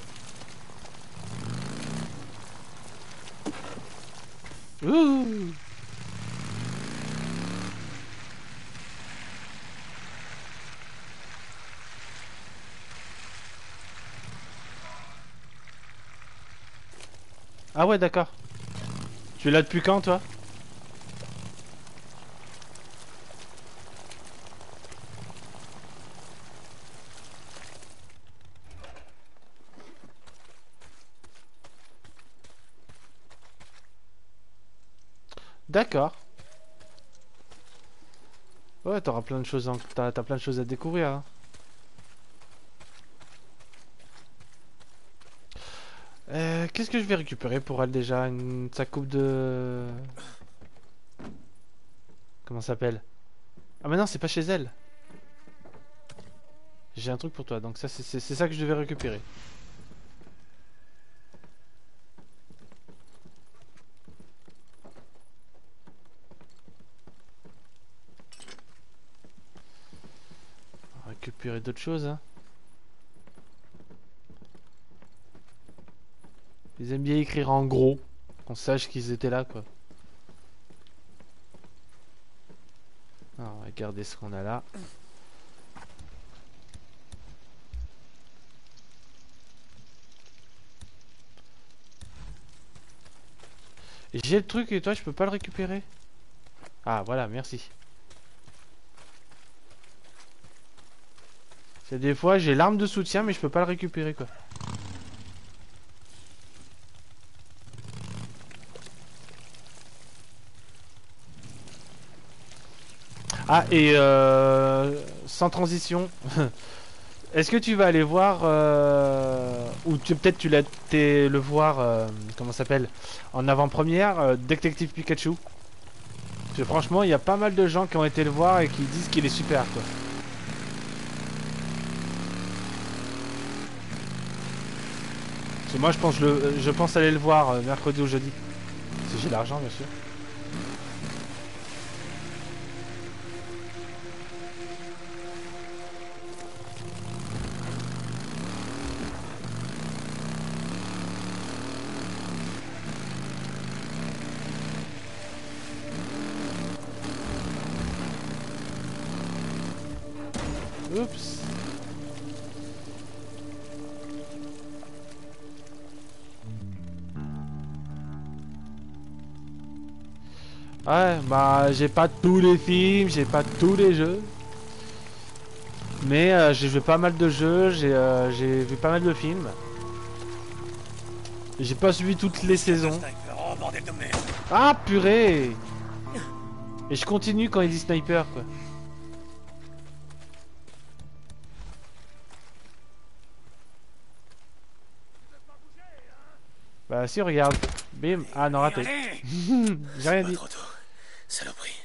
Ouh Ah ouais, d'accord. Tu es là depuis quand, toi? D'accord. Ouais, t'auras plein de choses, t'as plein de choses à découvrir. hein. Euh, Qu'est-ce que je vais récupérer pour elle déjà Une... Sa coupe de... Comment ça s'appelle Ah mais non, c'est pas chez elle. J'ai un truc pour toi, donc ça c'est ça que je devais récupérer. Récupérer d'autres choses, hein. Ils aiment bien écrire en gros, qu'on sache qu'ils étaient là, quoi. Alors, on va garder ce qu'on a là. J'ai le truc et toi, je peux pas le récupérer? Ah, voilà, merci. C'est des fois, j'ai l'arme de soutien, mais je peux pas le récupérer, quoi. Ah, et euh, sans transition, est-ce que tu vas aller voir, euh, ou peut-être tu l'as été le voir, euh, comment s'appelle, en avant-première, euh, Détective Pikachu? Parce que franchement, il y a pas mal de gens qui ont été le voir et qui disent qu'il est super, quoi. Parce que moi, je pense, le, je pense aller le voir euh, mercredi ou jeudi. Si j'ai l'argent, bien sûr. Ouais, bah j'ai pas tous les films, j'ai pas tous les jeux. Mais euh, j'ai joué pas mal de jeux, j'ai euh, vu pas mal de films. J'ai pas suivi toutes les saisons. Ah purée Et je continue quand il dit sniper quoi. Bah si regarde. Bim. Ah non raté. J'ai rien dit. Saloperie.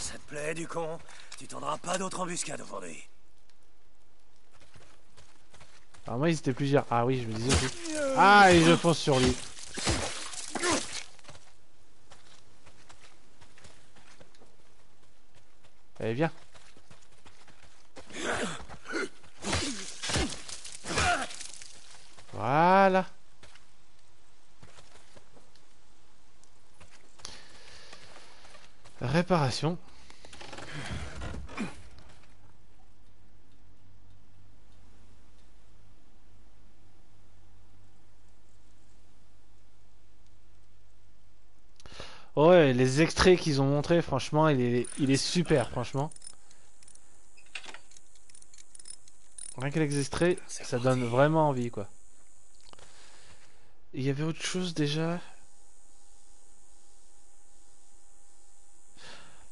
Ça te plaît, du con? Tu tendras pas d'autres embuscades aujourd'hui. Alors moi ils étaient plusieurs. Ah oui je me disais aussi. Ah et je fonce sur lui. Allez viens. Voilà. Réparation. Ouais, les extraits qu'ils ont montrés, franchement, il est, il est super, franchement. Rien que les extraits, ça donne vraiment envie, quoi. Il y avait autre chose déjà?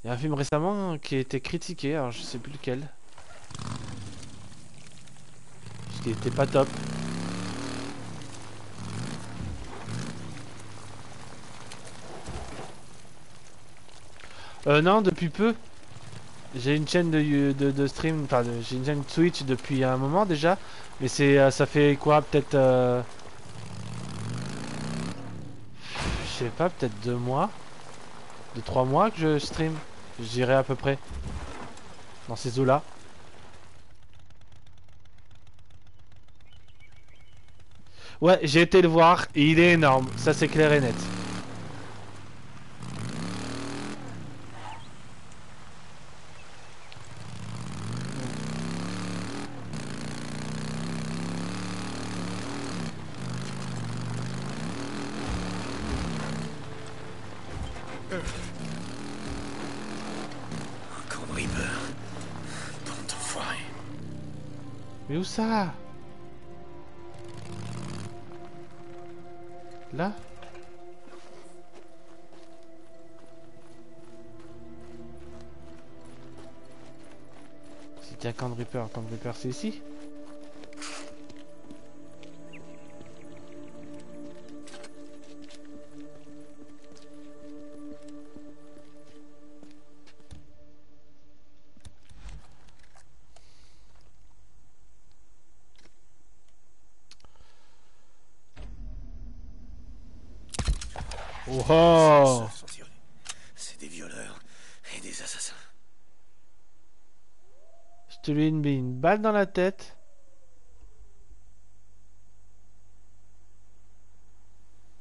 Il y a un film récemment qui a été critiqué, alors je sais plus lequel. Parce était pas top. Euh, non, depuis peu. J'ai une chaîne de, de, stream, enfin, j'ai une chaîne Twitch depuis un moment déjà. Mais c'est, euh, ça fait quoi, peut-être, euh, je sais pas, peut-être deux mois, deux trois mois que je stream. Je dirais à peu près dans ces eaux-là. Ouais, j'ai été le voir il est énorme. Ça, c'est clair et net. Un camp de Reaper. Bande d'enfoirés. Ça. Là. C'était un camp de Reaper. Un camp Reaper, c'est ici dans la tête.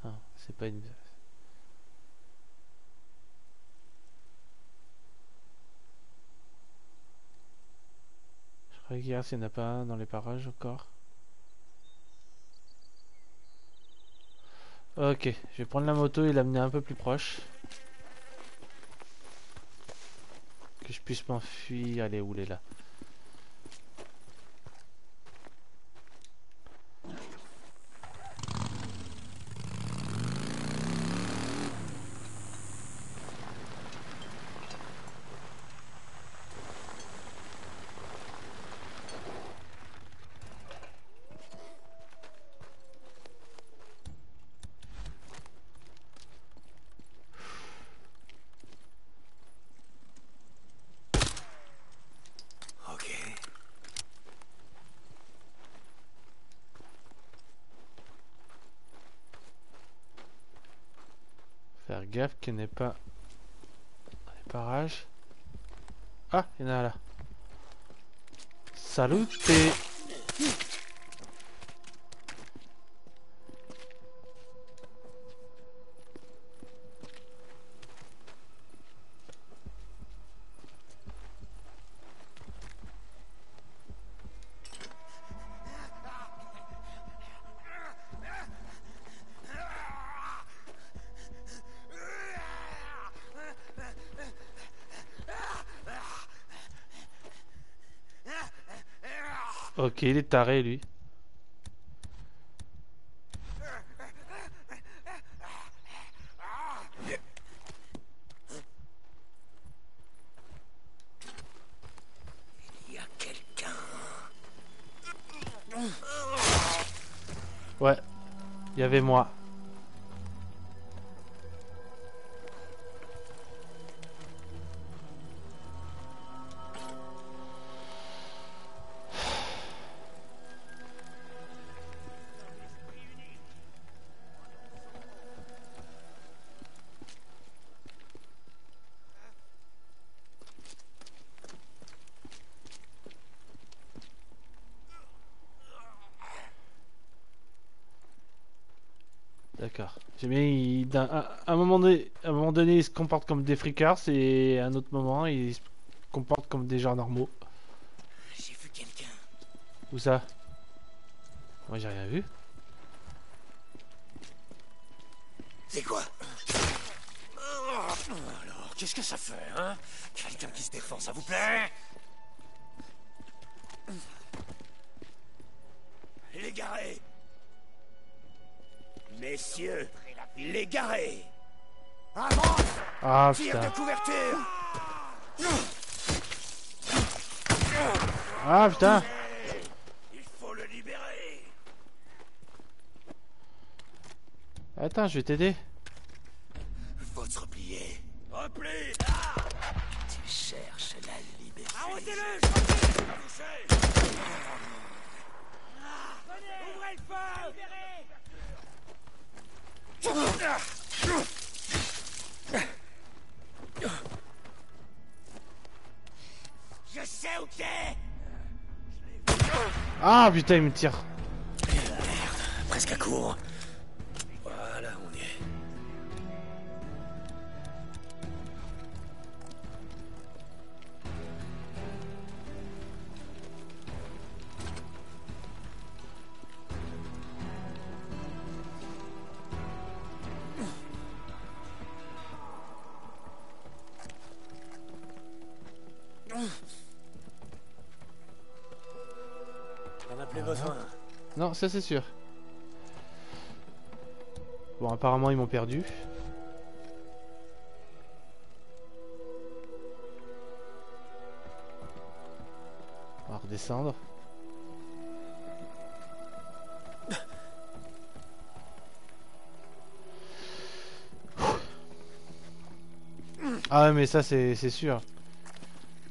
Ah, c'est pas une... Je regarde s'il n'y en a pas un dans les parages encore. Ok, je vais prendre la moto et l'amener un peu plus proche. Que je puisse m'enfuir. Allez, où est là Ok. Faire gaffe qu'il n'y ait pas les parages. Ah, il y en a un là. Salut Ok, il est taré lui. Il y a quelqu'un. Ouais, il y avait moi. Donné, ils se comportent comme des fricards et à un autre moment, ils se comportent comme des gens normaux. J'ai vu quelqu'un. Où ça? Moi, j'ai rien vu. C'est quoi? Alors, qu'est-ce que ça fait, hein? Quelqu'un qui se défend, ça vous plaît? Les garés Messieurs, les garés Avance Ah putain. de couverture Ah putain. Il faut le libérer Attends, je vais t'aider. Faut se replier. Replie Tu cherches la liberté. Arrêtez-le Ouvrez le feu Sais où t'es Ah putain, il me tire. Presque à court. Ça c'est sûr. Bon, apparemment, ils m'ont perdu. On redescendre. Ah mais ça c'est c'est sûr.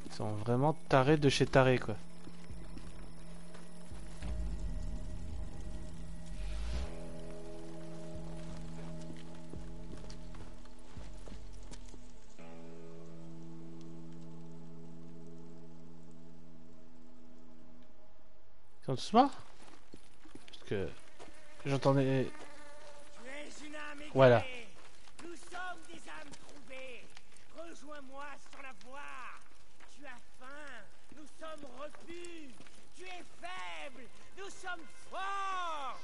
Ils sont vraiment tarés de chez tarés quoi. Tous morts Parce que j'entendais. Voilà. Nous sommes des âmes trouvées. Rejoins-moi sans la voir. Tu as faim. Nous sommes repus. Tu es faible. Nous sommes forts.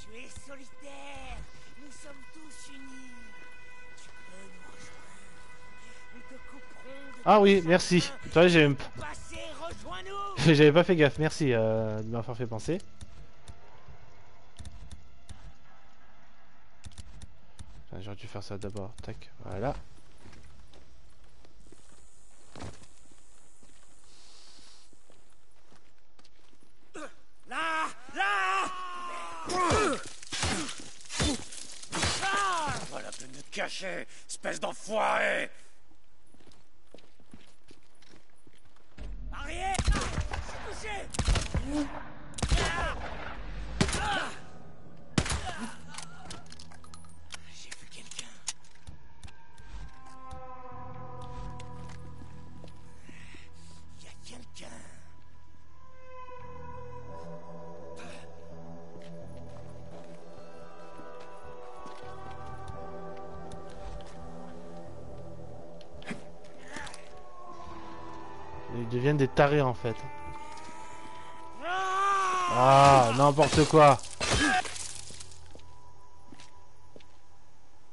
Tu es solitaire. Nous sommes tous unis. Tu peux nous rejoindre. Nous te couperons de Ah oui, merci. chagrin. Tu J'avais pas fait gaffe, merci euh, de m'avoir fait penser. Putain, J'aurais dû faire ça d'abord. Tac, voilà. Là Là Ah de te cacher, espèce d'enfoiré en fait. Ah, n'importe quoi.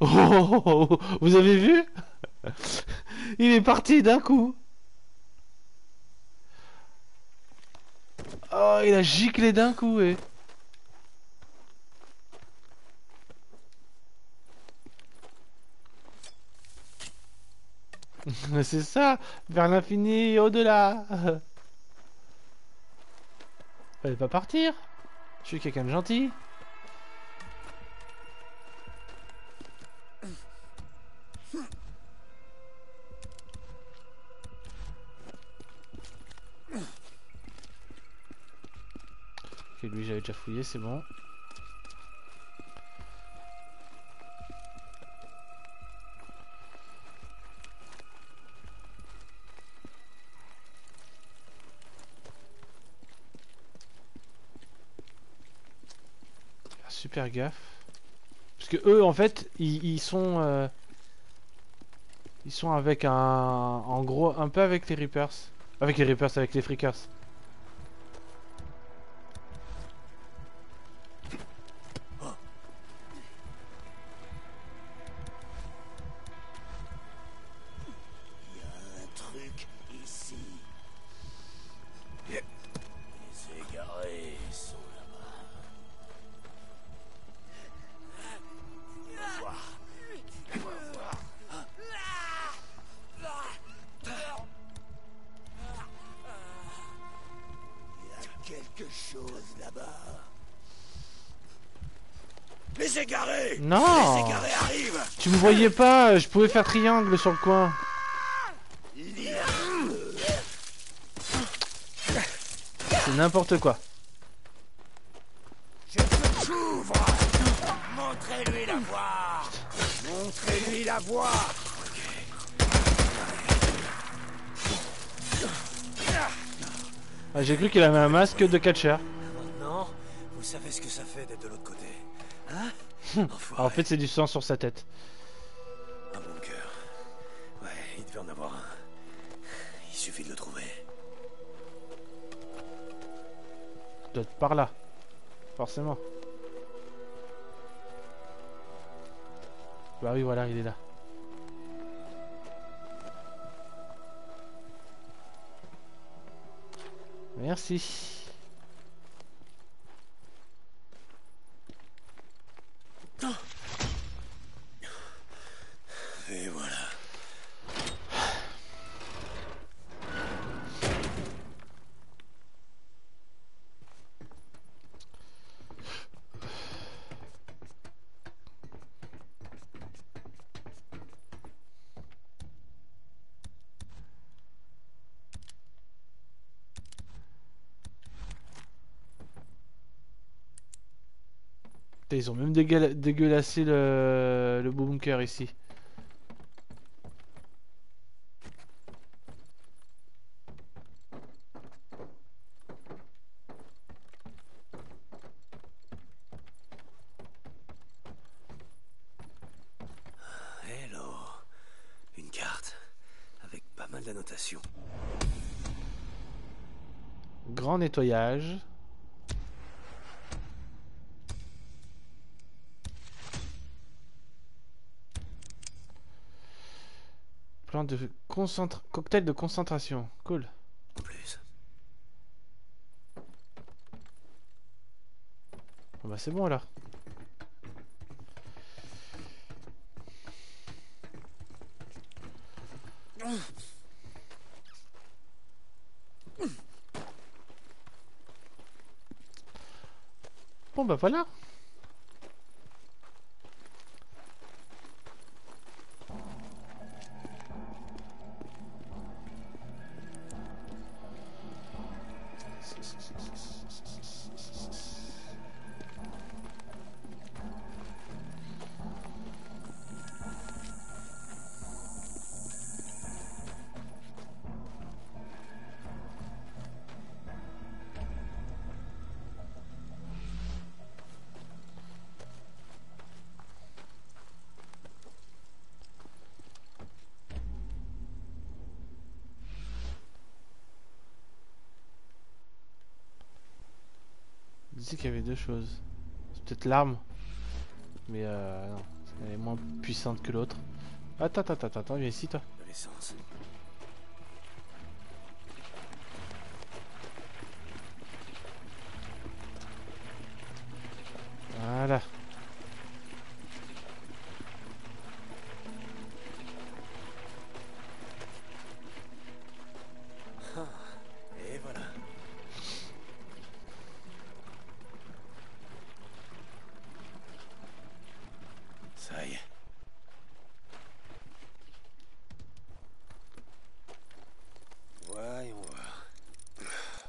Oh, vous avez vu? Il est parti d'un coup. Oh, il a giclé d'un coup, et. C'est ça, vers l'infini au-delà. Fallait pas partir. Je suis quelqu'un de gentil. Ok, lui j'avais déjà fouillé, c'est bon. Gaffe. Parce que eux, en fait, ils, ils sont... euh, Ils sont avec un... En gros, un peu avec les Reapers. Avec les Reapers, avec les Freakers. Pas, je pouvais faire triangle sur le coin. C'est n'importe quoi. Je te couvre Montrez-lui la voie Montrez-lui la voie Ah, J'ai cru qu'il avait un masque de catcher. Maintenant, vous savez ce que ça fait d'être de l'autre côté. Hein? En fait, c'est du sang sur sa tête. Par là. Forcément. Bah oui, voilà, il est là. Merci. Et ils ont même dégueulassé le, le bunker ici. Hello. Une carte avec pas mal d'annotations. Grand nettoyage. De concentre... cocktail de concentration. Cool. Plus. Bah c'est bon alors. Bon bah voilà. Qu'il y avait deux choses. C'est peut-être l'arme. Mais euh, non. Elle est moins puissante que l'autre. Attends, attends, attends, attends, viens ici toi. Voilà. Ah, et voilà. Ça y est. Voyons voir.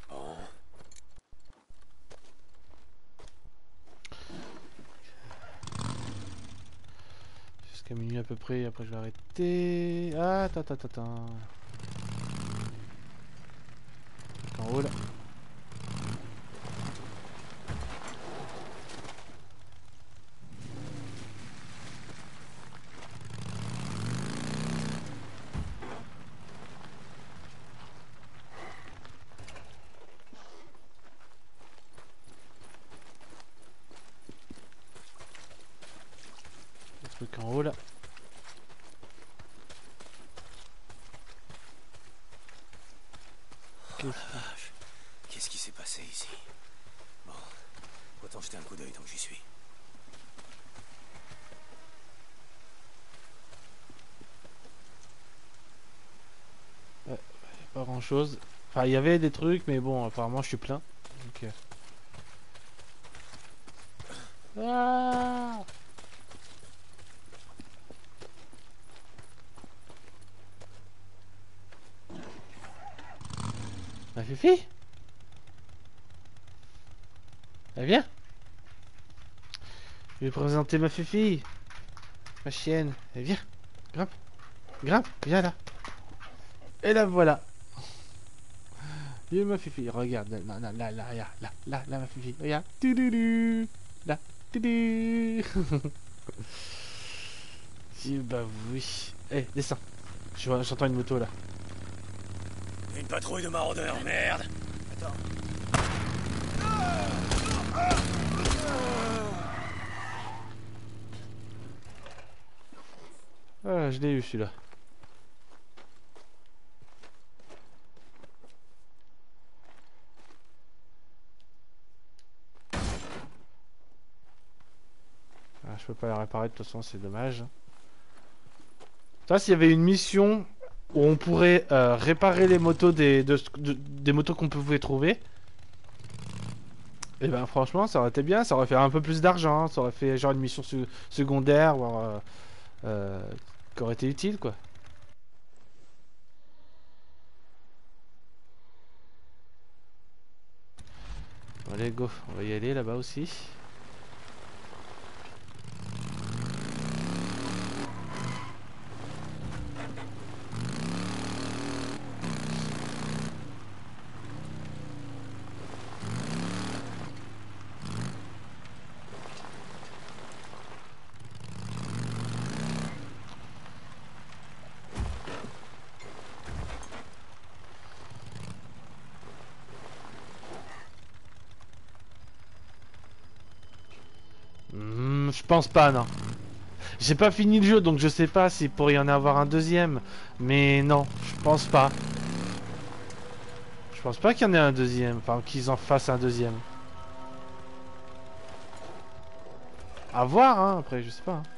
Bon. Jusqu'à minuit à peu près, après je vais arrêter. Ah, attends, attends. En haut là. Le truc en haut là. Qu'est-ce que- Vache. Qu'est-ce qui s'est passé ici Bon. Autant jeter un coup d'œil tant que j'y suis. Pas grand Enfin, il y avait des trucs, mais bon, apparemment je suis plein. Donc. Ah. Ma fifi? Elle vient? Je vais présenter ma fifi. Ma chienne. Elle vient. Grimpe. Grimpe. Viens là. Et la voilà Viens ma fifi, regarde, là, là, là, là, là, là, là, ma fifi, regarde. Tududu, là, tudu. si, bah oui. Eh, hey, descends. J'entends une moto là. Une patrouille de maraudeurs, merde Attends. Ah, je l'ai eu celui-là. Peux pas la réparer de toute façon, c'est dommage. Ça, s'il y avait une mission où on pourrait euh, réparer les motos des, de- de- des motos qu'on pouvait trouver. Et ben franchement, ça aurait été bien, ça aurait fait un peu plus d'argent, hein. ça aurait fait genre une mission se- secondaire, voire euh, euh, qui aurait été utile quoi. Allez go, on va y aller là-bas aussi. Pense pas, non. J'ai pas fini le jeu, donc je sais pas s'il pourrait y en avoir un deuxième. Mais non, je pense pas. Je pense pas qu'il y en ait un deuxième. Enfin, qu'ils en fassent un deuxième. À voir, hein, après, je sais pas. hein.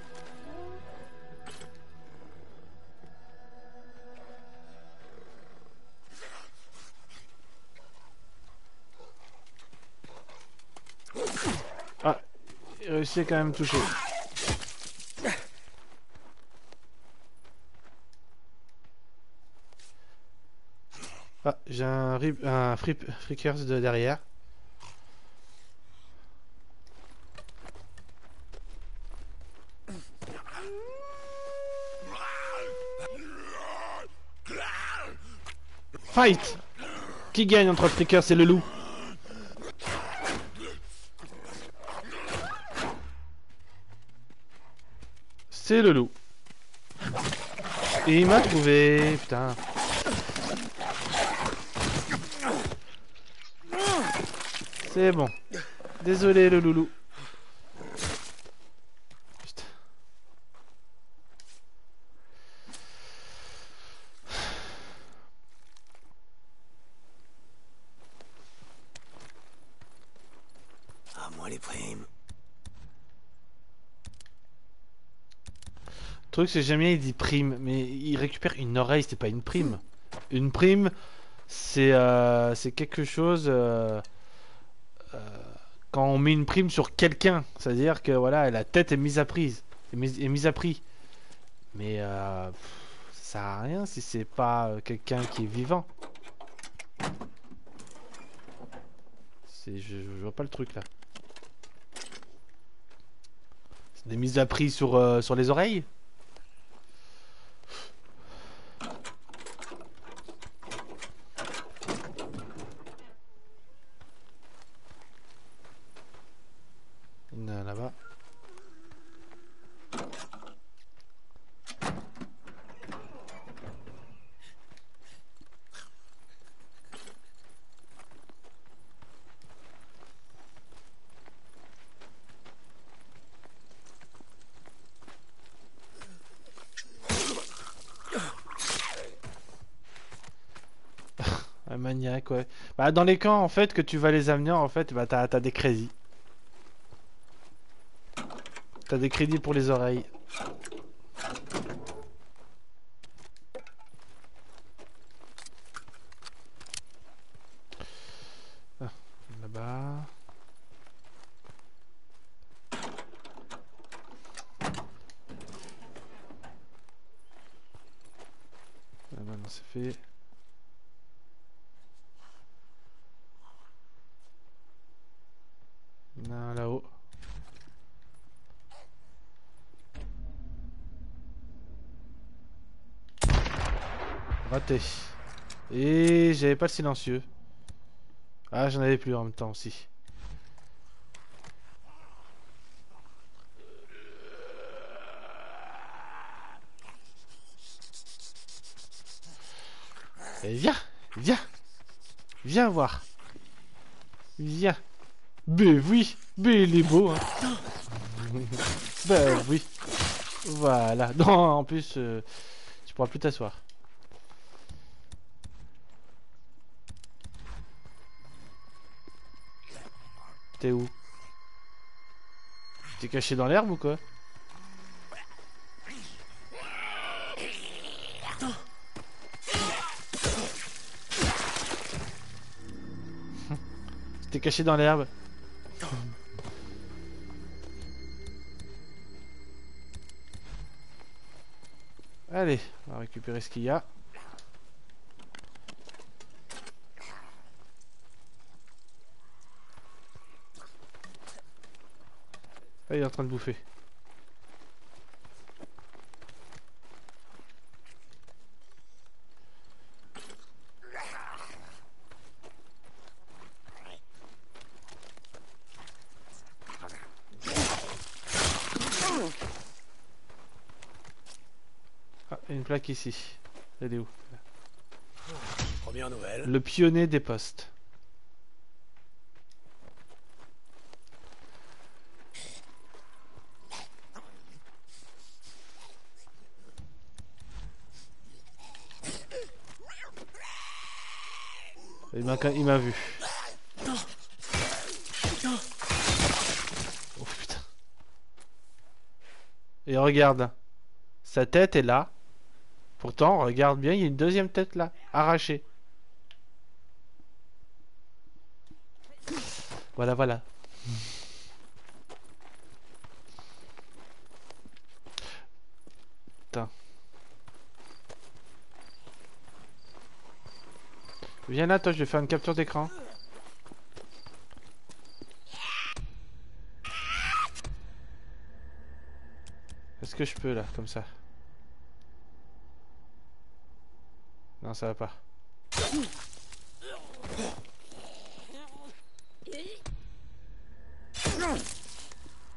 Il réussit à quand même toucher. Ah, j'ai un, rip, un Freakers de derrière. Fight Qui gagne entre Freakers et le loup? C'est le loup. Et il m'a trouvé, putain. C'est bon. Désolé le loulou. Putain. À moi les primes. Le truc c'est que j'aime bien il dit prime, mais il récupère une oreille, c'est pas une prime. Une prime, c'est euh, quelque chose euh, euh, quand on met une prime sur quelqu'un, c'est-à-dire que voilà la tête est mise à prise, est mise, est à prix. Mais euh, ça sert à rien si c'est pas quelqu'un qui est vivant. C'est je, vois pas le truc là. Des mises à prix sur sur les oreilles? Il y en a un là-bas. Bah, dans les camps, en fait, que tu vas les amener, en fait, bah, t'as des crédits. T'as des crédits pour les oreilles. Ah, Là-bas. Là-bas, non, c'est fait. Il y en a un là-haut. Et j'avais pas le silencieux. Ah, j'en avais plus en même temps aussi. Et viens, viens, viens voir. Viens. Ben oui, ben il est beau. Hein. ben oui. Voilà. Non, en plus, euh, tu pourras plus t'asseoir. T'es où? T'es caché dans l'herbe ou quoi? T'es caché dans l'herbe. Allez, on va récupérer ce qu'il y a. il est en train de bouffer. Ah, une plaque ici. Elle est où? Première nouvelle. Le pionnier des postes. Il m'a vu. Oh putain. Et regarde. Sa tête est là. Pourtant, regarde bien, il y a une deuxième tête là, arrachée. Voilà, voilà. Putain. Viens là, toi, je vais faire une capture d'écran. Est-ce que je peux là, comme ça? Non, ça va pas.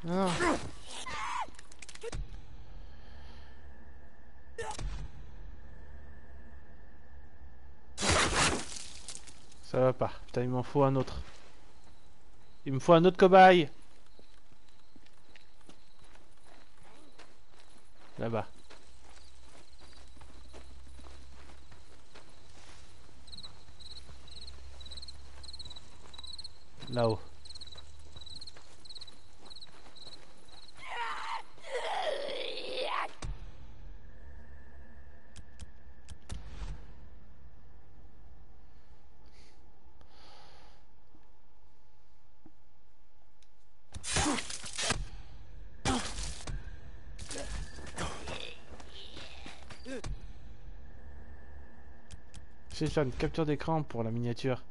Non. Ça va pas. Putain, il m'en faut un autre. Il me faut un autre cobaye. Là-bas. Là-haut. Une capture d'écran pour la miniature.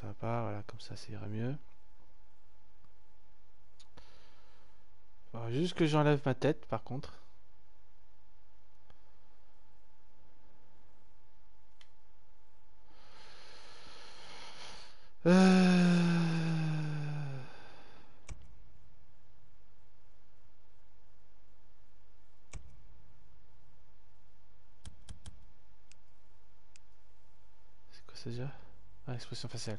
Ça va pas, voilà, comme ça, ça irait mieux. juste que j'enlève ma tête, par contre. Euh... C'est quoi ça déjà ah, expression faciale.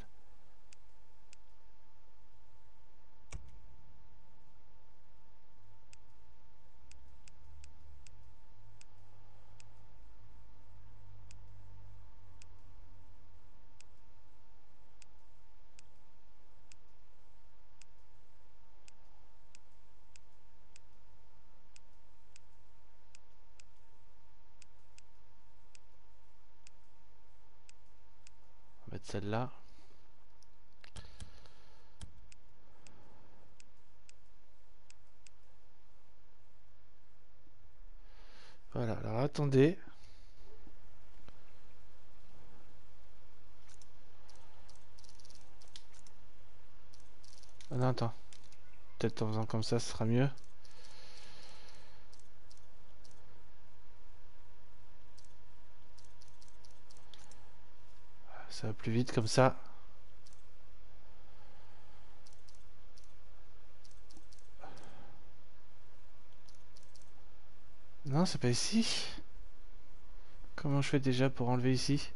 Celle-là. Voilà, alors attendez. Ah non, attends. Peut-être en faisant comme ça, ce sera mieux. Ça va plus vite comme ça. Non, c'est pas ici. Comment je fais déjà pour enlever ici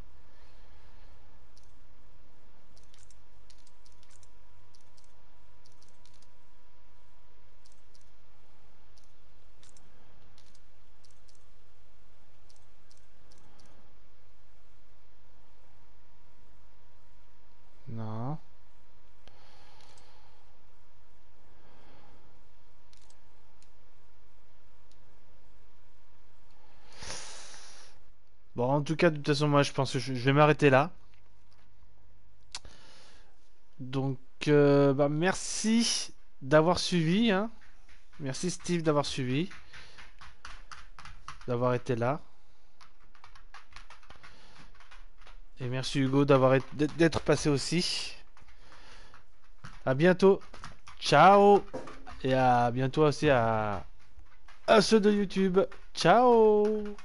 Bon, en tout cas, de toute façon, moi, je pense que je, vais m'arrêter là. Donc, euh, bah, merci d'avoir suivi. Hein. Merci Steve d'avoir suivi. D'avoir été là. Et merci Hugo d'avoir d'être passé aussi. À bientôt. Ciao. Et à bientôt aussi à, à ceux de YouTube. Ciao.